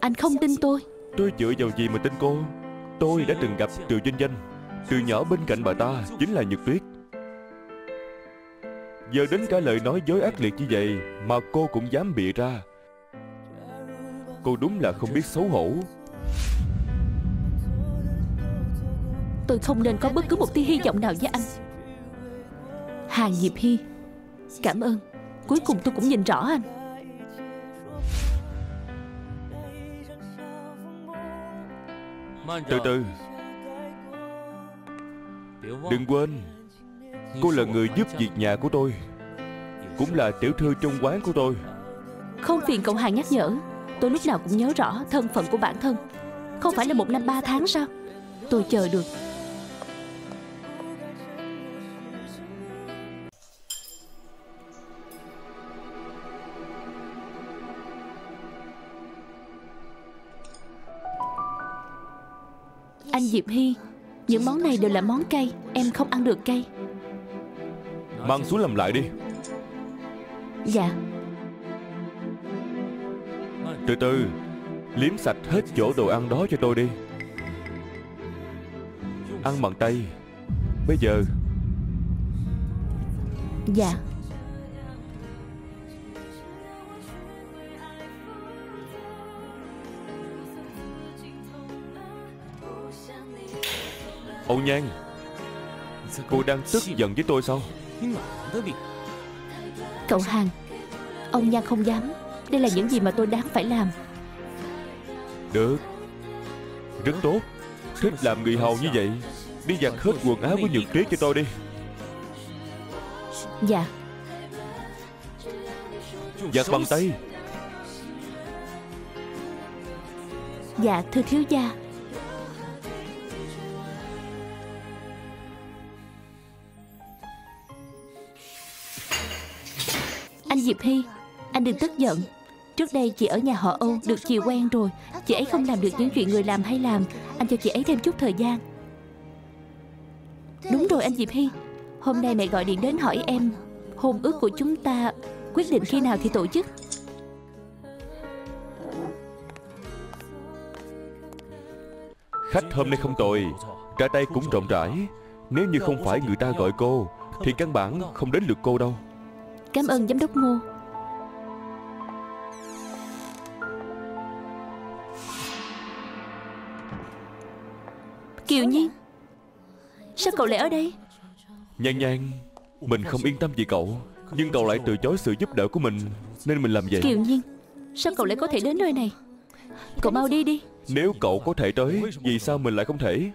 Anh không tin tôi. Tôi dựa vào gì mà tin cô Tôi đã từng gặp từ Doanh Doanh. Từ nhỏ bên cạnh bà ta chính là Nhật Tuyết. Giờ đến cả lời nói dối ác liệt như vậy Mà cô cũng dám bịa ra. Cô đúng là không biết xấu hổ. Tôi không nên có bất cứ một tia hy vọng nào với anh. Hà Diệp Hy Cảm ơn. Cuối cùng tôi cũng nhìn rõ anh. Từ từ. Đừng quên Cô là người giúp việc nhà của tôi Cũng là tiểu thư trong quán của tôi. Không phiền cậu Hàng nhắc nhở. Tôi lúc nào cũng nhớ rõ thân phận của bản thân. Không phải là một năm ba tháng sao? Tôi chờ được Diệp Hy. Những món này đều là món cay Em không ăn được cay. Mang xuống làm lại đi. Dạ. Từ từ Liếm sạch hết chỗ đồ ăn đó cho tôi đi. Ăn bằng tay. Bây giờ. Dạ Âu Nhan Cô đang tức giận với tôi sao? Cậu Hàng Ông Nhan không dám. Đây là những gì mà tôi đáng phải làm. Được. Rất tốt. Thích làm người hầu như vậy Đi giặt hết quần áo của Nhật Tuyết cho tôi đi. Dạ. Giặt bằng tay. Dạ thưa thiếu gia Diệp Hy. Anh đừng tức giận. Trước đây chị ở nhà họ Âu được chị quen rồi. Chị ấy không làm được những chuyện người làm hay làm. Anh cho chị ấy thêm chút thời gian. Đúng rồi anh Diệp Hy. Hôm nay mẹ gọi điện đến hỏi em. Hôn ước của chúng ta Quyết định khi nào thì tổ chức. Khách hôm nay không tồi. Ra tay cũng rộng rãi. Nếu như không phải người ta gọi cô, Thì căn bản không đến lượt cô đâu. Cảm ơn giám đốc Ngô. Kiều Nhiên Sao cậu lại ở đây? Nhan nhan Mình không yên tâm vì cậu Nhưng cậu lại từ chối sự giúp đỡ của mình Nên mình làm vậy. Kiều Nhiên Sao cậu lại có thể đến nơi này? Cậu mau đi đi. Nếu cậu có thể tới Vì sao mình lại không thể?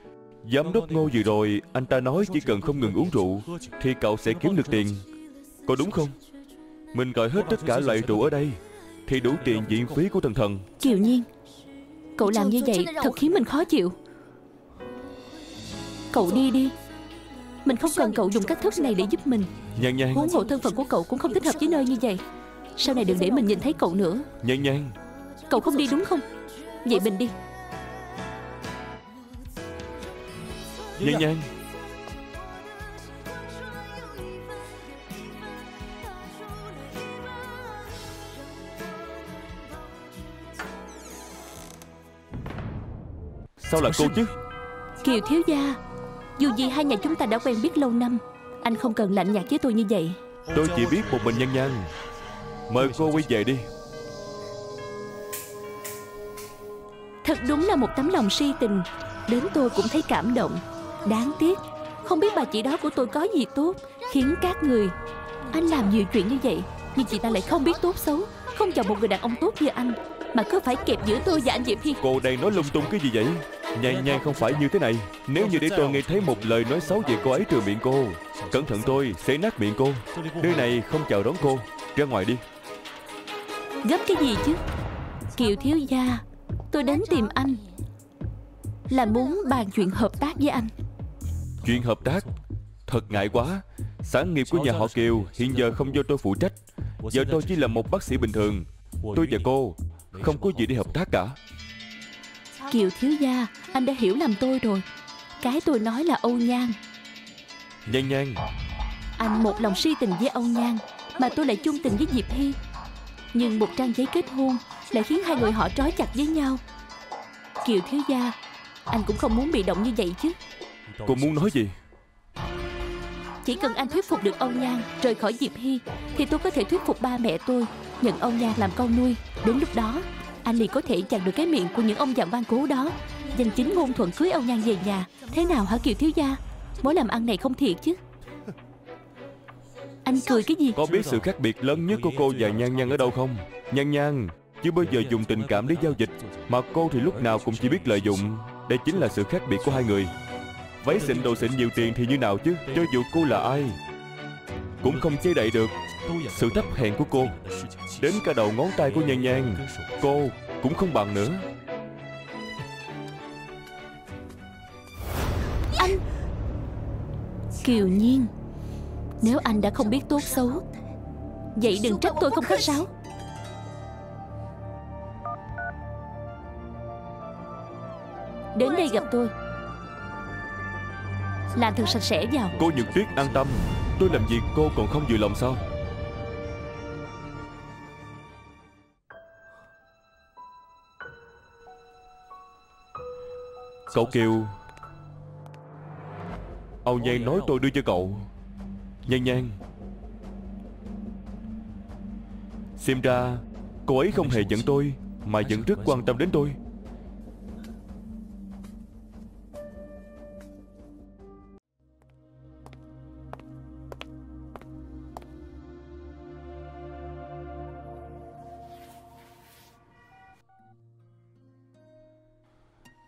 Giám đốc ngô vừa rồi Anh ta nói chỉ cần không ngừng uống rượu Thì cậu sẽ kiếm được tiền. Có đúng không Mình gọi hết tất cả loại rượu ở đây Thì đủ tiền viện phí của thần thần. Kiều Nhiên Cậu làm như vậy thật khiến mình khó chịu. Cậu đi đi Mình không cần cậu dùng cách thức này để giúp mình. Nhan nhan. Huống hộ thân phận của cậu cũng không thích hợp với nơi như vậy. Sau này đừng để mình nhìn thấy cậu nữa. Nhan nhan. Cậu không đi đúng không? Vậy mình đi. Nhan nhan Sao là cô chứ? Kiều thiếu gia Dù gì hai nhà chúng ta đã quen biết lâu năm Anh không cần lạnh nhạt với tôi như vậy. Tôi chỉ biết một mình nhan nhan Mời cô quay về đi. Thật đúng là một tấm lòng si tình. Đến tôi cũng thấy cảm động. Đáng tiếc Không biết bà chị đó của tôi có gì tốt Khiến các người. Anh làm nhiều chuyện như vậy Nhưng chị ta lại không biết tốt xấu Không chọn một người đàn ông tốt như anh Mà cứ phải kẹp giữa tôi và anh Diệp Hi Cô đang nói lung tung cái gì vậy? Nhan nhan không phải như thế này. Nếu như để tôi nghe thấy một lời nói xấu về cô ấy từ miệng cô Cẩn thận tôi sẽ nát miệng cô. Nơi này không chào đón cô. Ra ngoài đi. Gấp cái gì chứ? Kiều thiếu gia Tôi đến tìm anh. Là muốn bàn chuyện hợp tác với anh. Chuyện hợp tác? Thật ngại quá. Sản nghiệp của nhà họ Kiều hiện giờ không do tôi phụ trách. Giờ tôi chỉ là một bác sĩ bình thường. Tôi và cô Không có gì để hợp tác cả. Kiều thiếu gia Anh đã hiểu lầm tôi rồi. Cái tôi nói là Âu Nhan. Nhan nhan Anh một lòng si tình với Âu Nhan Mà tôi lại chung tình với Diệp Hy. Nhưng một trang giấy kết hôn Lại khiến hai người họ trói chặt với nhau. Kiều thiếu gia Anh cũng không muốn bị động như vậy chứ. Cô muốn nói gì? Chỉ cần anh thuyết phục được Âu Nhan Rời khỏi Diệp Hy Thì tôi có thể thuyết phục ba mẹ tôi Nhận Âu Nhan làm con nuôi. Đến lúc đó Anh liền có thể chặn được cái miệng của những ông già ngoan cố đó. Danh chính ngôn thuận cưới Âu Nhan về nhà. Thế nào hả Kiều Thiếu Gia? Mối làm ăn này không thiệt chứ. Anh cười cái gì? Có biết sự khác biệt lớn nhất của cô và Nhan Nhan ở đâu không? Nhan Nhan Chưa bao giờ dùng tình cảm để giao dịch Mà cô thì lúc nào cũng chỉ biết lợi dụng. Đây chính là sự khác biệt của hai người. Váy xịn đồ xịn nhiều tiền thì như nào chứ? Cho dù cô là ai Cũng không che đậy được Sự thấp hèn của cô Đến cả đầu ngón tay của Nhan Nhan Cô cũng không bằng nữa. Kiều Nhiên Nếu anh đã không biết tốt xấu Vậy đừng trách tôi không khách sáo. Đến đây gặp tôi. Làm thật sạch sẽ vào. Cô Nhật Tuyết an tâm. Tôi làm việc cô còn không vừa lòng sao Cậu Kiều Âu Nhan nói tôi đưa cho cậu. Nhan Nhan Xem ra Cô ấy không hề giận tôi Mà vẫn rất quan tâm đến tôi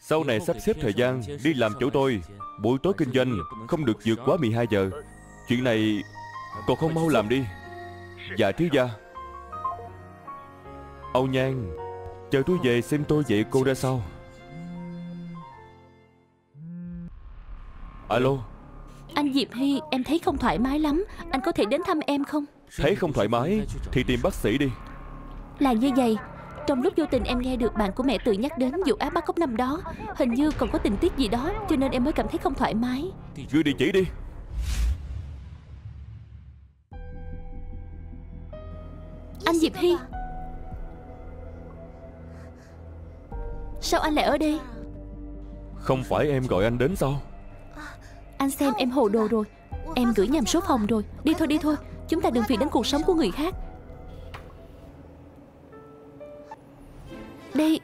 Sau này sắp xếp thời gian đi làm chỗ tôi Buổi tối kinh doanh không được vượt quá 12 giờ. Chuyện này còn không mau làm đi. Dạ thiếu gia. Âu Nhan Chờ tôi về xem tôi dạy cô ra sao. Alo. Anh Diệp Hy em thấy không thoải mái lắm. Anh có thể đến thăm em không? Thấy không thoải mái Thì tìm bác sĩ đi. Là như vậy Trong lúc vô tình em nghe được bạn của mẹ tự nhắc đến vụ ác bắt cóc năm đó Hình như còn có tình tiết gì đó Cho nên em mới cảm thấy không thoải mái. Gửi địa chỉ đi. Anh Diệp Hy. Sao anh lại ở đây? Không phải em gọi anh đến sao? Anh xem em hồ đồ rồi. Em gửi nhầm số phòng rồi. Đi thôi đi thôi. Chúng ta đừng vì đến cuộc sống của người khác Đây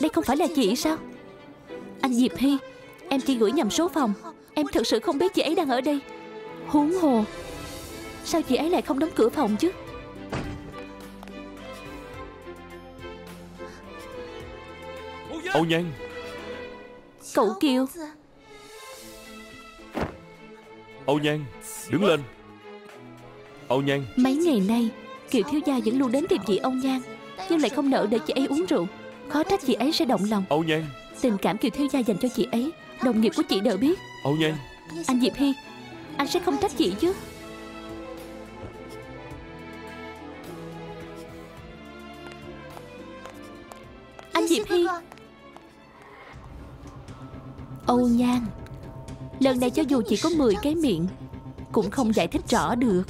Đây không phải là chị sao? Anh Diệp Hy Em chỉ gửi nhầm số phòng. Em thật sự không biết chị ấy đang ở đây. Huống hồ Sao chị ấy lại không đóng cửa phòng chứ? Âu Nhan Cậu Kiều. Âu Nhan Đứng lên. Âu Nhan Mấy ngày nay Kiều thiếu gia vẫn luôn đến tìm chị Âu Nhan Nhưng lại không nỡ để chị ấy uống rượu. Khó trách chị ấy sẽ động lòng. Âu Nhan. Tình cảm Kiều thiếu gia dành cho chị ấy Đồng nghiệp của chị đều biết. Âu Nhan. Anh Diệp Hy Anh sẽ không trách chị chứ. Anh Diệp Hy Âu Nhan Lần này cho dù chỉ có 10 cái miệng Cũng không giải thích rõ được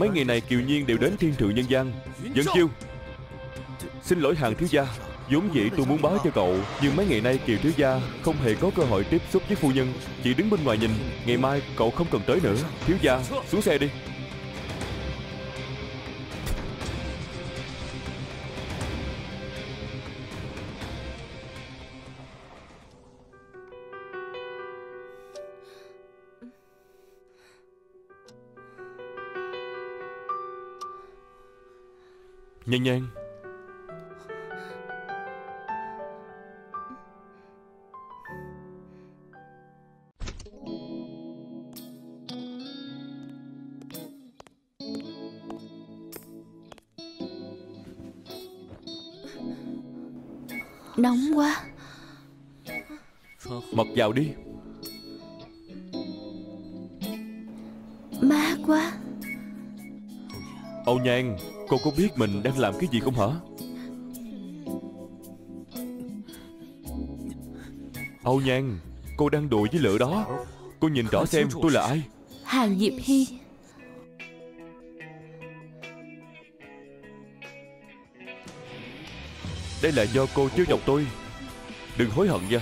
Mấy ngày này Kiều Nhiên đều đến thiên thượng nhân gian. Dẫn chiêu. Xin lỗi hàng thiếu gia. Vốn dĩ tôi muốn báo cho cậu, Nhưng mấy ngày nay Kiều thiếu gia không hề có cơ hội tiếp xúc với phu nhân. Chỉ đứng bên ngoài nhìn. Ngày mai cậu không cần tới nữa. Thiếu gia, xuống xe đi. Nhan nhan Nóng quá. Mặc vào đi. Mát quá Âu Nhan Cô có biết mình đang làm cái gì không hả? Âu Nhan Cô đang đùa với lửa đó. Cô nhìn rõ xem tôi là ai. Hà Diệp Hy. Đây là do cô trêu chọc tôi. Đừng hối hận nha.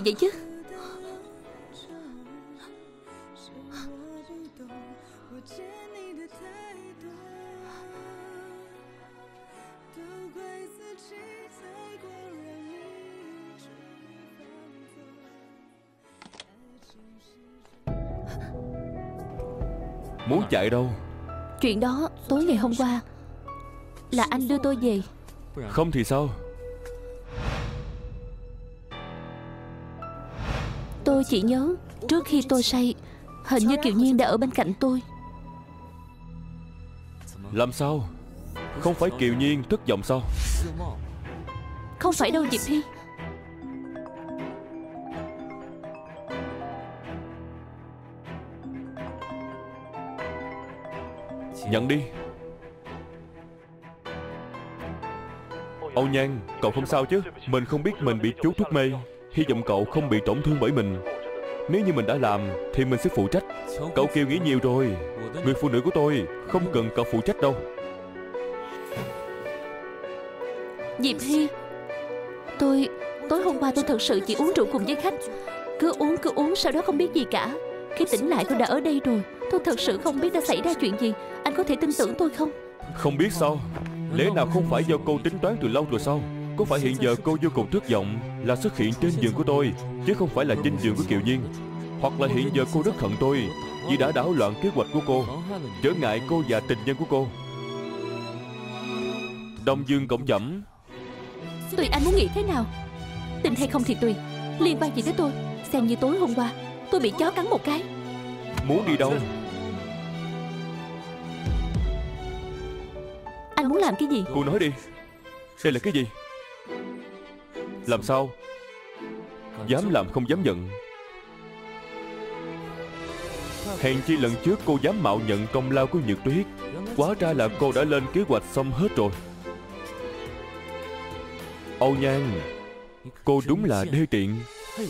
Gì vậy chứ? Muốn chạy đâu? Chuyện đó tối ngày hôm qua Là anh đưa tôi về. Không thì sao Tôi chỉ nhớ Trước khi tôi say Hình như Kiều Nhiên đã ở bên cạnh tôi. Làm sao? Không phải Kiều Nhiên thất vọng sao? Không phải đâu Diệp Thi Nhận đi. Âu Nhan Cậu không sao chứ? Mình không biết mình bị chú thuốc mê Hy vọng cậu không bị tổn thương bởi mình. Nếu như mình đã làm Thì mình sẽ phụ trách. Cậu kêu nghĩ nhiều rồi. Người phụ nữ của tôi Không cần cậu phụ trách đâu. Diệp Thi Tôi Tối hôm qua tôi thật sự chỉ uống rượu cùng với khách. Cứ uống cứ uống Sau đó không biết gì cả. Khi tỉnh lại tôi đã ở đây rồi. Tôi thật sự không biết đã xảy ra chuyện gì. Anh có thể tin tưởng tôi không? Không biết sao. Lẽ nào không phải do cô tính toán từ lâu rồi sao Có phải hiện giờ cô vô cùng thất vọng Là xuất hiện trên giường của tôi Chứ không phải là trên giường của Kiều Nhiên? Hoặc là hiện giờ cô rất hận tôi Vì đã đảo loạn kế hoạch của cô Trở ngại cô và tình nhân của cô? Đông Dương Cộng Chẩm. Tùy anh muốn nghĩ thế nào? Tin hay không thì tùy. Liên quan gì tới tôi? Xem như tối hôm qua Tôi bị chó cắn một cái. Muốn đi đâu? Anh muốn làm cái gì? Cô nói đi. Đây là cái gì làm sao? Dám làm không dám nhận. Hèn chi lần trước cô dám mạo nhận công lao của Nhược Tuyết. Quá ra là cô đã lên kế hoạch xong hết rồi. Âu Nhan, Cô đúng là đê tiện.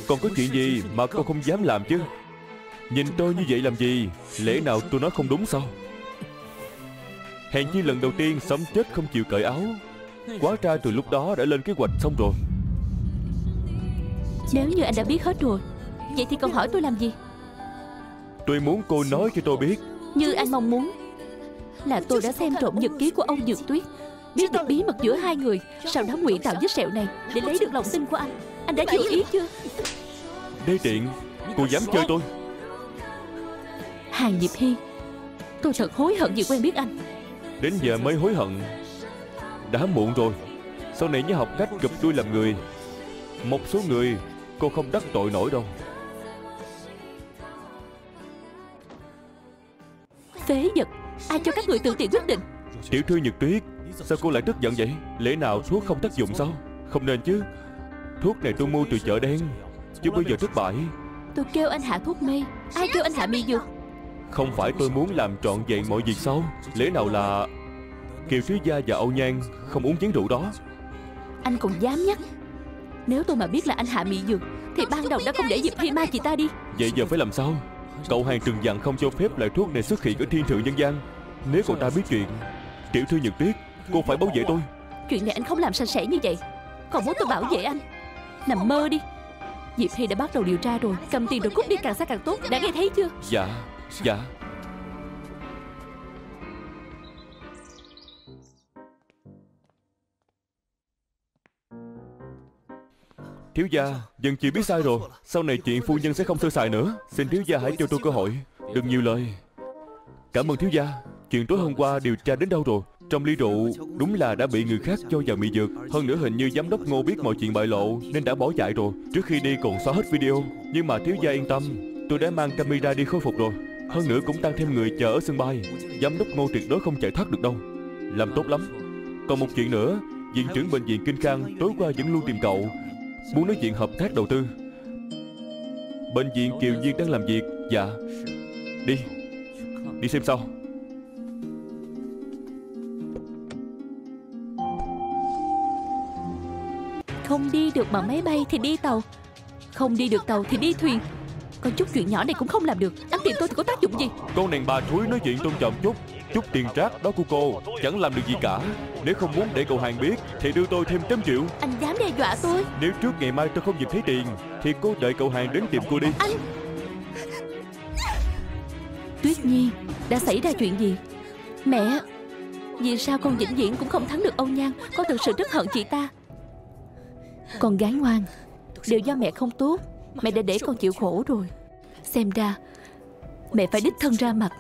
Còn có chuyện gì mà cô không dám làm chứ? Nhìn tôi như vậy làm gì? Lẽ nào tôi nói không đúng sao? Hèn chi lần đầu tiên sống chết không chịu cởi áo. Quá ra từ lúc đó đã lên kế hoạch xong rồi. Nếu như anh đã biết hết rồi Vậy thì còn hỏi tôi làm gì? Tôi muốn cô nói cho tôi biết. Như anh mong muốn Là tôi đã xem trộm nhật ký của ông Dược Tuyết. Biết được bí mật giữa hai người Sau đó ngụy tạo vết sẹo này Để lấy được lòng tin của anh. Anh đã chịu ý chưa? Đê tiện Cô dám chơi tôi. Hàng Diệp Hy Tôi thật hối hận vì quen biết anh. Đến giờ mới hối hận. Đã muộn rồi. Sau này nhớ học cách gập đuôi làm người. Một số người Cô không đắc tội nổi đâu. Phế vật. Ai cho các người tự tiện quyết định? Tiểu thư Nhật Tuyết Sao cô lại tức giận vậy? Lẽ nào thuốc không tác dụng sao? Không nên chứ. Thuốc này tôi mua từ chợ đen Chứ bây giờ thất bại. Tôi kêu anh hạ thuốc mê. Ai kêu anh hạ mi dược? Không phải tôi muốn làm trọn vẹn mọi việc sao? Lẽ nào là Kiều Thứ Gia và Âu Nhan Không uống chén rượu đó? Anh còn dám nhắc Nếu tôi mà biết là anh hạ mị dược Thì ban đầu đã không để Diệp Hy ma chị ta đi. Vậy giờ phải làm sao? Cậu hàng trừng dặn không cho phép loại thuốc này xuất hiện ở thiên thượng nhân gian. Nếu cậu ta biết chuyện Tiểu thư Nhật Tuyết Cô phải bảo vệ tôi. Chuyện này anh không làm sạch sẽ như vậy. Còn muốn tôi bảo vệ anh? Nằm mơ đi. Diệp Hy đã bắt đầu điều tra rồi. Cầm tiền rồi cút đi càng xa càng tốt. Đã nghe thấy chưa? Dạ Dạ Thiếu gia, Dân chị biết sai rồi. Sau này chuyện phu nhân sẽ không sơ sài nữa. Xin thiếu gia hãy cho tôi cơ hội. Đừng nhiều lời. Cảm ơn thiếu gia. Chuyện tối hôm qua điều tra đến đâu rồi? Trong ly rượu, Đúng là đã bị người khác cho vào mị dược Hơn nữa hình như giám đốc ngô biết mọi chuyện bại lộ, Nên đã bỏ chạy rồi. Trước khi đi còn xóa hết video. Nhưng mà thiếu gia yên tâm. Tôi đã mang camera đi khôi phục rồi. Hơn nữa cũng tăng thêm người chờ ở sân bay. Giám đốc ngô tuyệt đối không chạy thoát được đâu. Làm tốt lắm. Còn một chuyện nữa. Viện trưởng bệnh viện Kinh Khang tối qua vẫn luôn tìm cậu. Muốn nói chuyện hợp tác đầu tư. Bệnh viện Kiều Duyên đang làm việc. Dạ. Đi. Đi xem sao Không đi được bằng máy bay thì đi tàu. Không đi được tàu thì đi thuyền. Còn chút chuyện nhỏ này cũng không làm được. Đăng tiền tôi thì có tác dụng gì? Con đàn bà thúi nói chuyện tôn trọng chút. Chút tiền trác đó của cô Chẳng làm được gì cả. Nếu không muốn để cậu hàng biết Thì đưa tôi thêm trăm triệu. Anh dám đe dọa tôi? Nếu trước ngày mai tôi không nhìn thấy tiền Thì cô đợi cậu hàng đến tìm cô đi. Anh! Tuyết Nhi Đã xảy ra chuyện gì? Mẹ Vì sao con vĩnh viễn cũng không thắng được Âu Nhan? Con thực sự rất hận chị ta. Con gái ngoan Đều do mẹ không tốt. Mẹ đã để con chịu khổ rồi. Xem ra Mẹ phải đích thân ra mặt.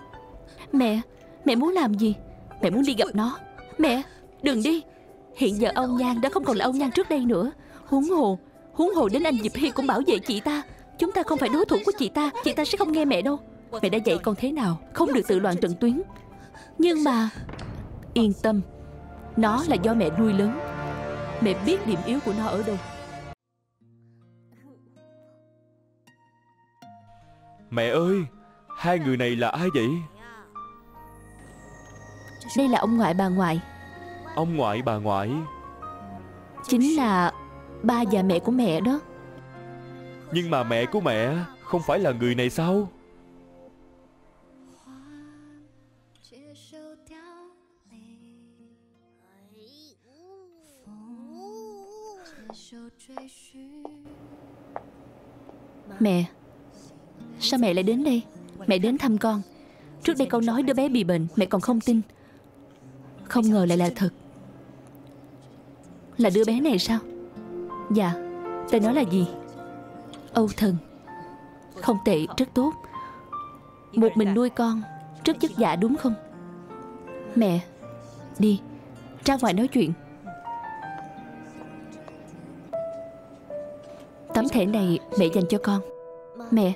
Mẹ Mẹ muốn làm gì? Mẹ muốn đi gặp nó. Mẹ, Đừng đi. Hiện giờ ông Nhan đã không còn là ông Nhan trước đây nữa. Huống hồ Huống hồ đến anh Diệp Hy cũng bảo vệ chị ta. Chúng ta không phải đối thủ của chị ta. Chị ta sẽ không nghe mẹ đâu. Mẹ đã dạy con thế nào, Không được tự loạn trận tuyến. Nhưng mà, Yên tâm. Nó là do mẹ nuôi lớn. Mẹ biết điểm yếu của nó ở đâu. Mẹ ơi, Hai người này là ai vậy? Đây là ông ngoại bà ngoại. Ông ngoại bà ngoại. Chính là ba và mẹ của mẹ đó. Nhưng mà mẹ của mẹ không phải là người này sao? Mẹ Sao mẹ lại đến đây? Mẹ đến thăm con. Trước đây con nói đứa bé bị bệnh Mẹ còn không tin. Không ngờ lại là thật. Là đứa bé này sao? Dạ Tên nó là gì? Âu thần. Không tệ rất tốt. Một mình nuôi con Rất vất vả đúng không? Mẹ Đi Ra ngoài nói chuyện. Tấm thẻ này mẹ dành cho con. Mẹ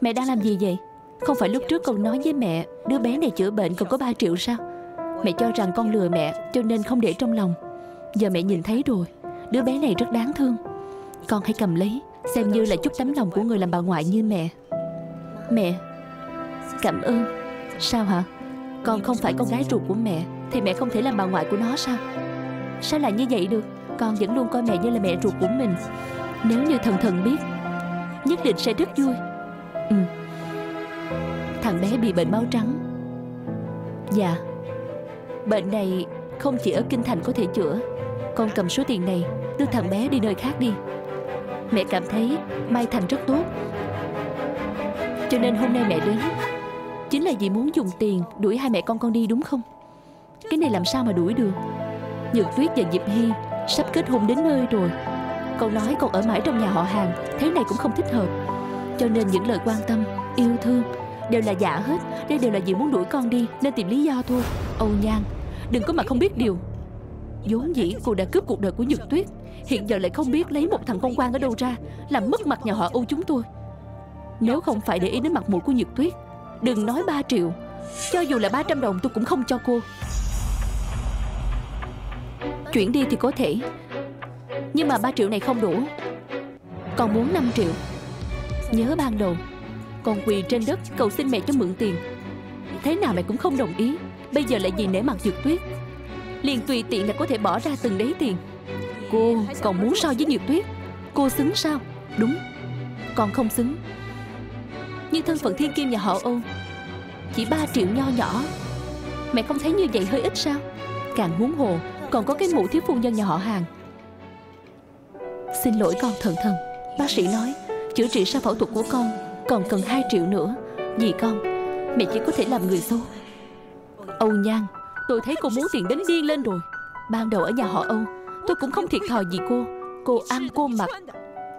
Mẹ đang làm gì vậy? Không phải lúc trước con nói với mẹ Đứa bé này chữa bệnh còn có 3 triệu sao Mẹ cho rằng con lừa mẹ, Cho nên không để trong lòng. Giờ mẹ nhìn thấy rồi, Đứa bé này rất đáng thương. Con hãy cầm lấy, Xem như là chút tấm lòng của người làm bà ngoại như mẹ. Mẹ, Cảm ơn. Sao hả? Con không phải con gái ruột của mẹ, Thì mẹ không thể làm bà ngoại của nó sao? Sao lại như vậy được? Con vẫn luôn coi mẹ như là mẹ ruột của mình. Nếu như thần thần biết, Nhất định sẽ rất vui. Ừ. Thằng bé bị bệnh máu trắng. Dạ. Bệnh này không chỉ ở Kinh Thành có thể chữa Con cầm số tiền này Đưa thằng bé đi nơi khác đi. Mẹ cảm thấy Mai Thành rất tốt. Cho nên hôm nay mẹ đến. Chính là vì muốn dùng tiền Đuổi hai mẹ con con đi đúng không? Cái này làm sao mà đuổi được? Nhược Tuyết và Diệp Hy Sắp kết hôn đến nơi rồi. Con nói con ở mãi trong nhà họ hàng Thế này cũng không thích hợp. Cho nên những lời quan tâm, yêu thương Đều là giả hết Đây đều là vì muốn đuổi con đi Nên tìm lý do thôi. Âu Nhan Đừng có mà không biết điều. Vốn dĩ cô đã cướp cuộc đời của Nhật Tuyết, Hiện giờ lại không biết lấy một thằng con quan ở đâu ra, Làm mất mặt nhà họ Âu chúng tôi. Nếu không phải để ý đến mặt mũi của Nhật Tuyết, Đừng nói 3 triệu. Cho dù là 300 đồng, tôi cũng không cho cô. Chuyển đi thì có thể, Nhưng mà 3 triệu này không đủ. Còn muốn 5 triệu, Nhớ ban đầu. Con quỳ trên đất cầu xin mẹ cho mượn tiền. Thế nào mẹ cũng không đồng ý. Bây giờ lại vì nể mặt Dược Tuyết. Liền tùy tiện là có thể bỏ ra từng đấy tiền. Cô còn muốn so với Dược Tuyết? Cô xứng sao? Đúng. Còn không xứng. Nhưng thân phận thiên kim nhà họ Âu, Chỉ 3 triệu nho nhỏ. Mẹ không thấy như vậy hơi ít sao? Càng huống hồ, Còn có cái mụ thiếu phu nhân nhà họ hàng. Xin lỗi con thần thần. Bác sĩ nói, Chữa trị sau phẫu thuật của con Còn cần 2 triệu nữa. Vì con, Mẹ chỉ có thể làm người xấu. Âu Nhan, Tôi thấy cô muốn tiền đến điên lên rồi. Ban đầu ở nhà họ Âu, Tôi cũng không thiệt thòi gì cô. Cô ăn, cô mặc,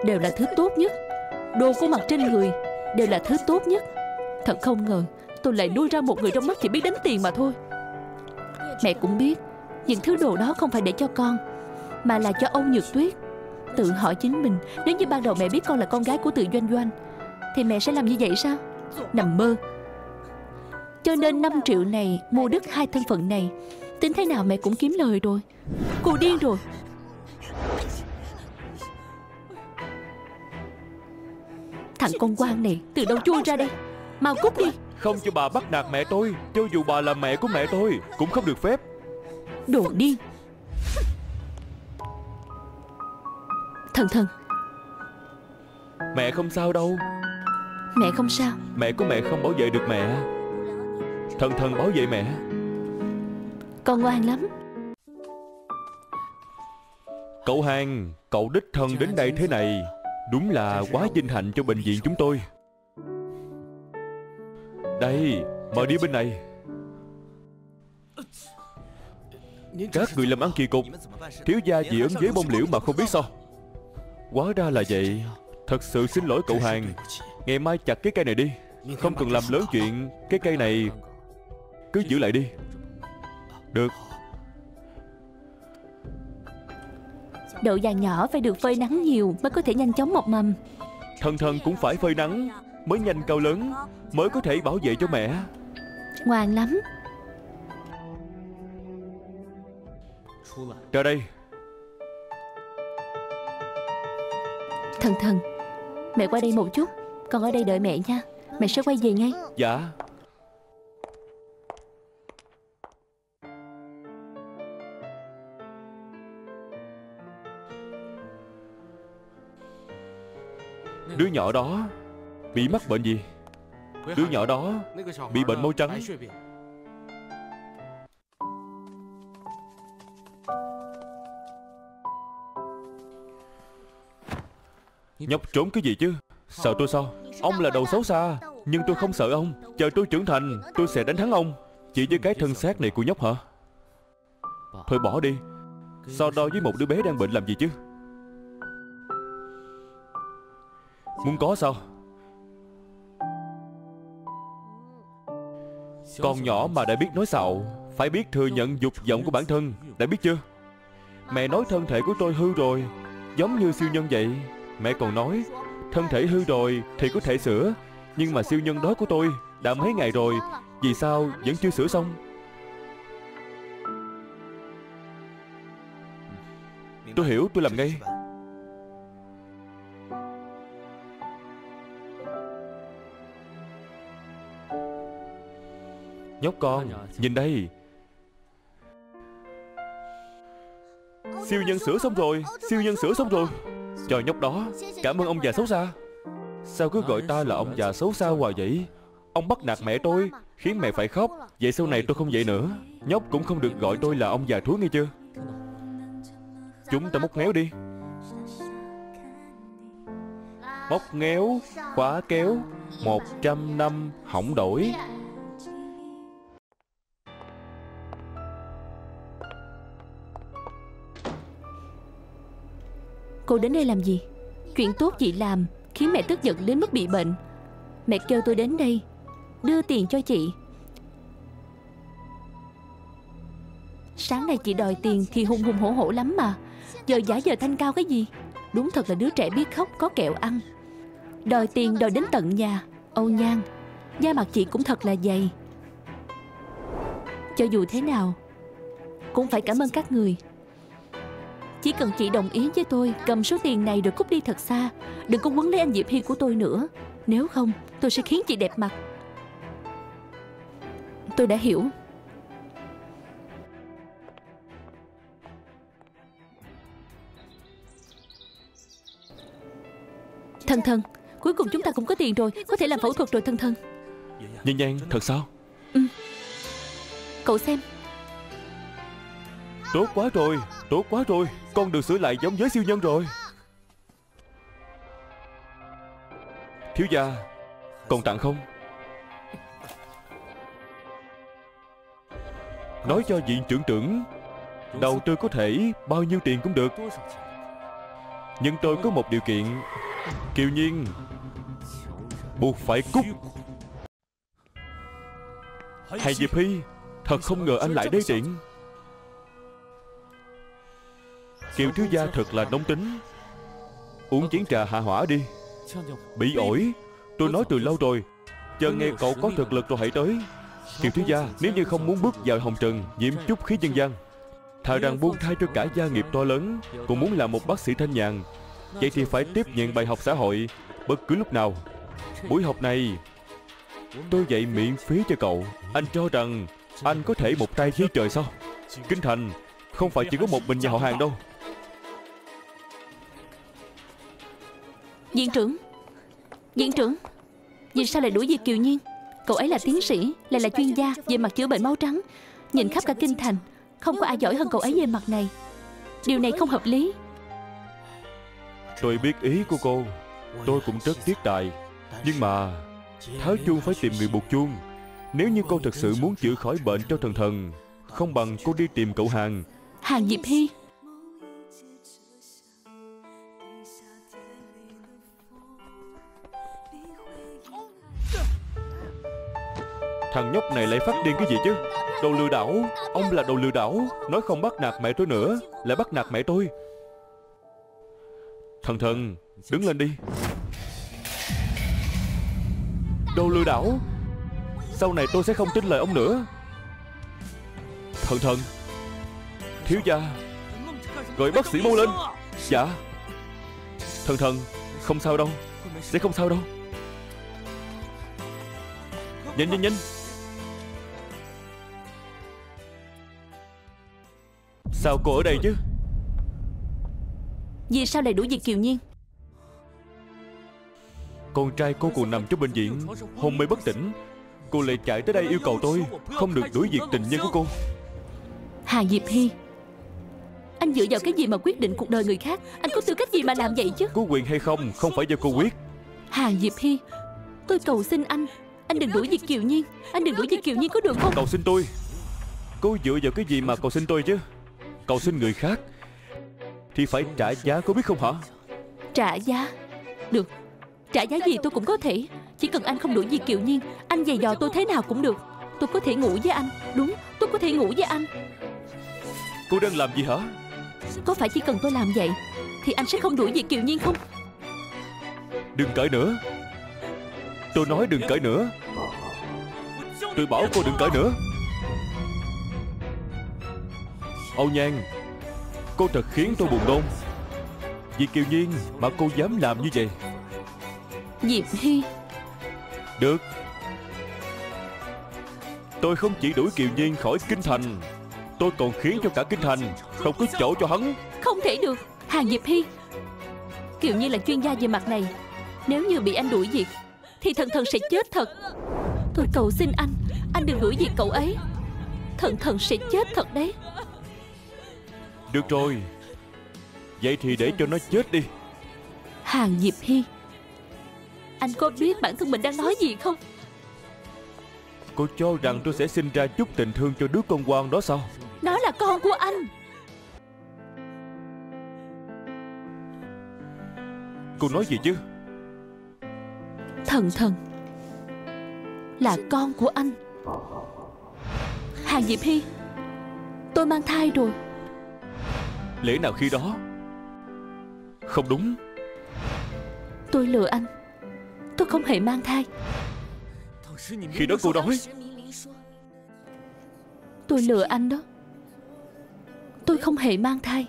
Đều là thứ tốt nhất. Đồ cô mặc trên người, Đều là thứ tốt nhất. Thật không ngờ, Tôi lại nuôi ra một người trong mắt chỉ biết đánh tiền mà thôi. Mẹ cũng biết, Những thứ đồ đó không phải để cho con, Mà là cho Âu Nhược Tuyết. Tự hỏi chính mình, Nếu như ban đầu mẹ biết con là con gái của tự doanh doanh, Thì mẹ sẽ làm như vậy sao? Nằm mơ cho nên 5 triệu này Mua đứt hai thân phận này. Tính thế nào mẹ cũng kiếm lời rồi. Cô điên rồi. Thằng con quan này Từ đâu chui ra đây? Mau cút đi. Không cho bà bắt nạt mẹ tôi. Cho dù bà là mẹ của mẹ tôi Cũng không được phép. Đồ điên. Thần thần. Mẹ không sao đâu. Mẹ không sao. Mẹ của mẹ không bảo vệ được mẹ Thần thần bảo vệ mẹ. Con ngoan lắm. Cậu Hàng Cậu đích thân đến đây thế này Đúng là quá vinh hạnh cho bệnh viện chúng tôi. Đây Mời đi bên này. Các người làm ăn kỳ cục Thiếu gia dị ứng với bông liễu mà không biết sao. Quá ra là vậy. Thật sự xin lỗi cậu Hàng. Ngày mai chặt cái cây này đi. Không cần làm lớn chuyện Cái cây này Cứ giữ lại đi. Được. Đậu vàng nhỏ phải được phơi nắng nhiều Mới có thể nhanh chóng mọc mầm. Thần thần cũng phải phơi nắng Mới nhanh cao lớn Mới có thể bảo vệ cho mẹ. Ngoan lắm. Ra đây. Thần thần Mẹ qua đây một chút. Con ở đây đợi mẹ nha. Mẹ sẽ quay về ngay. Dạ Đứa nhỏ đó Bị mắc bệnh gì? Đứa nhỏ đó bị bệnh máu trắng. Nhóc trốn cái gì chứ? Sợ tôi sao? Ông là đầu xấu xa, Nhưng tôi không sợ ông. Chờ tôi trưởng thành, Tôi sẽ đánh thắng ông. Chỉ với cái thân xác này của nhóc hả? Thôi bỏ đi. So đo với một đứa bé đang bệnh làm gì chứ? Muốn có sao? Con nhỏ mà đã biết nói xạo, Phải biết thừa nhận dục vọng của bản thân, Đã biết chưa? Mẹ nói thân thể của tôi hư rồi, Giống như siêu nhân vậy. Mẹ còn nói, Thân thể hư rồi thì có thể sửa, Nhưng mà siêu nhân đó của tôi Đã mấy ngày rồi, Vì sao vẫn chưa sửa xong? Tôi hiểu, tôi làm ngay. Nhóc con, Nhìn đây. Siêu nhân sửa xong rồi, Siêu nhân sửa xong rồi. Cho nhóc đó, Cảm ơn ông già xấu xa. Sao cứ gọi ta là ông già xấu xa hoài vậy? Ông bắt nạt mẹ tôi, Khiến mẹ phải khóc. Vậy sau này tôi không vậy nữa. Nhóc cũng không được gọi tôi là ông già thúi nghe chưa? Chúng ta móc ngéo đi. Móc ngéo, Khóa kéo, một trăm năm, hỏng đổi. Cô đến đây làm gì? Chuyện tốt chị làm Khiến mẹ tức giận đến mức bị bệnh. Mẹ kêu tôi đến đây, Đưa tiền cho chị. Sáng nay chị đòi tiền thì hung hùng hổ hổ lắm mà. Giờ giả giờ thanh cao cái gì? Đúng thật là đứa trẻ biết khóc, có kẹo ăn. Đòi tiền đòi đến tận nhà. Âu Nhan, Da mặt chị cũng thật là dày. Cho dù thế nào, Cũng phải cảm ơn các người. Chỉ cần chị đồng ý với tôi Cầm số tiền này rồi cút đi thật xa. Đừng có quấn lấy anh Diệp Hi của tôi nữa. Nếu không tôi sẽ khiến chị đẹp mặt. Tôi đã hiểu. Thân thân Cuối cùng chúng ta cũng có tiền rồi Có thể làm phẫu thuật rồi thân thân. Nhan Nhan thật sao? Cậu xem. Tốt quá rồi Tốt quá rồi, Con được sửa lại giống với siêu nhân rồi. Thiếu gia, Còn tặng không? Nói cho viện trưởng trưởng, Đầu tư có thể, bao nhiêu tiền cũng được. Nhưng tôi có một điều kiện, Kiều Nhiên, Buộc phải cút. Hay Diệp Hy Thật không ngờ anh lại đế tiện. Kiều thiếu gia thật là nóng tính. Uống chén trà hạ hỏa đi. Bị ổi, Tôi nói từ lâu rồi. Chờ nghe cậu có thực lực rồi hãy tới. Kiều thiếu gia, Nếu như không muốn bước vào hồng trần, Nhiễm chút khí dân gian. Thà rằng buông thai cho cả gia nghiệp to lớn, Cũng muốn làm một bác sĩ thanh nhàn. Vậy thì phải tiếp nhận bài học xã hội, Bất cứ lúc nào. Buổi học này, Tôi dạy miễn phí cho cậu. Anh cho rằng Anh có thể một tay dưới trời sao? Kinh thành, Không phải chỉ có một mình nhà họ hàng đâu. Viện trưởng. Viện trưởng. Vì sao lại đuổi việc Kiều Nhiên? Cậu ấy là tiến sĩ Lại là chuyên gia về mặt chữa bệnh máu trắng. Nhìn khắp cả kinh thành Không có ai giỏi hơn cậu ấy về mặt này. Điều này không hợp lý. Tôi biết ý của cô. Tôi cũng rất tiếc tài. Nhưng mà Tháo chuông phải tìm người buộc chuông. Nếu như cô thật sự muốn chữa khỏi bệnh cho thần thần Không bằng cô đi tìm cậu hàng Hàng Diệp Hy Thằng nhóc này lại phát điên cái gì chứ? Đồ lừa đảo. Ông là đồ lừa đảo. Nói không bắt nạt mẹ tôi nữa. Lại bắt nạt mẹ tôi. Thần thần, Đứng lên đi. Đồ lừa đảo. Sau này tôi sẽ không tin lời ông nữa. Thần thần. Thiếu gia. Gọi bác sĩ mau lên. Dạ. Thần thần, Không sao đâu. Sẽ không sao đâu. Nhanh nhanh nhanh. Sao cô ở đây chứ? Vì sao lại đuổi việc Kiều Nhiên? Con trai cô còn nằm trong bệnh viện Hôn mê bất tỉnh. Cô lại chạy tới đây yêu cầu tôi Không được đuổi việc tình nhân của cô. Hàng Diệp Hy Anh dựa vào cái gì mà quyết định cuộc đời người khác? Anh có tư cách gì mà làm vậy chứ? Có quyền hay không Không phải do cô quyết. Hàng Diệp Hy Tôi cầu xin anh. Anh đừng đuổi việc Kiều Nhiên. Anh đừng đuổi việc Kiều Nhiên có được không? Cầu xin tôi. Cô dựa vào cái gì mà cầu xin tôi chứ Cầu xin người khác Thì phải trả giá có biết không hả? Trả giá? Được. Trả giá gì tôi cũng có thể. Chỉ cần anh không đuổi việc Kiều Nhiên Anh giày dò tôi thế nào cũng được. Tôi có thể ngủ với anh. Đúng tôi có thể ngủ với anh. Cô đang làm gì hả? Có phải chỉ cần tôi làm vậy Thì anh sẽ không đuổi việc Kiều Nhiên không? Đừng cởi nữa. Tôi nói đừng cởi nữa. Tôi bảo cô đừng cởi nữa Âu Nhan Cô thật khiến tôi buồn nôn. Vì Kiều Nhiên mà cô dám làm như vậy. Diệp Hy Được. Tôi không chỉ đuổi Kiều Nhiên khỏi kinh thành Tôi còn khiến cho cả kinh thành Không có chỗ cho hắn. Không thể được. Hàng Diệp Hy Kiều Nhiên là chuyên gia về mặt này. Nếu như bị anh đuổi việc Thì thần thần sẽ chết thật. Tôi cầu xin anh Anh đừng đuổi việc cậu ấy. Thần thần sẽ chết thật đấy Được rồi. Vậy thì để cho nó chết đi. Hàng Diệp Hy Anh có biết bản thân mình đang nói gì không? Cô cho rằng tôi sẽ sinh ra chút tình thương cho đứa con quan đó sao? Nó là con của anh. Cô nói gì chứ? Thần thần Là con của anh. Hàng Diệp Hy Tôi mang thai rồi Lẽ nào khi đó? Không đúng. Tôi lừa anh. Tôi không hề mang thai. Khi đó cô nói. Tôi lừa anh đó. Tôi không hề mang thai.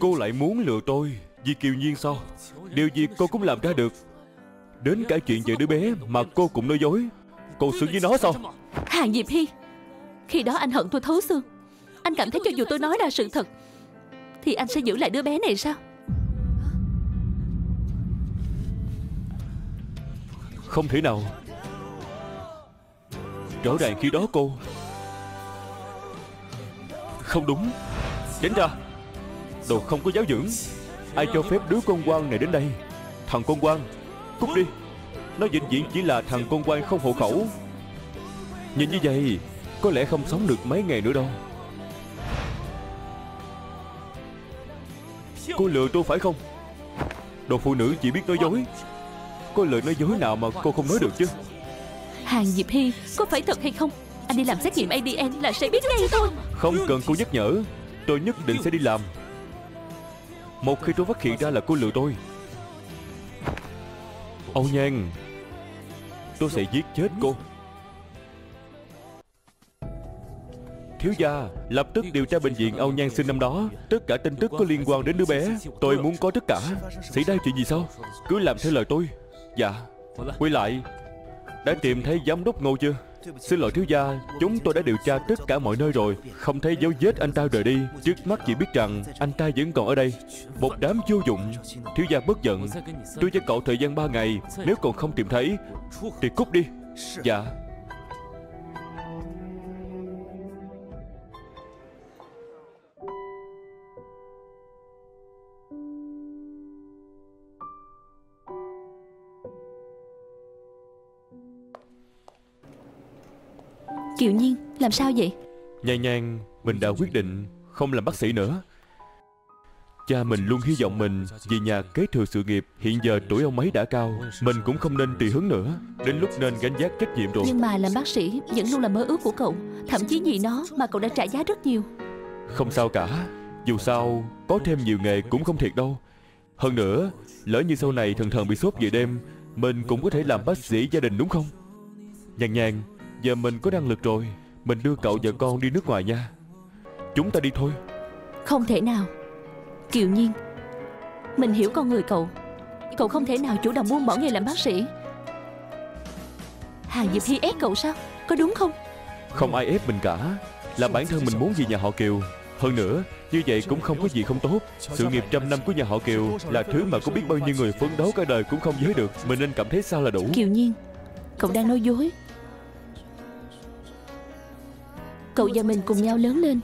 Cô lại muốn lừa tôi. Vì Kiều Nhiên sao? Điều gì cô cũng làm ra được. Đến cả chuyện về đứa bé mà cô cũng nói dối. Cô xứng với nó sao? Hàng Diệp Hy khi đó anh hận tôi thấu xương. Anh cảm thấy cho dù tôi nói là sự thật, Thì anh sẽ giữ lại đứa bé này sao? Không thể nào. Rõ ràng khi đó cô Không đúng. Tránh ra, Đồ không có giáo dưỡng. Ai cho phép đứa con quan này đến đây? Thằng con quan Cút đi. Nó vĩnh viễn chỉ là thằng con quan không hộ khẩu. Nhìn như vậy có lẽ không sống được mấy ngày nữa đâu. Cô lừa tôi phải không? Đồ phụ nữ chỉ biết nói dối. Có lời nói dối nào mà cô không nói được chứ? Hàng Diệp Hy Có phải thật hay không? Anh đi làm xét nghiệm ADN là sẽ biết ngay thôi. Không cần cô nhắc nhở. Tôi nhất định sẽ đi làm. Một khi tôi phát hiện ra là cô lừa tôi. Âu Nhan Tôi sẽ giết chết cô Thiếu gia, Lập tức điều tra bệnh viện Âu Nhan sinh năm đó. Tất cả tin tức có liên quan đến đứa bé. Tôi muốn có tất cả. Xảy ra chuyện gì sao? Cứ làm theo lời tôi. Dạ. Quay lại. Đã tìm thấy giám đốc ngô chưa? Xin lỗi thiếu gia, Chúng tôi đã điều tra tất cả mọi nơi rồi. Không thấy dấu vết anh ta rời đi. Trước mắt chỉ biết rằng anh ta vẫn còn ở đây. Một đám vô dụng. Thiếu gia bất giận. Tôi cho cậu thời gian 3 ngày. Nếu còn không tìm thấy, Thì cút đi. Dạ. Kiều Nhiên Làm sao vậy? Nhan Nhan Mình đã quyết định Không làm bác sĩ nữa. Cha mình luôn hy vọng mình về nhà kế thừa sự nghiệp Hiện giờ tuổi ông ấy đã cao Mình cũng không nên tùy hứng nữa. Đến lúc nên gánh vác trách nhiệm rồi. Nhưng mà làm bác sĩ Vẫn luôn là mơ ước của cậu Thậm chí vì nó mà cậu đã trả giá rất nhiều. Không sao cả Dù sao Có thêm nhiều nghề cũng không thiệt đâu. Hơn nữa Lỡ như sau này thần thần bị sốt về đêm Mình cũng có thể làm bác sĩ gia đình đúng không? Nhàn nhàn Giờ mình có năng lực rồi. Mình đưa cậu và con đi nước ngoài nha. Chúng ta đi thôi. Không thể nào. Kiều Nhiên Mình hiểu con người cậu. Cậu không thể nào chủ động buông bỏ nghề làm bác sĩ. Hàng Diệp Hy ép cậu sao? Có đúng không? Không ai ép mình cả. Là bản thân mình muốn về nhà họ Kiều. Hơn nữa Như vậy cũng không có gì không tốt. Sự nghiệp trăm năm của nhà họ Kiều Là thứ mà có biết bao nhiêu người phấn đấu cả đời cũng không giới được. Mình nên cảm thấy sao là đủ? Kiều Nhiên Cậu đang nói dối Cậu và mình cùng nhau lớn lên.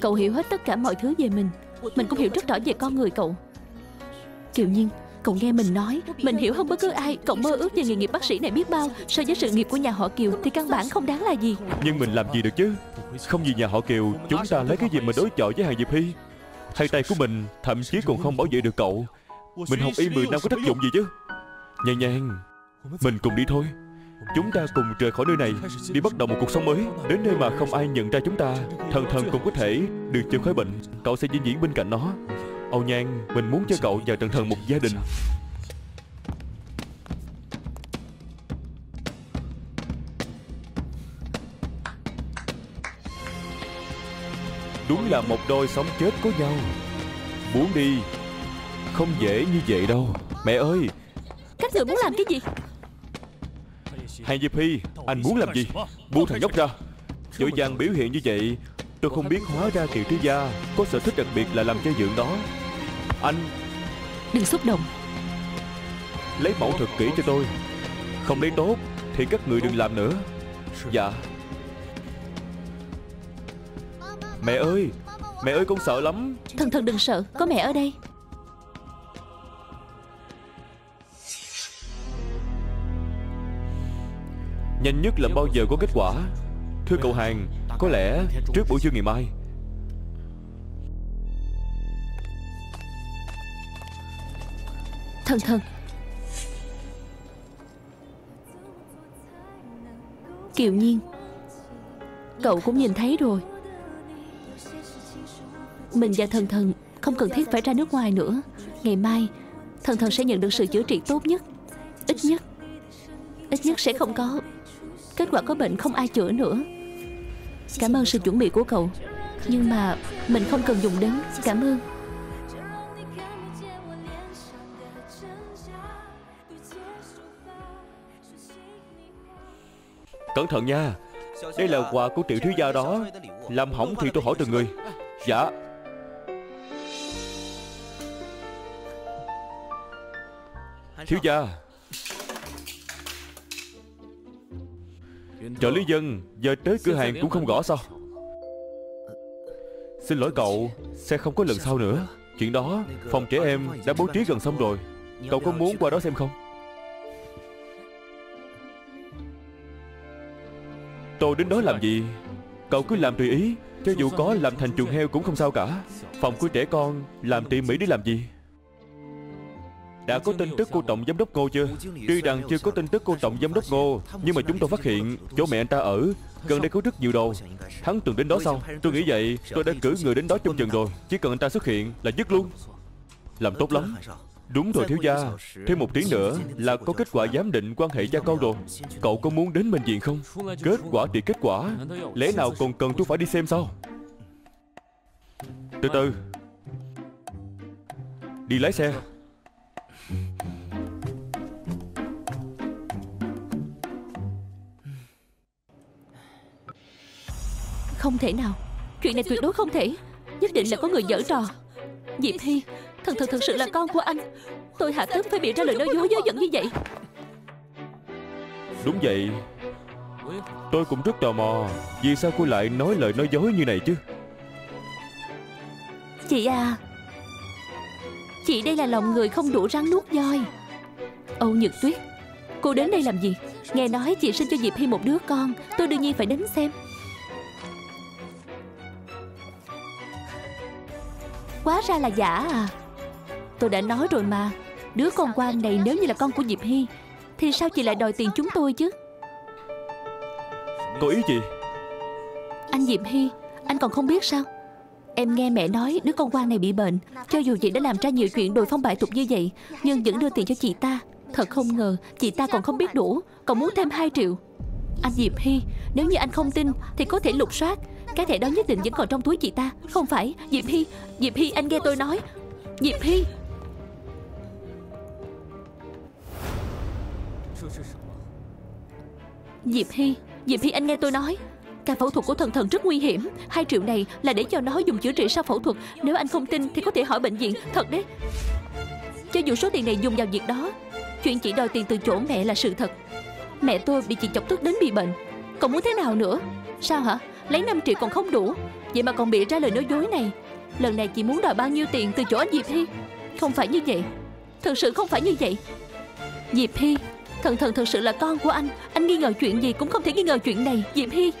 Cậu hiểu hết tất cả mọi thứ về mình. Mình cũng hiểu rất rõ về con người cậu. Kiều Nhiên, Cậu nghe mình nói, Mình hiểu hơn bất cứ ai. Cậu mơ ước về nghề nghiệp bác sĩ này biết bao. So với sự nghiệp của nhà họ Kiều Thì căn bản không đáng là gì. Nhưng mình làm gì được chứ? Không vì nhà họ Kiều, Chúng ta lấy cái gì mà đối chọi với hàng Diệp Hy? Hai tay của mình Thậm chí còn không bảo vệ được cậu. Mình học y 10 năm có tác dụng gì chứ? Nhanh nhanh. Mình cùng đi thôi. Chúng ta cùng rời khỏi nơi này, Đi bắt đầu một cuộc sống mới. Đến nơi mà không ai nhận ra chúng ta, Thần thần cũng có thể được chữa khỏi bệnh. Cậu sẽ vĩnh viễn bên cạnh nó. Âu Nhan, Mình muốn cho cậu và thần thần một gia đình. Đúng là một đôi sống chết có nhau. Muốn đi, Không dễ như vậy đâu. Mẹ ơi! Các người muốn làm cái gì? Hàng Diệp Hy Anh muốn làm gì? Buông thằng nhóc ra. Dội dàng biểu hiện như vậy Tôi không biết hóa ra Kiều Thiếu Gia Có sở thích đặc biệt là làm cho dưỡng đó. Anh Đừng xúc động. lấy mẫu thật kỹ cho tôi. Không lấy tốt Thì các người đừng làm nữa. Dạ. Mẹ ơi Mẹ ơi con sợ lắm. Thần thần đừng sợ Có mẹ ở đây Nhanh nhất là bao giờ có kết quả. Thưa cậu hàng, Có lẽ trước buổi trưa ngày mai. Thần thần Kiều Nhiên, Cậu cũng nhìn thấy rồi. Mình và thần thần Không cần thiết phải ra nước ngoài nữa. Ngày mai, Thần thần sẽ nhận được sự chữa trị tốt nhất, Ít nhất Ít nhất sẽ không có. Kết quả có bệnh không ai chữa nữa. Cảm ơn sự chuẩn bị của cậu. Nhưng mà Mình không cần dùng đến. Cảm ơn. Cẩn thận nha. Đây là quà của tiểu thiếu gia đó. Làm hỏng thì tôi hỏi từng người. Dạ. Thiếu gia Trợ lý dân, Giờ tới cửa hàng cũng không gõ sao? Xin lỗi cậu Sẽ không có lần sau nữa. Chuyện đó, Phòng trẻ em đã bố trí gần xong rồi. Cậu có muốn qua đó xem không? Tôi đến đó làm gì? Cậu cứ làm tùy ý, Cho dù có làm thành chuồng heo cũng không sao cả. Phòng của trẻ con Làm tỉ mỹ để làm gì? Đã có tin tức cô tổng giám đốc Ngô chưa? Tuy rằng chưa có tin tức cô tổng giám đốc Ngô, Nhưng mà chúng tôi phát hiện Chỗ mẹ anh ta ở, Gần đây có rất nhiều đồ. Hắn từng đến đó sau Tôi nghĩ vậy, Tôi đã cử người đến đó trong chừng rồi. Chỉ cần anh ta xuất hiện là dứt luôn. Làm tốt lắm. Đúng rồi, thiếu gia. Thêm một tiếng nữa là có kết quả giám định quan hệ cha con rồi. Cậu có muốn đến bệnh viện không? Kết quả thì kết quả. Lẽ nào còn cần tôi phải đi xem sao? Từ từ. Đi lái xe. Không thể nào. Chuyện này tuyệt đối không thể. Nhất định là có người dở trò. Diệp Hy Thật thật thật sự là con của anh. Tôi hạ tất phải bị ra lời nói dối dối dẫn như vậy. Đúng vậy. Tôi cũng rất tò mò Vì sao cô lại nói lời nói dối như này chứ? Chị à Chị đây là lòng người không đủ rắn nuốt voi. Âu Nhật Tuyết Cô đến đây làm gì? Nghe nói chị sinh cho Diệp Hy một đứa con Tôi đương nhiên phải đến xem. Quá ra là giả à. Tôi đã nói rồi mà. Đứa con quan này nếu như là con của Diệp Hy Thì sao chị lại đòi tiền chúng tôi chứ? Có ý gì? Anh Diệp Hy Anh còn không biết sao Em nghe mẹ nói đứa con quan này bị bệnh. Cho dù chị đã làm ra nhiều chuyện đồi phong bại tục như vậy, Nhưng vẫn đưa tiền cho chị ta. Thật không ngờ, chị ta còn không biết đủ, Còn muốn thêm 2 triệu. Anh Diệp Hy, Nếu như anh không tin Thì có thể lục soát. Cái thẻ đó nhất định vẫn còn trong túi chị ta, Không phải? Diệp Hy Diệp Hy, anh nghe tôi nói. Diệp Hy. Diệp Hy Diệp Hy, anh nghe tôi nói. Ca phẫu thuật của thần thần rất nguy hiểm. Hai triệu này là để cho nó dùng chữa trị sau phẫu thuật. Nếu anh không tin thì có thể hỏi bệnh viện. Thật đấy. Cho dù số tiền này dùng vào việc đó, Chuyện chị đòi tiền từ chỗ mẹ là sự thật. Mẹ tôi bị chị chọc tức đến bị bệnh. Còn muốn thế nào nữa? Sao hả? Lấy 5 triệu còn không đủ. Vậy mà còn bị ra lời nói dối này. Lần này chị muốn đòi bao nhiêu tiền từ chỗ anh Diệp Hy? Không phải như vậy. Thật sự không phải như vậy. Diệp Hy, Thần thần thật sự là con của anh. Anh nghi ngờ chuyện gì cũng không thể nghi ngờ chuyện này, Diệp Hy.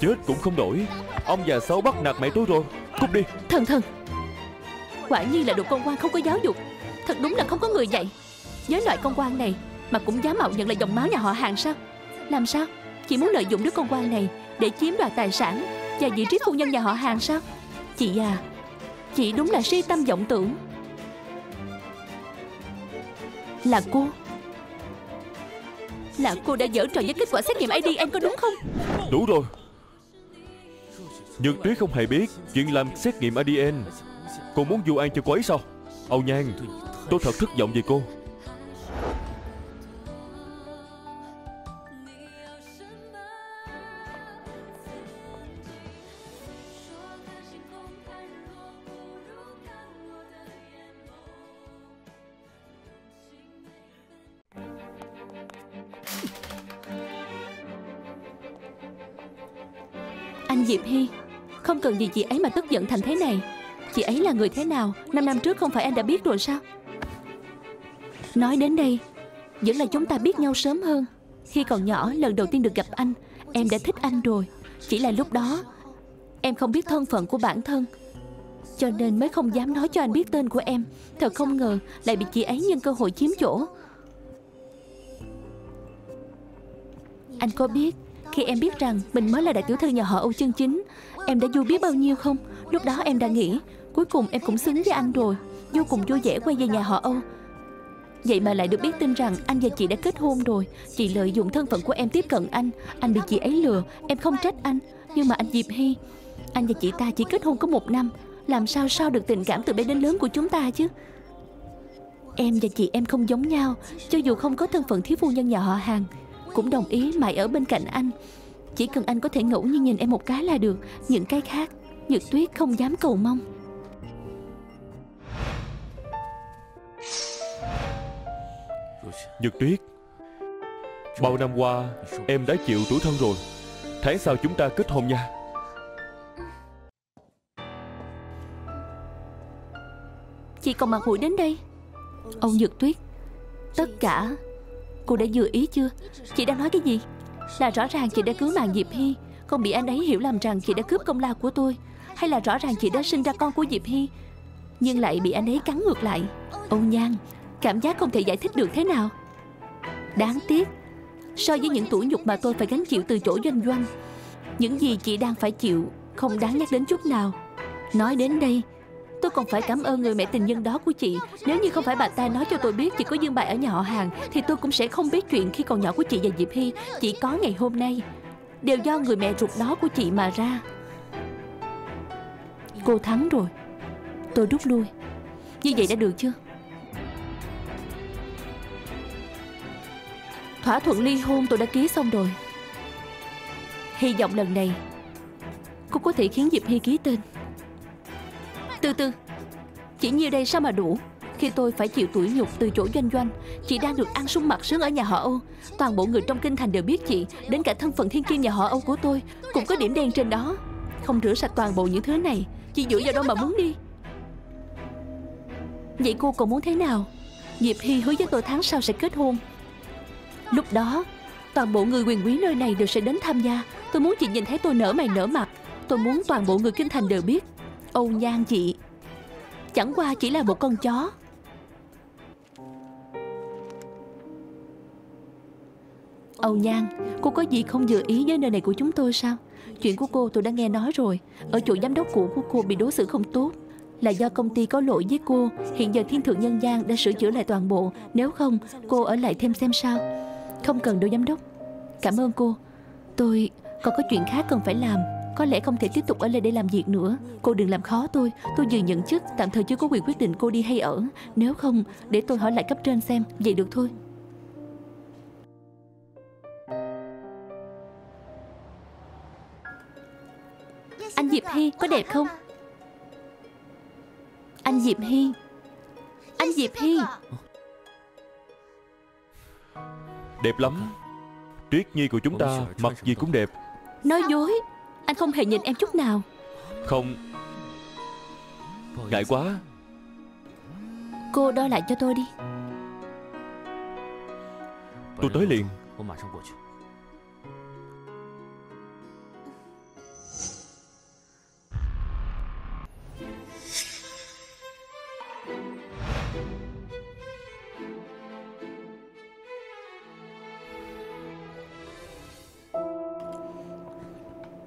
Chết cũng không đổi Ông già xấu bắt nạt mẹ tôi rồi. Cút đi. Thần thần. Quả nhiên là đồ con quan không có giáo dục. Thật đúng là không có người dạy. Với loại con quan này Mà cũng dám mạo nhận là dòng máu nhà họ hàng sao? Làm sao? Chị muốn lợi dụng đứa con quan này Để chiếm đoạt tài sản Và vị trí phu nhân nhà họ hàng sao? Chị à Chị đúng là si tâm vọng tưởng. Là cô. Là cô đã dở trò với kết quả xét nghiệm ADN có đúng không? Đủ rồi Nhược Tuyết không hề biết Chuyện làm xét nghiệm ADN Cô muốn vu an cho cô ấy sao? Âu Nhan, Tôi thật thất vọng về cô. Anh Diệp Hy không cần gì chị ấy mà tức giận thành thế này. Chị ấy là người thế nào? Năm năm trước không phải anh đã biết rồi sao? Nói đến đây, Vẫn là chúng ta biết nhau sớm hơn. Khi còn nhỏ, lần đầu tiên được gặp anh, Em đã thích anh rồi. Chỉ là lúc đó, Em không biết thân phận của bản thân. Cho nên mới không dám nói cho anh biết tên của em. Thật không ngờ, Lại bị chị ấy nhân cơ hội chiếm chỗ. Anh có biết, Khi em biết rằng Mình mới là đại tiểu thư nhà họ Âu chân chính Em đã vui biết bao nhiêu không? Lúc đó em đã nghĩ, Cuối cùng em cũng xứng với anh rồi. Vô cùng vui vẻ quay về nhà họ Âu. Vậy mà lại được biết tin rằng anh và chị đã kết hôn rồi. Chị lợi dụng thân phận của em tiếp cận anh. Anh bị chị ấy lừa, Em không trách anh. Nhưng mà anh Diệp Hy, Anh và chị ta chỉ kết hôn có một năm. Làm sao sao được tình cảm từ bé đến lớn của chúng ta chứ? Em và chị em không giống nhau. Cho dù không có thân phận thiếu phu nhân nhà họ hàng Cũng đồng ý mãi ở bên cạnh anh. Chỉ cần anh có thể ngẫu nhiên nhìn em một cái là được. Những cái khác Nhật Tuyết không dám cầu mong. Nhật Tuyết Bao năm qua Em đã chịu tuổi thân rồi. Tháng sau chúng ta kết hôn nha. Chị còn mặt mũi đến đây. Ông Nhật Tuyết Tất cả Cô đã vừa ý chưa? Chị đang nói cái gì là rõ ràng chị đã cứu mạng Diệp Hy. Không bị anh ấy hiểu lầm rằng chị đã cướp công lao của tôi. Hay là rõ ràng chị đã sinh ra con của Diệp Hy, Nhưng lại bị anh ấy cắn ngược lại. Âu Nhan, Cảm giác không thể giải thích được thế nào. Đáng tiếc, So với những tủi nhục mà tôi phải gánh chịu từ chỗ doanh doanh, Những gì chị đang phải chịu Không đáng nhắc đến chút nào. Nói đến đây Tôi còn phải cảm ơn người mẹ tình nhân đó của chị. Nếu như không phải bà ta nói cho tôi biết Chị có dương bài ở nhà họ hàng, Thì tôi cũng sẽ không biết chuyện khi còn nhỏ của chị và Diệp Hy. Chỉ có ngày hôm nay, Đều do người mẹ ruột đó của chị mà ra. Cô thắng rồi. Tôi rút lui. Như vậy đã được chưa? Thỏa thuận ly hôn tôi đã ký xong rồi. Hy vọng lần này Cô có thể khiến Diệp Hy ký tên. Từ từ. Chỉ nhiêu đây sao mà đủ? Khi tôi phải chịu tủi nhục từ chỗ doanh doanh, Chị đang được ăn sung mặc sướng ở nhà họ Âu. Toàn bộ người trong kinh thành đều biết chị, Đến cả thân phận thiên kim nhà họ Âu của tôi, Cũng có điểm đen trên đó. Không rửa sạch toàn bộ những thứ này, Chị giữ vào đâu mà muốn đi? Vậy cô còn muốn thế nào? Diệp Hy hứa với tôi tháng sau sẽ kết hôn. Lúc đó, Toàn bộ người quyền quý nơi này đều sẽ đến tham gia. Tôi muốn chị nhìn thấy tôi nở mày nở mặt. Tôi muốn toàn bộ người kinh thành đều biết. Âu Nhan chị. Chẳng qua chỉ là một con chó. Âu Nhan, Cô có gì không vừa ý với nơi này của chúng tôi sao? Chuyện của cô tôi đã nghe nói rồi. Ở chỗ giám đốc cũ của cô bị đối xử không tốt. Là do công ty có lỗi với cô, Hiện giờ thiên thượng nhân gian đã sửa chữa lại toàn bộ. Nếu không, cô ở lại thêm xem sao. Không cần đâu giám đốc. Cảm ơn cô. Tôi còn có chuyện khác cần phải làm. Có lẽ không thể tiếp tục ở lại đây làm việc nữa. Cô đừng làm khó tôi. Tôi vừa nhận chức Tạm thời chưa có quyền quyết định cô đi hay ở. Nếu không để tôi hỏi lại cấp trên xem. Vậy được thôi. Anh Diệp Hy có đẹp không? Anh Diệp Hy. Anh Diệp Hy. Đẹp lắm. Tuyết Nhi của chúng ta Mặc gì cũng đẹp. Nói dối Anh không hề nhìn em chút nào. Không. Ngại quá. Cô đo lại cho tôi đi. Tôi tới liền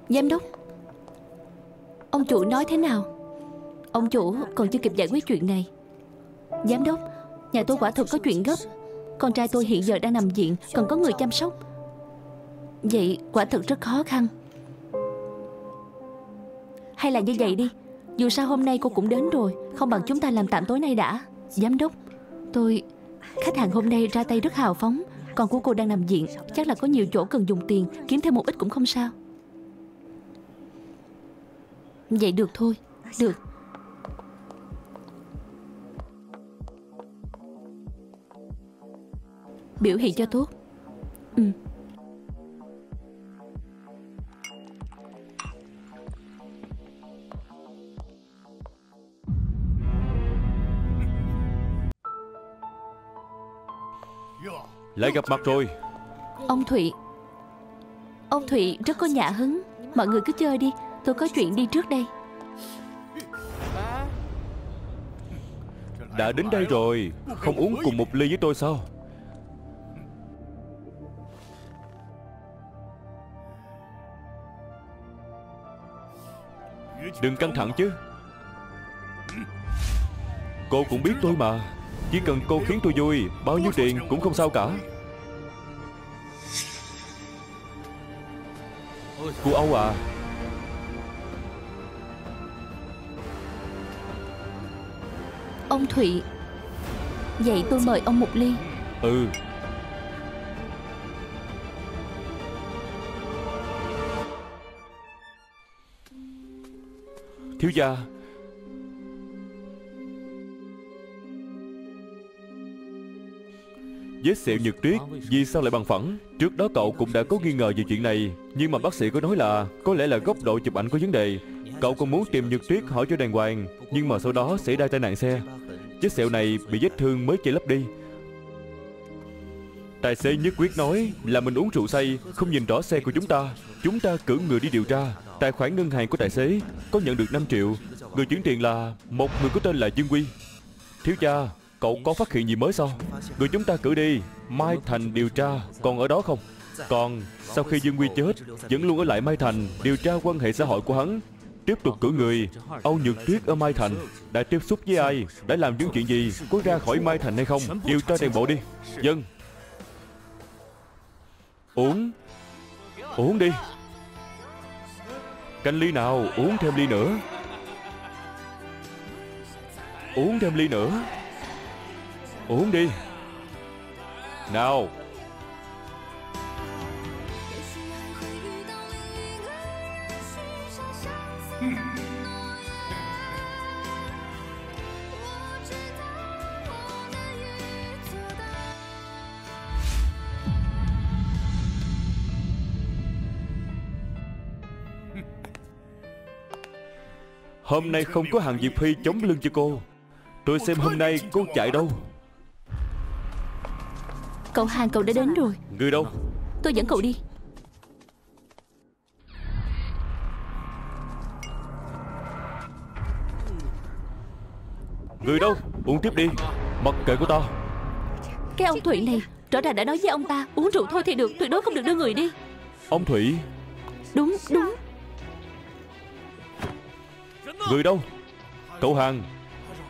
Giám đốc. Ông chủ nói thế nào? Ông chủ còn chưa kịp giải quyết chuyện này. Giám đốc, Nhà tôi quả thực có chuyện gấp. Con trai tôi hiện giờ đang nằm viện Cần có người chăm sóc. Vậy quả thực rất khó khăn. Hay là như vậy đi, Dù sao hôm nay cô cũng đến rồi, Không bằng chúng ta làm tạm tối nay đã. Giám đốc, Tôi, Khách hàng hôm nay ra tay rất hào phóng. Còn của cô đang nằm viện, Chắc là có nhiều chỗ cần dùng tiền, Kiếm thêm một ít cũng không sao. Vậy được thôi Được. Biểu hiện cho tốt. Ừ. Lại gặp mặt rồi. Ông Thụy. Ông Thụy rất có nhã hứng. Mọi người cứ chơi đi Tôi có chuyện đi trước đây. Đã đến đây rồi, Không uống cùng một ly với tôi sao? Đừng căng thẳng chứ. Cô cũng biết tôi mà, Chỉ cần cô khiến tôi vui, Bao nhiêu tiền cũng không sao cả. Cô Âu à Ông Thụy. Vậy tôi mời ông một ly. Ừ. Thiếu gia. Vết sẹo nhật tuyết, Vì sao lại bằng phẳng? Trước đó cậu cũng đã có nghi ngờ về chuyện này, Nhưng mà bác sĩ có nói là Có lẽ là góc độ chụp ảnh có vấn đề. Cậu còn muốn tìm nhật tuyết hỏi cho đàng hoàng, Nhưng mà sau đó xảy ra tai nạn xe. Vết sẹo này bị vết thương mới chỉ lấp đi. Tài xế nhất quyết nói là mình uống rượu say, Không nhìn rõ xe của chúng ta. Chúng ta cử người đi điều tra. Tài khoản ngân hàng của tài xế Có nhận được 5 triệu. Người chuyển tiền là Một người có tên là Dương Quy Thiếu gia, Cậu có phát hiện gì mới sao? Người chúng ta cử đi, Mai Thành điều tra. Còn ở đó không? Còn, sau khi Dương Quy chết, Vẫn luôn ở lại Mai Thành Điều tra quan hệ xã hội của hắn. Tiếp tục cử người. Âu Nhược Tuyết ở Mai Thành Đã tiếp xúc với ai? Đã làm những chuyện gì? Có ra khỏi Mai Thành hay không? Điều tra toàn bộ đi. Dân. Uống. Uống đi. Canh ly nào? Uống thêm ly nữa. Uống thêm ly nữa. Uống đi. Nào. Hôm nay không có hàng Diệp Phi chống lưng cho cô. Tôi xem hôm nay cô chạy đâu. Cậu hàng cậu đã đến rồi. Người đâu? Tôi dẫn cậu đi. Người đâu? Uống tiếp đi. Mặc kệ của tao. Cái ông Thụy này Rõ ràng đã nói với ông ta Uống rượu thôi thì được Tuyệt đối không được đưa người đi. Ông Thủy Đúng đúng Người đâu? Cậu Hàng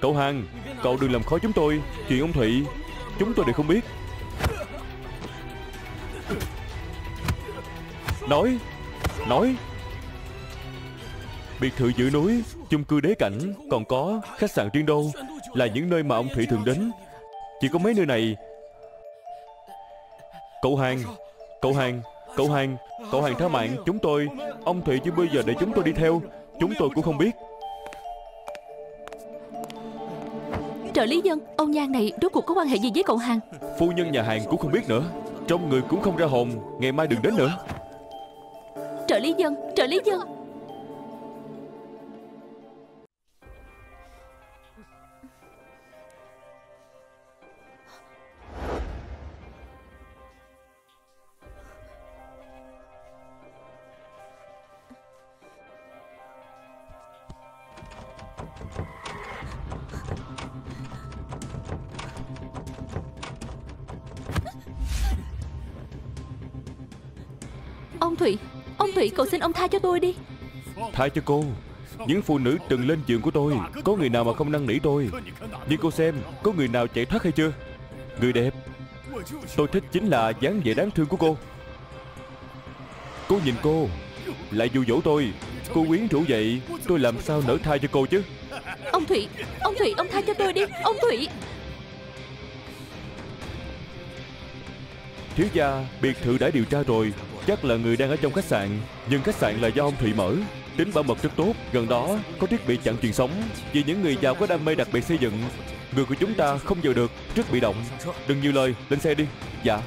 Cậu Hàng Cậu đừng làm khó chúng tôi. Chuyện ông thụy, Chúng tôi đều không biết. Nói Nói. Biệt thự giữa núi chung cư đế cảnh Còn có khách sạn riêng Đô Là những nơi mà ông thụy thường đến. Chỉ có mấy nơi này. Cậu Hàng Cậu Hàng Cậu Hàng Cậu Hàng tha mạng chúng tôi. Ông thụy chưa bao giờ để chúng tôi đi theo. Chúng tôi cũng không biết. Trợ lý dân Ông Nhan này rốt cuộc có quan hệ gì với cậu hàng Phu nhân nhà hàng cũng không biết nữa Trong người cũng không ra hồn Ngày mai đừng đến nữa. Trợ lý dân Trợ lý dân Ông Thụy cậu xin ông tha cho tôi đi. Tha cho cô. Những phụ nữ từng lên giường của tôi Có người nào mà không năn nỉ tôi? Nhưng cô xem Có người nào chạy thoát hay chưa? Người đẹp. Tôi thích chính là dáng vẻ đáng thương của cô. Cô nhìn cô Lại dụ dỗ tôi. Cô quyến rũ vậy Tôi làm sao nỡ tha cho cô chứ? Ông Thụy Ông Thụy ông tha cho tôi đi. Ông Thụy Thiếu gia biệt thự đã điều tra rồi Chắc là người đang ở trong khách sạn Nhưng khách sạn là do ông Thụy mở. Tính bảo mật rất tốt Gần đó có thiết bị chặn truyền sóng. Vì những người giàu có đam mê đặc biệt xây dựng Người của chúng ta không vào được Rất bị động. Đừng nhiều lời Lên xe đi. Dạ.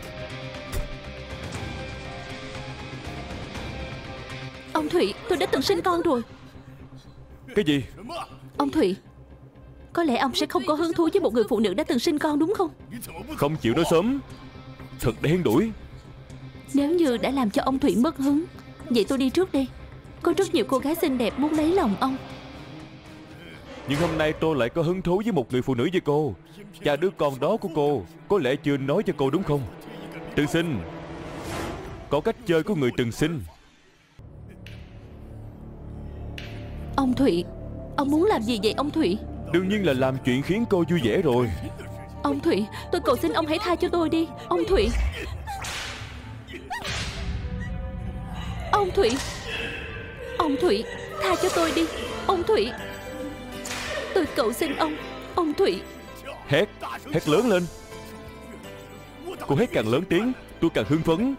Ông Thụy tôi đã từng sinh con rồi. Cái gì? Ông Thụy Có lẽ ông sẽ không có hứng thú với một người phụ nữ đã từng sinh con đúng không? Không chịu nói sớm. Thật đen đuổi Nếu như đã làm cho ông Thụy mất hứng Vậy tôi đi trước đi. Có rất nhiều cô gái xinh đẹp muốn lấy lòng ông. Nhưng hôm nay tôi lại có hứng thú với một người phụ nữ như cô. Cha đứa con đó của cô Có lẽ chưa nói cho cô đúng không? Từng sinh Có cách chơi của người từng sinh Ông Thụy Ông muốn làm gì vậy ông Thụy Đương nhiên là làm chuyện khiến cô vui vẻ rồi. Ông Thụy Tôi cầu xin ông hãy tha cho tôi đi. Ông Thụy Ông Thụy Ông Thụy Tha cho tôi đi. Ông Thụy Tôi cầu xin ông Ông Thụy Hét Hét lớn lên. Cô hét càng lớn tiếng Tôi càng hưng phấn.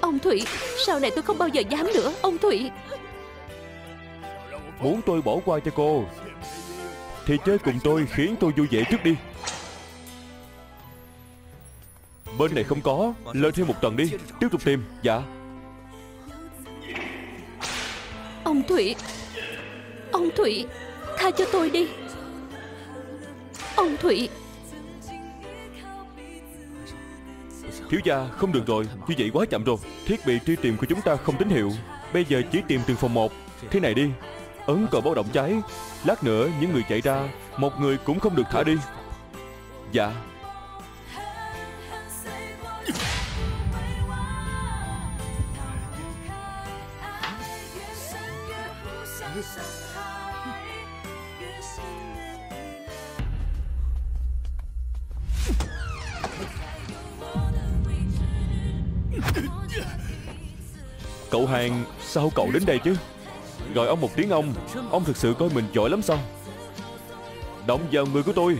Ông Thụy Sau này tôi không bao giờ dám nữa Ông Thụy Muốn tôi bỏ qua cho cô Thì chơi cùng tôi khiến tôi vui vẻ trước đi. Bên này không có Lên thêm một tầng đi Tiếp tục tìm. Dạ Ông Thụy Ông Thụy Tha cho tôi đi. Ông Thụy Thiếu gia, không được rồi. Như vậy quá chậm rồi. Thiết bị truy tìm của chúng ta không tín hiệu. Bây giờ chỉ tìm từng phòng một. Thế này đi. Ấn còi báo động cháy Lát nữa, những người chạy ra, Một người cũng không được thả đi. Dạ. Cậu hàng, Sao cậu đến đây chứ? Gọi ông một tiếng ông Ông thực sự coi mình giỏi lắm sao? Động vào người của tôi.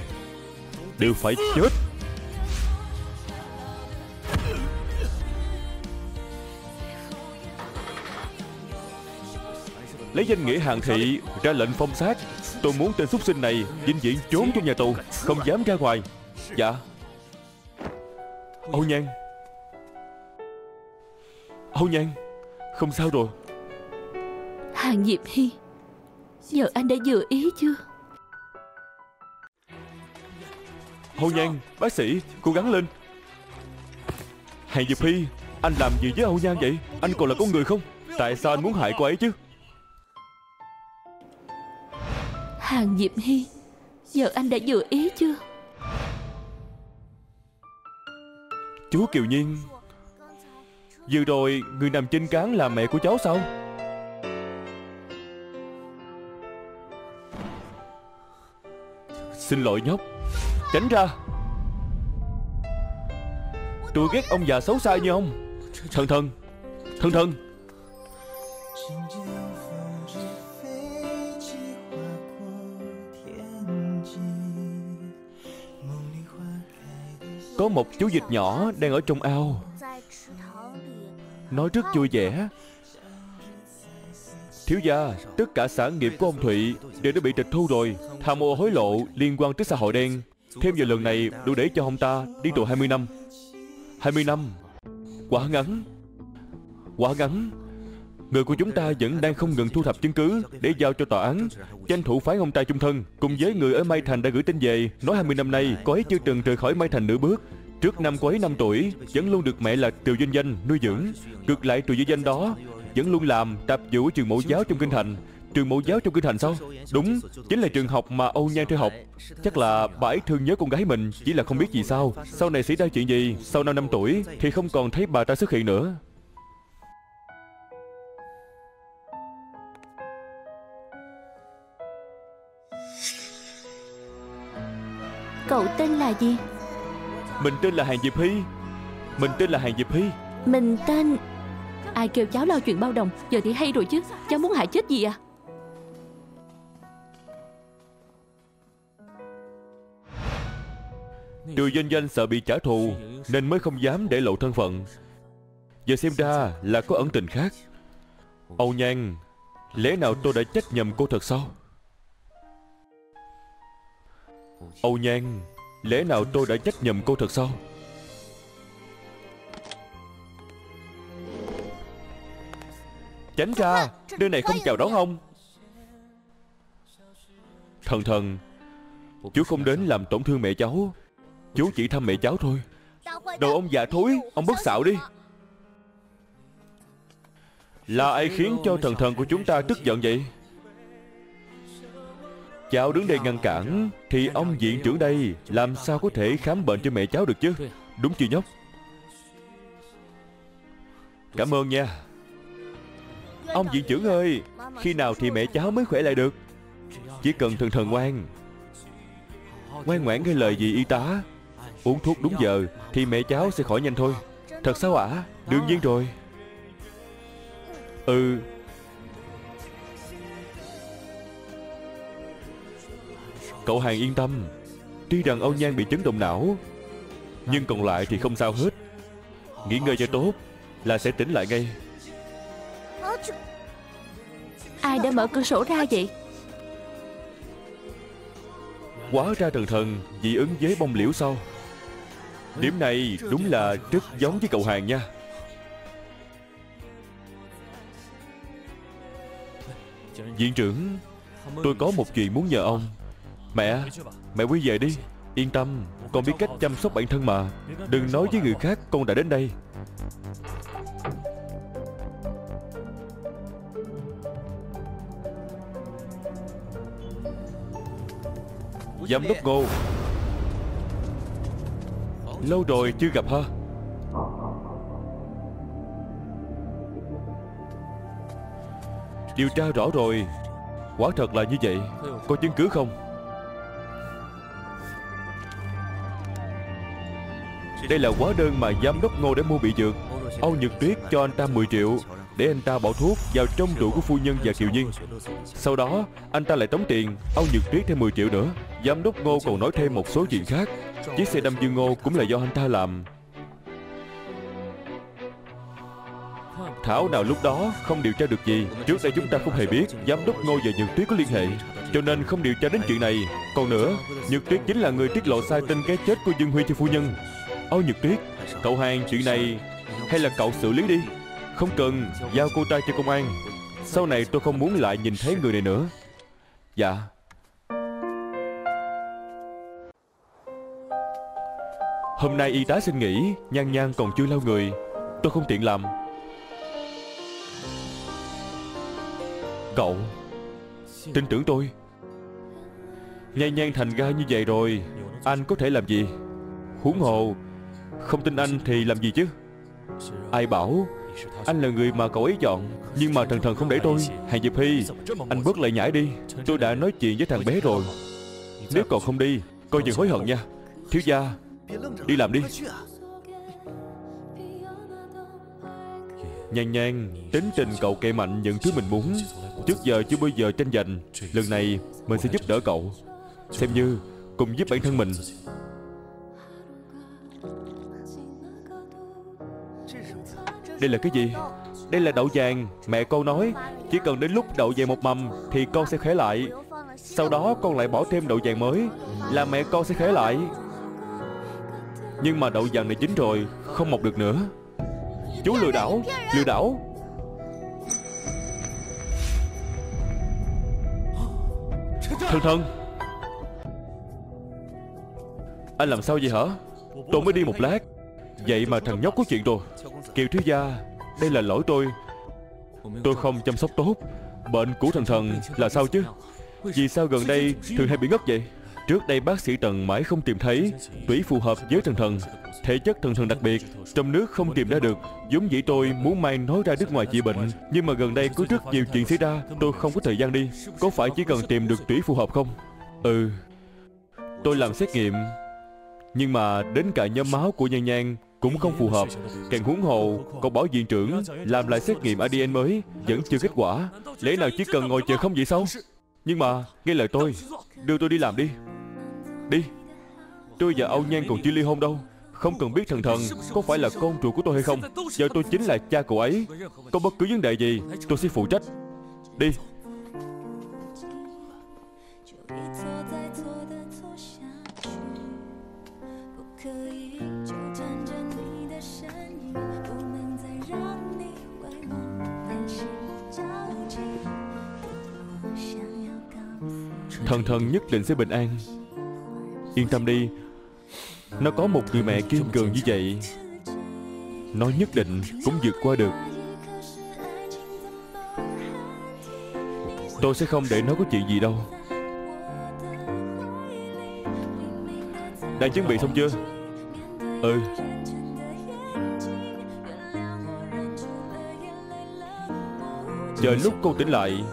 Đều phải chết. Lấy danh nghĩa hàng thị, ra lệnh phong sát. Tôi muốn tên súc sinh này vĩnh viễn trốn trong nhà tù, Không dám ra ngoài. Dạ. Âu Nhan. Âu Nhan. Không sao rồi. Hàng Diệp Hy Giờ anh đã vừa ý chưa? Âu Nhan Bác sĩ Cố gắng lên. Hàng Diệp Hy Anh làm gì với Âu Nhan vậy? Anh còn là con người không? Tại sao anh muốn hại cô ấy chứ? Hàng Diệp Hy Giờ anh đã vừa ý chưa? Chú Kiều Nhiên Vừa rồi, người nằm trên cán là mẹ của cháu sao? Xin lỗi nhóc. Tránh ra. Tôi ghét ông già xấu xa như ông. Thần thần Thần thần Có một chú vịt nhỏ đang ở trong ao. Nói rất vui vẻ. Thiếu gia, Tất cả sản nghiệp của ông Thụy Đều đã bị tịch thu rồi. Tham ô hối lộ liên quan tới xã hội đen. Thêm vào lần này, đủ để cho ông ta đi tù 20 năm. 20 năm. Quá ngắn. Quá ngắn. Người của chúng ta vẫn đang không ngừng thu thập chứng cứ Để giao cho tòa án. Tranh thủ phái ông ta chung thân Cùng với người ở Mai Thành đã gửi tin về. Nói 20 năm nay cô ấy chưa từng rời khỏi Mai Thành nửa bước. Trước năm cô ấy 5 tuổi, Vẫn luôn được mẹ là Triều Vinh Danh nuôi dưỡng. Cực lại Triều Vinh Danh đó Vẫn luôn làm tạp vụ trường mẫu giáo trong kinh thành. Trường mẫu giáo trong kinh thành sao? Đúng, Chính là trường học mà Âu Nhan theo học. Chắc là bà ấy thương nhớ con gái mình, Chỉ là không biết gì sao. Sau này xảy ra chuyện gì, Sau 5 năm tuổi, Thì không còn thấy bà ta xuất hiện nữa. Cậu tên là gì? Mình tên là Hàng Diệp Hy. Mình tên là Hàng Diệp Hy. Mình tên Ai kêu cháu lo chuyện bao đồng? Giờ thì hay rồi chứ. Cháu muốn hại chết gì à? Triều Vinh Danh sợ bị trả thù Nên mới không dám để lộ thân phận. Giờ xem ra là có ẩn tình khác. Âu Nhan Lẽ nào tôi đã trách nhầm cô thật sao? Âu Nhan Lẽ nào tôi đã trách nhầm cô thật sao? Tránh ra, Nơi này không chào đón ông. Thần thần, Chú không đến làm tổn thương mẹ cháu. Chú chỉ thăm mẹ cháu thôi. Đồ ông già thối, Ông bất xạo đi. Là ai khiến cho thần thần của chúng ta tức giận vậy? Cháu đứng đây ngăn cản, Thì ông viện trưởng đây, Làm sao có thể khám bệnh cho mẹ cháu được chứ? Đúng chưa nhóc? Cảm ơn nha. Ông viện trưởng ơi, Khi nào thì mẹ cháu mới khỏe lại được? Chỉ cần thần thần ngoan. Ngoan ngoãn nghe lời gì y tá. Uống thuốc đúng giờ, Thì mẹ cháu sẽ khỏi nhanh thôi. Thật sao ạ? Đương nhiên rồi. Ừ Cậu hàng yên tâm. Tuy rằng Âu Nhan bị chấn động não Nhưng còn lại thì không sao hết. Nghỉ ngơi cho tốt Là sẽ tỉnh lại ngay. Ai đã mở cửa sổ ra vậy? Quá ra thần thần dị ứng với bông liễu sau. Điểm này đúng là rất giống với cậu hàng nha. Viện trưởng Tôi có một chuyện muốn nhờ ông Mẹ Mẹ quý về đi. Yên tâm, Con biết cách chăm sóc bản thân mà. Đừng nói với người khác con đã đến đây. Giám đốc Ngô. Lâu rồi chưa gặp ha. Điều tra rõ rồi. Quả thật là như vậy. Có chứng cứ không? Đây là hóa đơn mà giám đốc Ngô đã mua bị dược. Âu Nhật Tuyết cho anh ta 10 triệu Để anh ta bỏ thuốc vào trong rượu của phu nhân và Kiều Nhiên. Sau đó, anh ta lại tống tiền, Âu Nhật Tuyết thêm 10 triệu nữa. Giám đốc Ngô còn nói thêm một số chuyện khác. Chiếc xe đâm Dương Ngô cũng là do anh ta làm. Thảo nào lúc đó không điều tra được gì, Trước đây chúng ta không hề biết Giám đốc Ngô và Nhật Tuyết có liên hệ, Cho nên không điều tra đến chuyện này. Còn nữa, Nhật Tuyết chính là người tiết lộ sai tin cái chết của Dương Huy cho phu nhân. Âu Nhược Tuyết, Cậu hàng chuyện này Hay là cậu xử lý đi? Không cần, Giao cô ta cho công an. Sau này tôi không muốn lại nhìn thấy người này nữa. Dạ. Hôm nay y tá xin nghỉ, Nhan nhan còn chưa lau người. Tôi không tiện làm. Cậu, Tin tưởng tôi. Nhan nhan thành ra như vậy rồi, Anh có thể làm gì? Huống hồ không tin anh thì làm gì chứ? Ai bảo, Anh là người mà cậu ấy chọn, Nhưng mà thần thần không để tôi. Hàng Diệp Hy, Anh bớt lại nhảy đi. Tôi đã nói chuyện với thằng bé rồi. Nếu còn không đi, Coi chừng hối hận nha. Thiếu gia, Đi làm đi. Nhan nhan Tính tình cậu kệ mạnh những thứ mình muốn. Trước giờ chưa bao giờ tranh giành. Lần này, mình sẽ giúp đỡ cậu. Xem như, cùng giúp bản thân mình. Đây là cái gì? Đây là đậu vàng. Mẹ con nói, Chỉ cần đến lúc đậu vàng một mầm Thì con sẽ khế lại. Sau đó con lại bỏ thêm đậu vàng mới, Là mẹ con sẽ khế lại. Nhưng mà đậu vàng này chín rồi, Không mọc được nữa. Chú lừa đảo Lừa đảo. Thân thân. Anh làm sao vậy hả? Tôi mới đi một lát. Vậy mà thằng nhóc có chuyện rồi. Kiều thiếu gia, Đây là lỗi tôi. Tôi không chăm sóc tốt. Bệnh của thần thần là sao chứ? Vì sao gần đây thường hay bị ngất vậy? Trước đây bác sĩ Tần mãi không tìm thấy Tủy phù hợp với thần thần. Thể chất thần thần đặc biệt, Trong nước không tìm ra được. Giống dĩ tôi muốn mang nói ra nước ngoài trị bệnh, Nhưng mà gần đây có rất nhiều chuyện xảy ra, Tôi không có thời gian đi. Có phải chỉ cần tìm được tủy phù hợp không? Ừ. Tôi làm xét nghiệm, Nhưng mà đến cả nhóm máu của Nhan Nhan cũng không phù hợp. Càng huống hồ Còn bảo viện trưởng Làm lại xét nghiệm ADN mới, Vẫn chưa kết quả. Lẽ nào chỉ cần ngồi chờ không vậy sao? Nhưng mà, nghe lời tôi, Đưa tôi đi làm đi. Đi. Tôi và Âu Nhan còn chưa ly hôn đâu. Không cần biết thần thần Có phải là con ruột của tôi hay không. Giờ tôi chính là cha cậu ấy. Có bất cứ vấn đề gì, Tôi sẽ phụ trách. Đi. Thần thần nhất định sẽ bình an. Yên tâm đi. Nó có một người mẹ kiên cường như vậy. Nó nhất định cũng vượt qua được. Tôi sẽ không để nó có chuyện gì đâu. Đang chuẩn bị xong chưa? Ừ. Chờ lúc cô tỉnh lại.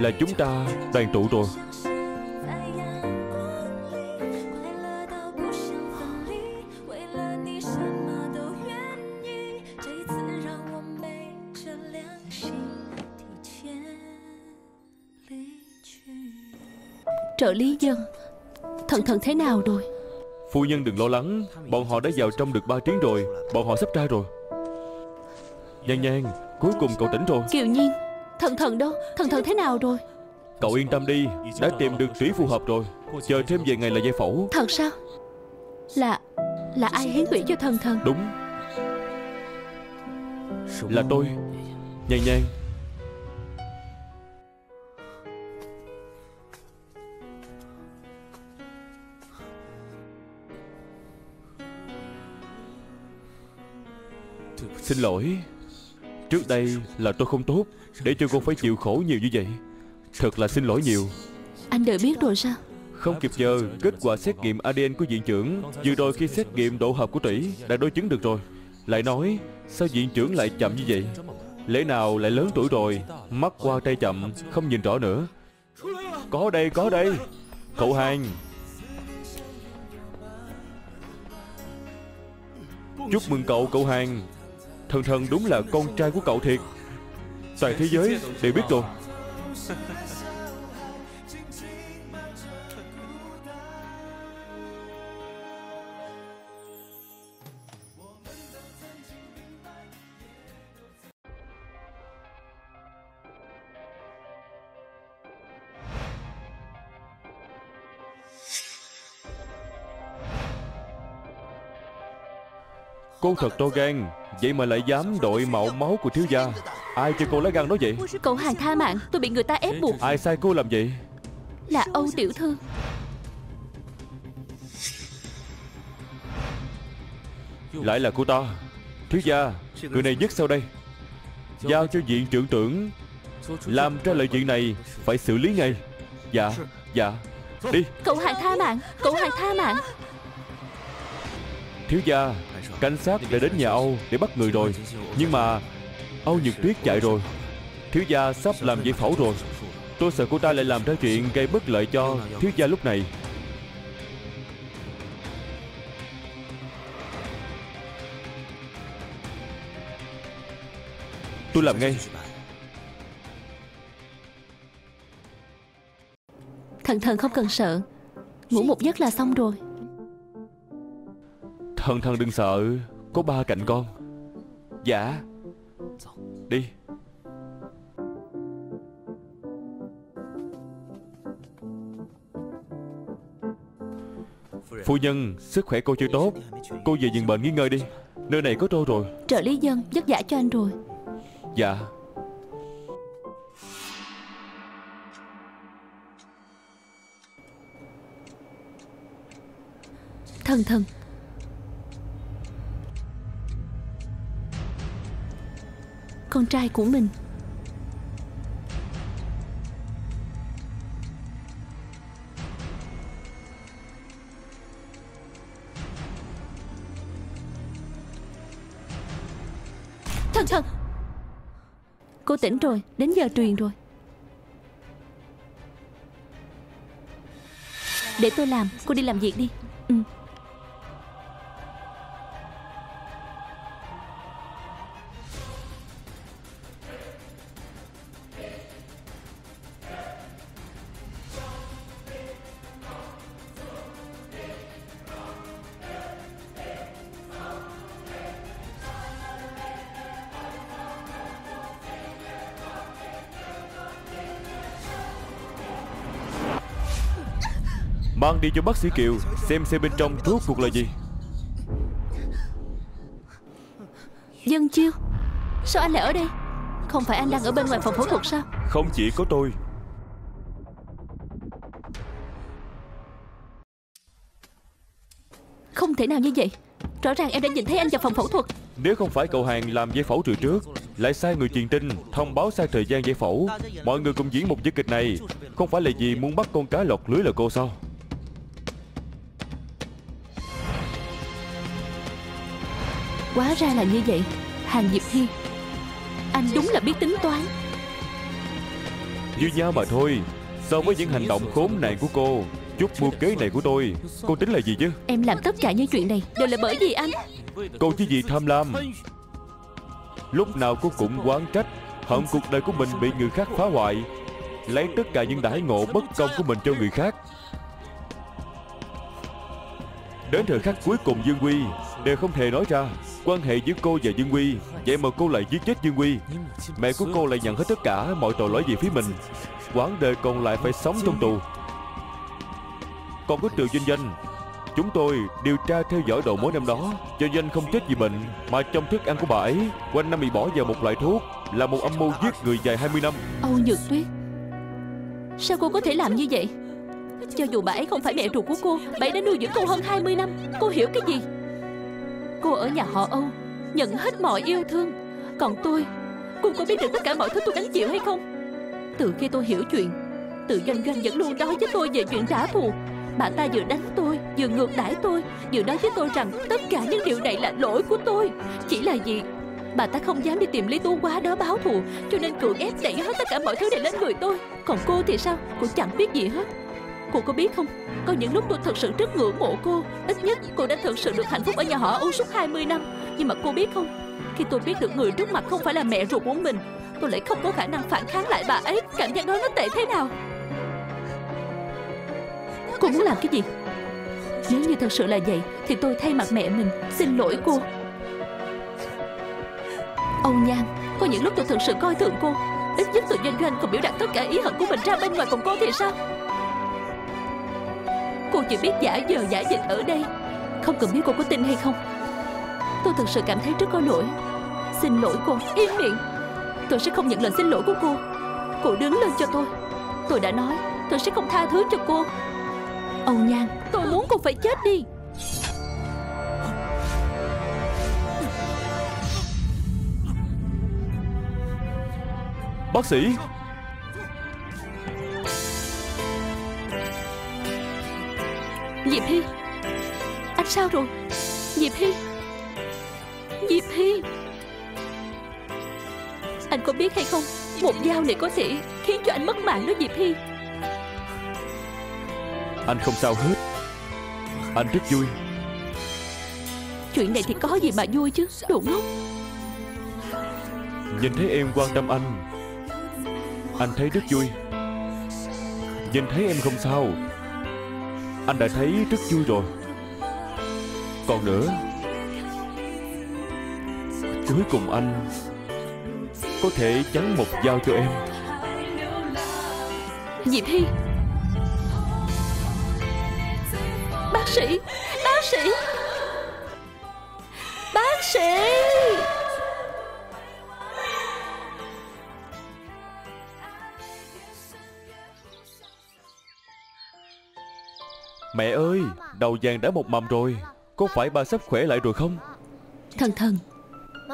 là chúng ta đoàn tụ rồi. Trợ lý dân Thần thần thế nào rồi? Phu nhân đừng lo lắng Bọn họ đã vào trong được 3 tiếng rồi Bọn họ sắp ra rồi. Nhan nhan Cuối cùng cậu tỉnh rồi. Kiều nhiên Thần thần đâu Thần thần thế nào rồi? Cậu yên tâm đi Đã tìm được tủy phù hợp rồi. Chờ thêm vài ngày là giải phẫu Thật sao? Là Là ai hiến tủy cho thần thần? Đúng. Là tôi. Nhan nhan Xin lỗi. Trước đây là tôi không tốt Để cho cô phải chịu khổ nhiều như vậy Thật là xin lỗi nhiều. Anh đợi biết rồi sao? Không kịp chờ Kết quả xét nghiệm ADN của viện trưởng Vừa rồi khi xét nghiệm độ hợp của tủy Đã đối chứng được rồi. Lại nói Sao viện trưởng lại chậm như vậy? Lẽ nào lại lớn tuổi rồi Mắt qua tay chậm Không nhìn rõ nữa? Có đây có đây. Cậu hàng Chúc mừng cậu cậu hàng Thần thần đúng là con trai của cậu thiệt Toàn thế giới đều biết rồi Cô thật to gan Vậy mà lại dám đội mạo máu của thiếu gia. Ai cho cô lá gan đó vậy? Cậu hàng tha mạng Tôi bị người ta ép buộc. Ai sai cô làm vậy? Là Âu tiểu thư. Lại là cô ta. Thiếu gia Người này dứt sau đây. Giao cho viện trưởng tưởng. Làm ra lời chuyện này Phải xử lý ngay. Dạ Dạ. Đi. Cậu hàng tha mạng Cậu hàng tha mạng. Thiếu gia Cảnh sát đã đến nhà Âu để bắt người rồi. Nhưng mà Âu Nhật Tuyết chạy rồi. Thiếu gia sắp làm giải phẫu rồi. Tôi sợ cô ta lại làm ra chuyện gây bất lợi cho thiếu gia lúc này. Tôi làm ngay. Thần thần không cần sợ. Ngủ một giấc là xong rồi. Thần thần đừng sợ. Có ba cạnh con. Dạ. Đi. Phu nhân Sức khỏe cô chưa tốt. Cô về giường bệnh nghỉ ngơi đi. Nơi này có trâu rồi. Trợ lý dân giấc giả cho anh rồi. Dạ. Thần thần Con trai của mình. Thần thần Cô tỉnh rồi, Đến giờ truyền rồi. Để tôi làm, Cô đi làm việc đi. Đi cho bác sĩ Kiều Xem xem bên trong thuốc cuộc là gì. Dân chiêu Sao anh lại ở đây? Không phải anh đang ở bên ngoài phòng phẫu thuật sao? Không chỉ có tôi. Không thể nào như vậy. Rõ ràng em đã nhìn thấy anh vào phòng phẫu thuật. Nếu không phải cậu hàng làm giải phẫu từ trước Lại sai người truyền tin Thông báo sai thời gian giải phẫu. Mọi người cùng diễn một vở kịch này. Không phải là vì muốn bắt con cá lọt lưới là cô sao Quá ra là như vậy. Hàng Diệp Hi Anh đúng là biết tính toán. Như nhau mà thôi. So với những hành động khốn nạn của cô Chút mưu kế này của tôi Cô tính là gì chứ? Em làm tất cả những chuyện này Đều là bởi vì anh. Cô chỉ vì tham lam. Lúc nào cô cũng quán trách Hận cuộc đời của mình bị người khác phá hoại Lấy tất cả những đãi ngộ bất công của mình cho người khác. Đến thời khắc cuối cùng Dương Quy Đều không thể nói ra. Quan hệ giữa cô và Dương Quy Vậy mà cô lại giết chết Dương Quy Mẹ của cô lại nhận hết tất cả mọi tội lỗi về phía mình. Quãng đời còn lại phải sống trong tù. Còn có Triệu Doanh Doanh Chúng tôi điều tra theo dõi đầu mối năm đó. Cho Doanh không chết vì bệnh Mà trong thức ăn của bà ấy, Quanh năm bị bỏ vào một loại thuốc, Là một âm mưu giết người dài 20 năm. Âu Nhược Tuyết, Sao cô có thể làm như vậy? Cho dù bà ấy không phải mẹ ruột của cô, Bà ấy đã nuôi dưỡng cô hơn 20 năm, Cô hiểu cái gì? Cô ở nhà họ Âu Nhận hết mọi yêu thương. Còn tôi, Cô có biết được tất cả mọi thứ tôi gánh chịu hay không? Từ khi tôi hiểu chuyện, Tự doanh doanh vẫn luôn nói với tôi về chuyện trả thù. Bà ta vừa đánh tôi, Vừa ngược đãi tôi, Vừa nói với tôi rằng Tất cả những điều này là lỗi của tôi. Chỉ là gì Bà ta không dám đi tìm Lý Tú Quá đó báo thù, Cho nên cưỡng ép đẩy hết tất cả mọi thứ này lên người tôi. Còn cô thì sao? Cô chẳng biết gì hết. Cô có biết không? Có những lúc tôi thật sự rất ngưỡng mộ cô. Ít nhất cô đã thật sự được hạnh phúc ở nhà họ Âu suốt 20 năm. Nhưng mà cô biết không? Khi tôi biết được người trước mặt không phải là mẹ ruột của mình, Tôi lại không có khả năng phản kháng lại bà ấy. Cảm giác đó nó tệ thế nào? Cô muốn làm cái gì? Nếu như thật sự là vậy, Thì tôi thay mặt mẹ mình Xin lỗi cô. Âu Nhan, Có những lúc tôi thực sự coi thường cô. Ít nhất từ doanh doanh còn biểu đạt tất cả ý hận của mình ra bên ngoài Còn cô thì sao? Cô chỉ biết giả giờ giả dịch ở đây. Không cần biết cô có tin hay không. Tôi thực sự cảm thấy rất có lỗi. Xin lỗi cô, Im miệng. Tôi sẽ không nhận lời xin lỗi của cô. Cô đứng lên cho tôi. Tôi đã nói, Tôi sẽ không tha thứ cho cô. Âu Nhan, Tôi muốn cô phải chết đi. Bác sĩ Diệp Hy. Anh sao rồi? Diệp Hy. Diệp Hy. Anh có biết hay không? Một dao này có thể khiến cho anh mất mạng đó Diệp Hy. Anh không sao hết. Anh rất vui. Chuyện này thì có gì mà vui chứ? Đồ ngốc. Nhìn thấy em quan tâm anh Anh thấy rất vui. Nhìn thấy em không sao anh đã thấy rất vui rồi. Còn nữa, Cuối cùng anh Có thể chắn một dao cho em. Diệp Hy Bác sĩ Bác sĩ. Bác sĩ. Mẹ ơi Đầu vàng đã một mầm rồi. Có phải ba sắp khỏe lại rồi không? Thần thần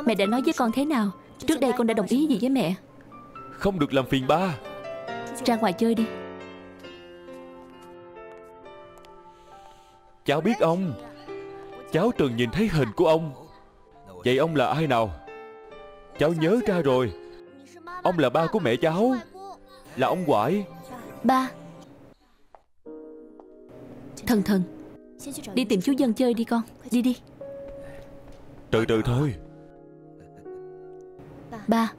Mẹ đã nói với con thế nào? Trước đây con đã đồng ý gì với mẹ? Không được làm phiền ba. Ra ngoài chơi đi. Cháu biết ông. Cháu từng nhìn thấy hình của ông. Vậy ông là ai nào? Cháu nhớ ra rồi. Ông là ba của mẹ cháu. Là ông Quải. Ba Thần thần. Đi tìm chú dân chơi đi con. Đi đi. Từ từ thôi. Ba.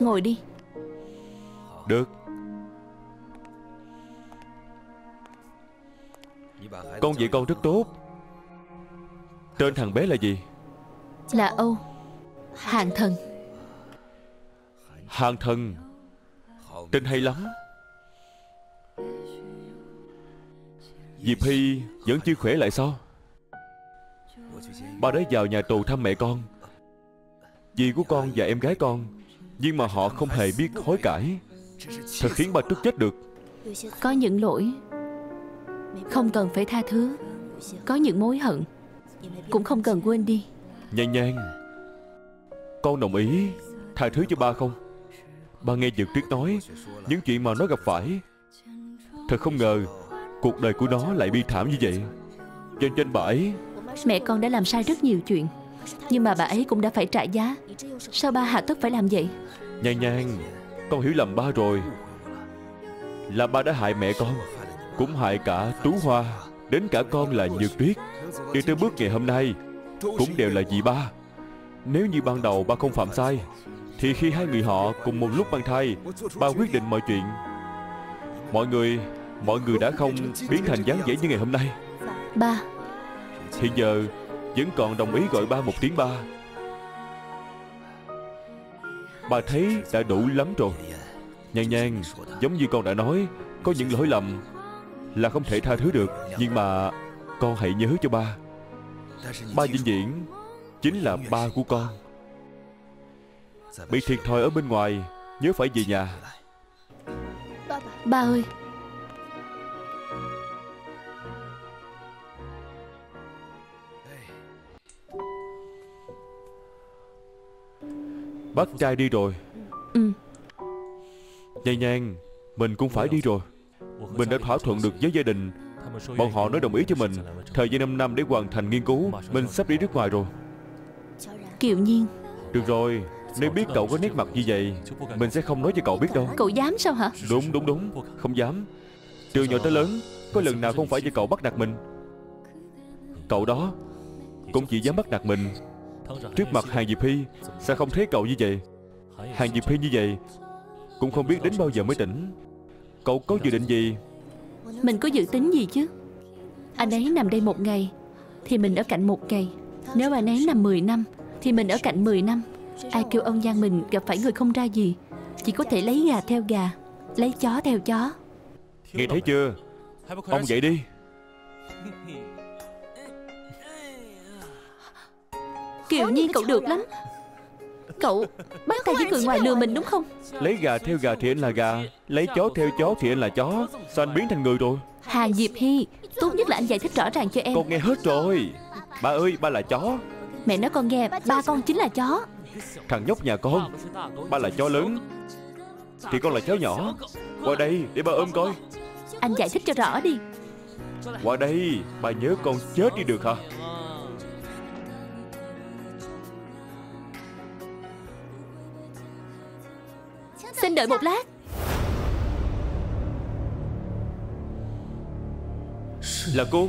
Ngồi đi. Được. Con dạy con rất tốt. Tên thằng bé là gì? Là Âu. Hàng thần. Hàng thần. Tên hay lắm Diệp Hy vẫn chưa khỏe lại sao? Ba đã vào nhà tù thăm mẹ con. Dì của con và em gái con Nhưng mà họ không hề biết hối cải. Thật khiến ba tức chết được. Có những lỗi Không cần phải tha thứ. Có những mối hận Cũng không cần quên đi. Nhan nhan Con đồng ý Tha thứ cho ba không? Ba nghe Dược Tuyết nói Những chuyện mà nó gặp phải Thật không ngờ Cuộc đời của nó lại bi thảm như vậy. Trên trên bà ấy. Mẹ con đã làm sai rất nhiều chuyện. Nhưng mà bà ấy cũng đã phải trả giá. Sao ba hạ tất phải làm vậy? Nhan nhan Con hiểu lầm ba rồi. Là ba đã hại mẹ con Cũng hại cả Tú Hoa Đến cả con là Nhược Tuyết. Đi tới bước ngày hôm nay Cũng đều là vì ba. Nếu như ban đầu ba không phạm sai Thì khi hai người họ cùng một lúc mang thai Ba quyết định mọi chuyện. Mọi người Mọi người đã không biến thành dáng vẻ như ngày hôm nay. Ba. Hiện giờ Vẫn còn đồng ý gọi ba một tiếng ba. Ba thấy đã đủ lắm rồi. Nhan nhan Giống như con đã nói Có những lỗi lầm Là không thể tha thứ được Nhưng mà Con hãy nhớ cho ba. Ba vĩnh viễn Chính là ba của con. Bị thiệt thòi ở bên ngoài Nhớ phải về nhà. Ba ơi Bác trai đi rồi. Ừ. Nhan nhan Mình cũng phải đi rồi. Mình đã thỏa thuận được với gia đình. Bọn họ nói đồng ý cho mình. Thời gian 5 năm để hoàn thành nghiên cứu Mình sắp đi nước ngoài rồi. Kiều nhiên. Được rồi Nếu biết cậu có nét mặt như vậy Mình sẽ không nói cho cậu biết đâu. Cậu dám sao hả? Đúng đúng đúng. Không dám. Từ nhỏ tới lớn Có lần nào không phải do cậu bắt nạt mình. Cậu đó Cũng chỉ dám bắt nạt mình Trước mặt Hàng Diệp Hy Sao không thấy cậu như vậy? Hàng Diệp Hy như vậy Cũng không biết đến bao giờ mới tỉnh. Cậu có dự định gì? Mình có dự tính gì chứ? Anh ấy nằm đây một ngày Thì mình ở cạnh một ngày. Nếu anh ấy nằm 10 năm Thì mình ở cạnh 10 năm. Ai kêu ông Giang mình gặp phải người không ra gì Chỉ có thể lấy gà theo gà Lấy chó theo chó. Nghe thấy chưa? Ông dậy đi Kiều Nhi cậu được lắm. Cậu bắt tay với người ngoài lừa mình đúng không? Lấy gà theo gà thì anh là gà Lấy chó theo chó thì anh là chó. Sao anh biến thành người rồi? Hàng Diệp Hy Tốt nhất là anh giải thích rõ ràng cho em. Con nghe hết rồi. Ba ơi ba là chó. Mẹ nói con nghe Ba con chính là chó. Thằng nhóc nhà con Ba là chó lớn. Thì con là chó nhỏ. Qua đây để ba ôm coi. Anh giải thích cho rõ đi. Qua đây Ba nhớ con chết đi được hả Xin đợi một dạ. lát. Là cô?